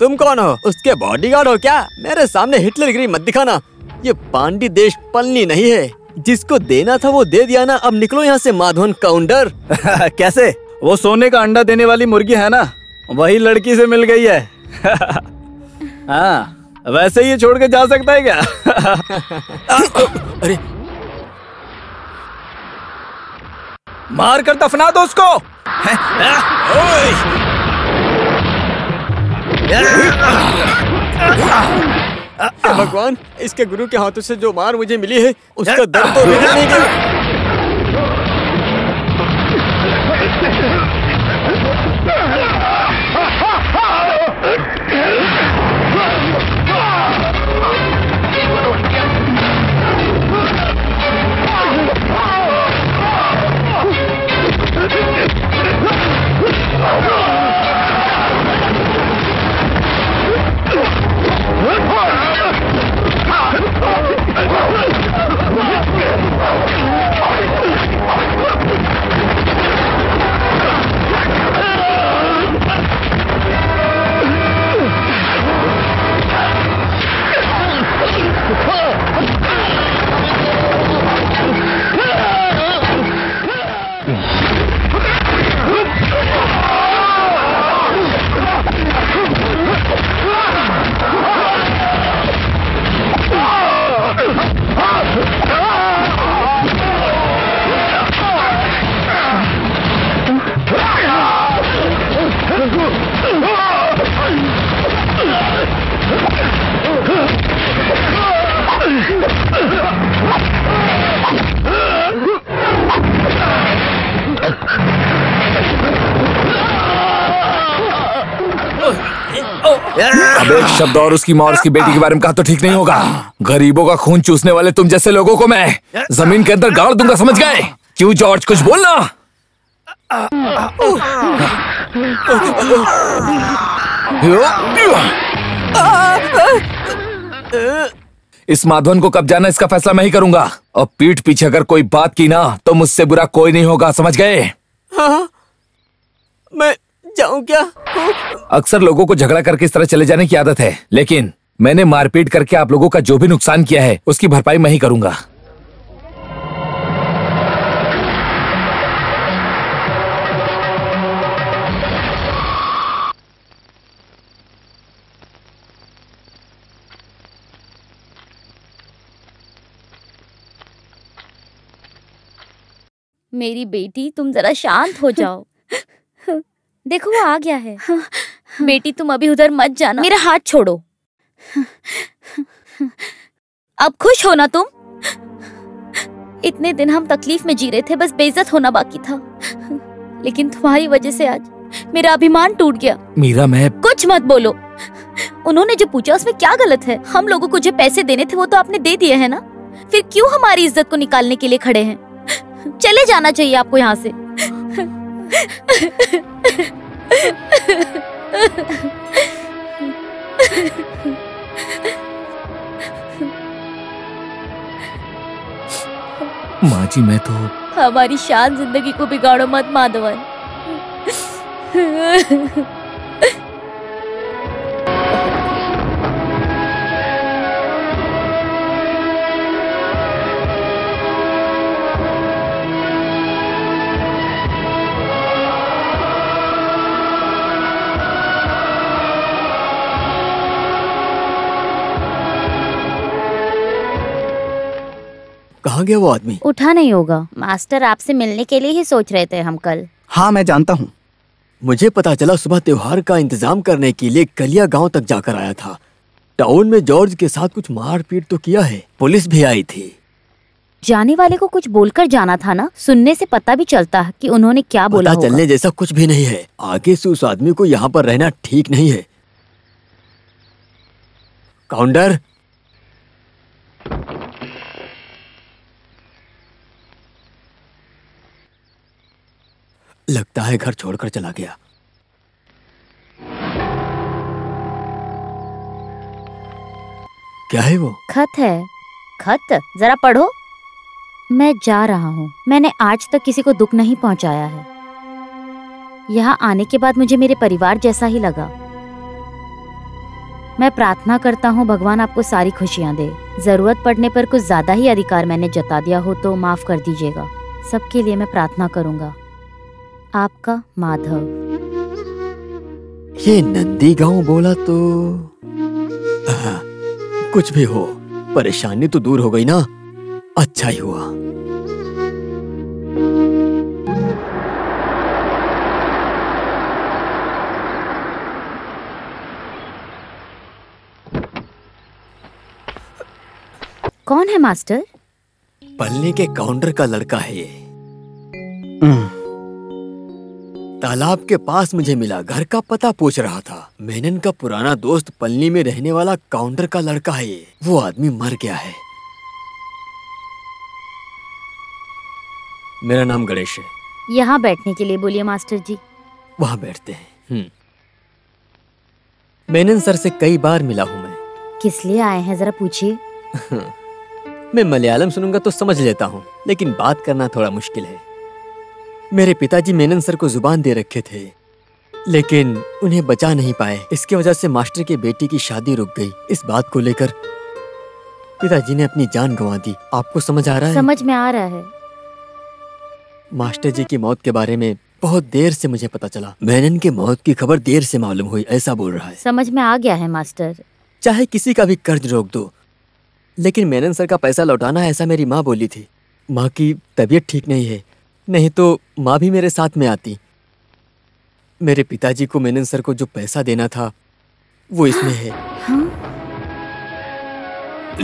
तुम कौन हो? उसके बॉडीगार्ड हो क्या? मेरे सामने हिटलरगिरी मत दिखाना। ये पांडी देश पलनी नहीं है। जिसको देना था वो दे दिया ना अब निकलो यहाँ से माधवन काउंटर। कैसे? वो सोने का अंडा देने वाली मुर्गी है ना? वही लड़की से मिल गई है। हाँ वैसे ही छोड़ के जा सकता है क्या? अरे मार कर दफना दो उसको। भगवान इसके गुरु के हाथों से जो मार मुझे मिली है उसका दर्द तो नहीं गया शब्द और उसकी माँ और उसकी बेटी के बारे में कहा तो ठीक नहीं होगा। गरीबों का खून चूसने वाले तुम जैसे लोगों को मैं ज़मीन के अंदर गाड़ दूँगा, समझ गए? क्यों जॉर्ज, कुछ बोलना? इस माधवन को कब जाना, इसका फैसला मैं ही करूँगा। और पीठ पीछे अगर कोई बात की ना तो मुझसे बुरा कोई नहीं होगा, समझ गए? हाँ मैं जाऊँ क्या? अक्सर लोगों को झगड़ा करके इस तरह चले जाने की आदत है लेकिन मैंने मारपीट करके आप लोगों का जो भी नुकसान किया है उसकी भरपाई मैं ही करूँगा। मेरी बेटी तुम जरा शांत हो जाओ। देखो वो आ गया है। बेटी तुम अभी उधर मत जाना। मेरा हाथ छोड़ो। अब खुश हो ना तुम? इतने दिन हम तकलीफ़ में जी रहे थे बस बेइज्जत होना बाकी था। लेकिन तुम्हारी वजह से आज मेरा अभिमान टूट गया। मीरा मैं कुछ मत बोलो। उन्होंने जो पूछा उसमें क्या गलत है? हम लोगों को जो पैसे देने थे वो तो आपने दे दिए है ना? फिर क्यों हमारी इज़्ज़त को निकालने के लिए खड़े हैं? चले जाना चाहिए आपको यहाँ से। माँ जी मैं तो हमारी शान ज़िंदगी को बिगाड़ो मत माधवन। कहाँ गया वो आदमी? उठा नहीं होगा। मास्टर आपसे मिलने के लिए ही सोच रहे थे हम कल। हाँ मैं जानता हूँ। मुझे पता चला सुबह त्योहार का इंतज़ाम करने के लिए कलिया गाँव तक जाकर आया था। टाउन में जॉर्ज के साथ कुछ मारपीट तो किया है। पुलिस भी आई थी। जाने वाले को कुछ बोलकर जाना था ना? सुनने से पता भी चलता है कि उन्होंने क्या बोला पता होगा। चलने जैसा कुछ भी नहीं है। आगे से उस आदमी को यहाँ पर रहना ठीक नहीं है। काउंटर। लगता है घर छोड़कर चला गया। क्या है वो? खत है। खत? जरा पढ़ो। मैं जा रहा हूँ। मैंने आज तक किसी को दुख नहीं पहुँचाया है। यहाँ आने के बाद मुझे मेरे परिवार जैसा ही लगा। मैं प्रार्थना करता हूँ, भगवान आपको सारी खुशियाँ दे। ज़रूरत पड़ने पर कुछ ज़्यादा ही अधिकार मैंने जता दिया हो तो माफ़ कर दीजिएगा। सबके लिए मैं प्रार्थना करूँगा। आपका माधव। ये नंदी गाँव बोला तो हाँ, कुछ भी हो परेशानी तो दूर हो गई ना। अच्छा ही हुआ। कौन है मास्टर? पलने के काउंटर का लड़का है ये। तालाब के पास मुझे मिला घर का पता पूछ रहा था। मेनन का पुराना दोस्त पलनी में रहने वाला काउंटर का लड़का है ये। वो आदमी मर गया है। मेरा नाम गणेश है। यहाँ बैठने के लिए बोलिए मास्टर जी। वहाँ बैठते हैं। हम्म। मेनन सर से कई बार मिला हूँ मैं। किस लिए आए हैं जरा पूछिए। मैं मलयालम सुनूँगा तो समझ लेता हूँ लेकिन बात करना थोड़ा मुश्किल है। मेरे पिताजी मेनन सर को ज़ुबान दे रखे थे लेकिन उन्हें बचा नहीं पाए। इसकी वजह से मास्टर की बेटी की शादी रुक गई। इस बात को लेकर पिताजी ने अपनी जान गंवा दी। आपको समझ आ रहा है? समझ में आ रहा है। मास्टर जी की मौत के बारे में बहुत देर से मुझे पता चला। मेनन की मौत की खबर देर से मालूम हुई ऐसा बोल रहा है। समझ में आ गया है मास्टर। चाहे किसी का भी कर्ज रोक दो लेकिन मेनन सर का पैसा लौटाना ऐसा मेरी माँ बोली थी। माँ की तबीयत ठीक नहीं है। नहीं तो माँ भी मेरे साथ में आती। मेरे पिताजी को मेनन सर को जो पैसा देना था वो इसमें है।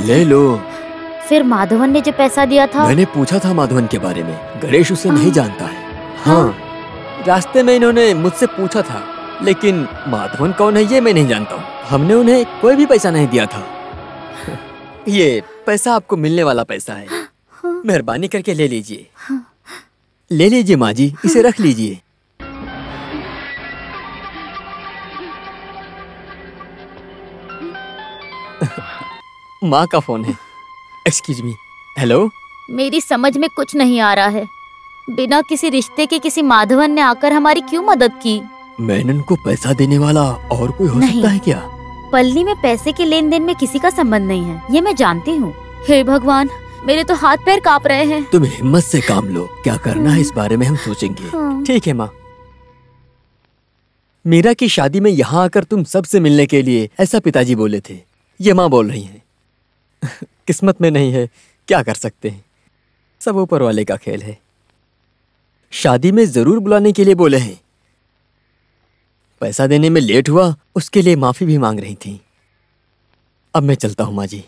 ले लो। फिर माधवन ने जो पैसा दिया था। मैंने पूछा था माधवन के बारे में। गणेश उसे नहीं जानता है। हाँ। रास्ते में इन्होंने मुझसे पूछा था लेकिन माधवन कौन है ये मैं नहीं जानता हूँ। हमने उन्हें कोई भी पैसा नहीं दिया था। ये पैसा आपको मिलने वाला पैसा है। मेहरबानी करके ले लीजिए। ले लीजिए माँ जी इसे रख लीजिए। माँ का फ़ोन है। एक्सक्यूज मी हेलो मेरी समझ में कुछ नहीं आ रहा है। बिना किसी रिश्ते के किसी माधवन ने आकर हमारी क्यों मदद की? मैंने उनको पैसा देने वाला और कोई हो सकता है क्या? पल्ली में पैसे के लेन देन में किसी का संबंध नहीं है ये मैं जानती हूँ। हे भगवान मेरे तो हाथ पैर काँप रहे हैं। तुम हिम्मत से काम लो। क्या करना है इस बारे में हम सोचेंगे। हाँ। ठीक है माँ। मीरा की शादी में यहाँ आकर तुम सबसे मिलने के लिए ऐसा पिताजी बोले थे। ये माँ बोल रही हैं। किस्मत में नहीं है। क्या कर सकते हैं? सब ऊपर वाले का खेल है। शादी में ज़रूर बुलाने के लिए बोले हैं। पैसा देने में लेट हुआ उसके लिए माफ़ी भी मांग रही थी। अब मैं चलता हूँ माँ जी।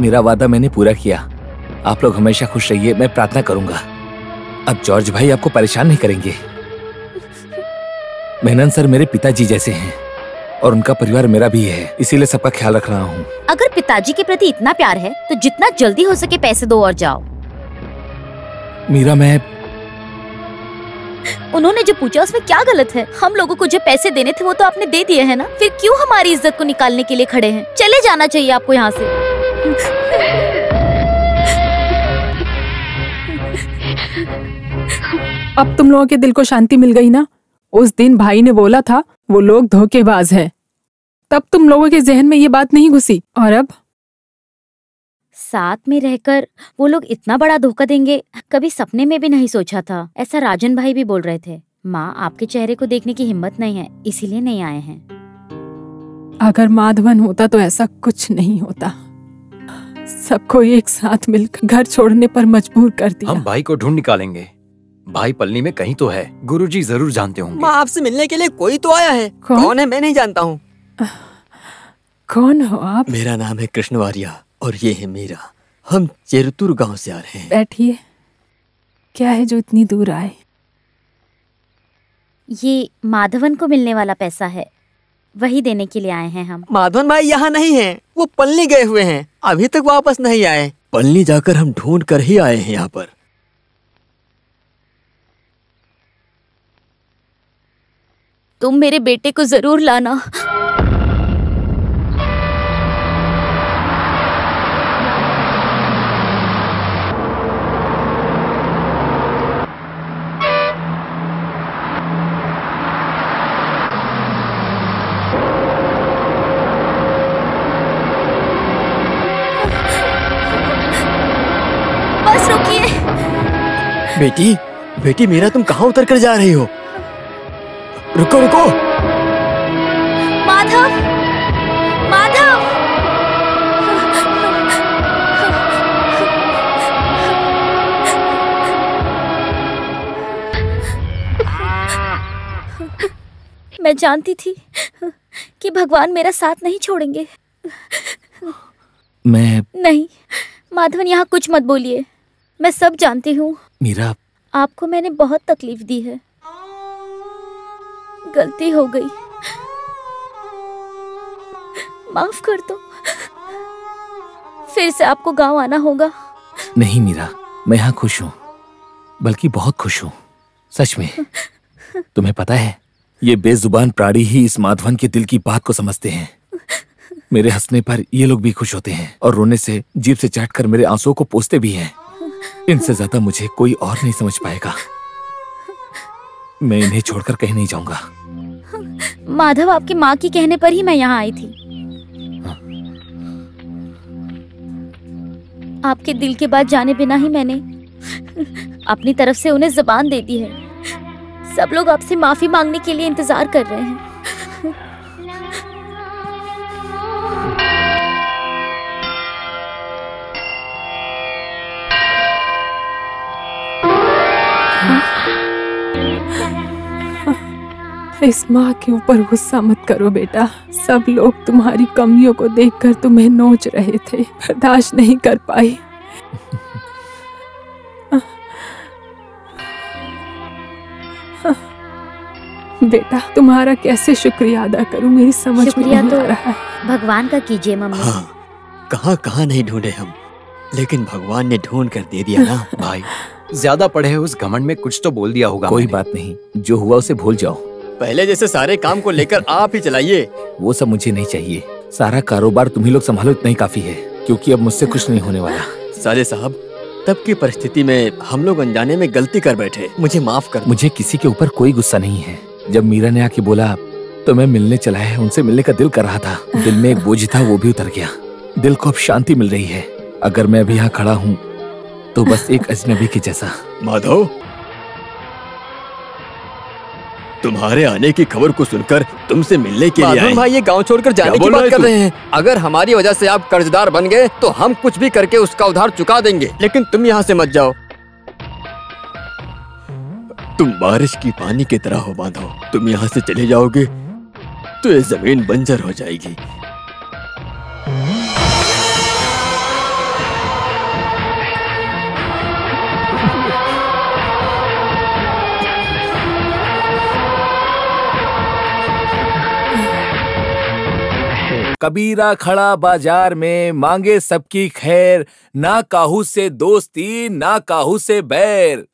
मेरा वादा मैंने पूरा किया। आप लोग हमेशा खुश रहिए मैं प्रार्थना करूँगा। अब जॉर्ज भाई आपको परेशान नहीं करेंगे। मेनन सर मेरे पिताजी जैसे हैं और उनका परिवार मेरा भी है इसीलिए सबका ख्याल रख रहा हूँ। अगर पिताजी के प्रति इतना प्यार है तो जितना जल्दी हो सके पैसे दो और जाओ। मीरा मैं उन्होंने जो पूछा उसमें क्या गलत है? हम लोगों को जो पैसे देने थे वो तो आपने दे दिए है ना? फिर क्यों हमारी इज़्ज़त को निकालने के लिए खड़े हैं? चले जाना चाहिए आपको यहाँ से। अब तुम लोगों के दिल को शांति मिल गई ना? उस दिन भाई ने बोला था वो लोग धोखेबाज हैं। तब तुम लोगों के जहन में ये बात नहीं घुसी और अब? साथ में रहकर वो लोग इतना बड़ा धोखा देंगे कभी सपने में भी नहीं सोचा था। ऐसा राजन भाई भी बोल रहे थे माँ आपके चेहरे को देखने की हिम्मत नहीं है इसीलिए नहीं आए हैं। अगर माधवन होता तो ऐसा कुछ नहीं होता। सबको एक साथ मिलकर घर छोड़ने पर मजबूर कर दिया। हम भाई को ढूंढ निकालेंगे। भाई पल्ली में कहीं तो है। गुरुजी ज़रूर जानते होंगे। माँ आपसे मिलने के लिए कोई तो आया है। कौन? कौन है मैं नहीं जानता हूँ। कौन हो आप? मेरा नाम है कृष्ण वारिया और ये है मीरा। हम चेरतुर गाँव से आ रहे हैं। बैठिए। क्या है जो इतनी दूर आए? ये माधवन को मिलने वाला पैसा है। वही देने के लिए आए हैं हम। माधवन भाई यहाँ नहीं हैं। वो पल्ली गए हुए हैं। अभी तक वापस नहीं आए। पल्ली जाकर हम ढूंढ कर ही आए हैं यहाँ पर। तुम मेरे बेटे को ज़रूर लाना। बेटी बेटी मेरा तुम कहाँ उतर कर जा रही हो? रुको रुको। माधव माधव। मैं जानती थी कि भगवान मेरा साथ नहीं छोड़ेंगे। मैं नहीं माधवन यहाँ कुछ मत बोलिए। मैं सब जानती हूँ। मीरा आपको मैंने बहुत तकलीफ़ दी है। गलती हो गई। माफ़ कर दो। फिर से आपको गाँव आना होगा। नहीं मीरा मैं यहाँ खुश हूँ बल्कि बहुत खुश हूँ। सच में तुम्हें पता है ये बेजुबान प्राणी ही इस माधवन के दिल की बात को समझते हैं। मेरे हंसने पर ये लोग भी खुश होते हैं और रोने से जीप से चाट कर मेरे आंसुओं को पोसते भी हैं। इनसे ज़्यादा मुझे कोई और नहीं समझ पाएगा। मैं इन्हें छोड़कर कहीं नहीं जाऊँगा। माधव आपकी माँ की कहने पर ही मैं यहाँ आई थी। आपके दिल के बाद जाने बिना ही मैंने अपनी तरफ़ से उन्हें जबान दे दी है। सब लोग आपसे माफ़ी मांगने के लिए इंतज़ार कर रहे हैं। इस माँ के ऊपर गुस्सा मत करो बेटा। सब लोग तुम्हारी कमियों को देखकर तुम्हें नोच रहे थे। बर्दाश्त नहीं कर पाई। बेटा तुम्हारा कैसे शुक्रिया अदा करूँ? मेरी समझ में शुक्रिया नहीं तो आ रहा है। भगवान का कीजिए मम्मी। हाँ कहाँ कहाँ नहीं ढूंढे हम। लेकिन भगवान ने ढूंढ कर दे दिया ना भाई। ज़्यादा पढ़े उस घमंड में कुछ तो बोल दिया होगा कोई बात नहीं जो हुआ उसे भूल जाओ। पहले जैसे सारे काम को लेकर आप ही चलाइए। वो सब मुझे नहीं चाहिए। सारा कारोबार तुम ही लोग संभालो इतना ही काफ़ी है क्योंकि अब मुझसे कुछ नहीं होने वाला। साले साहब तब की परिस्थिति में हम लोग अनजाने में गलती कर बैठे। मुझे माफ़ कर मुझे किसी के ऊपर कोई गुस्सा नहीं है। जब मीरा ने आके बोला तो मैं मिलने चला है उनसे मिलने का दिल कर रहा था। दिल में एक बोझ था वो भी उतर गया। दिल को अब शांति मिल रही है। अगर मैं अभी यहाँ खड़ा हूँ तो बस एक अजनबी के जैसा। माधव? तुम्हारे आने की खबर को सुनकर तुमसे मिलने के लिए आए। भाई ये गाँव छोड़कर जाने की बात कर रहे हैं। अगर हमारी वजह से आप कर्जदार बन गए तो हम कुछ भी करके उसका उधार चुका देंगे। लेकिन तुम यहाँ से मत जाओ। तुम बारिश की पानी की तरह हो माधव। तुम यहाँ से चले जाओगे तो ये ज़मीन बंजर हो जाएगी। कबीरा खड़ा बाज़ार में मांगे सबकी खैर, ना काहू से दोस्ती, ना काहू से बैर।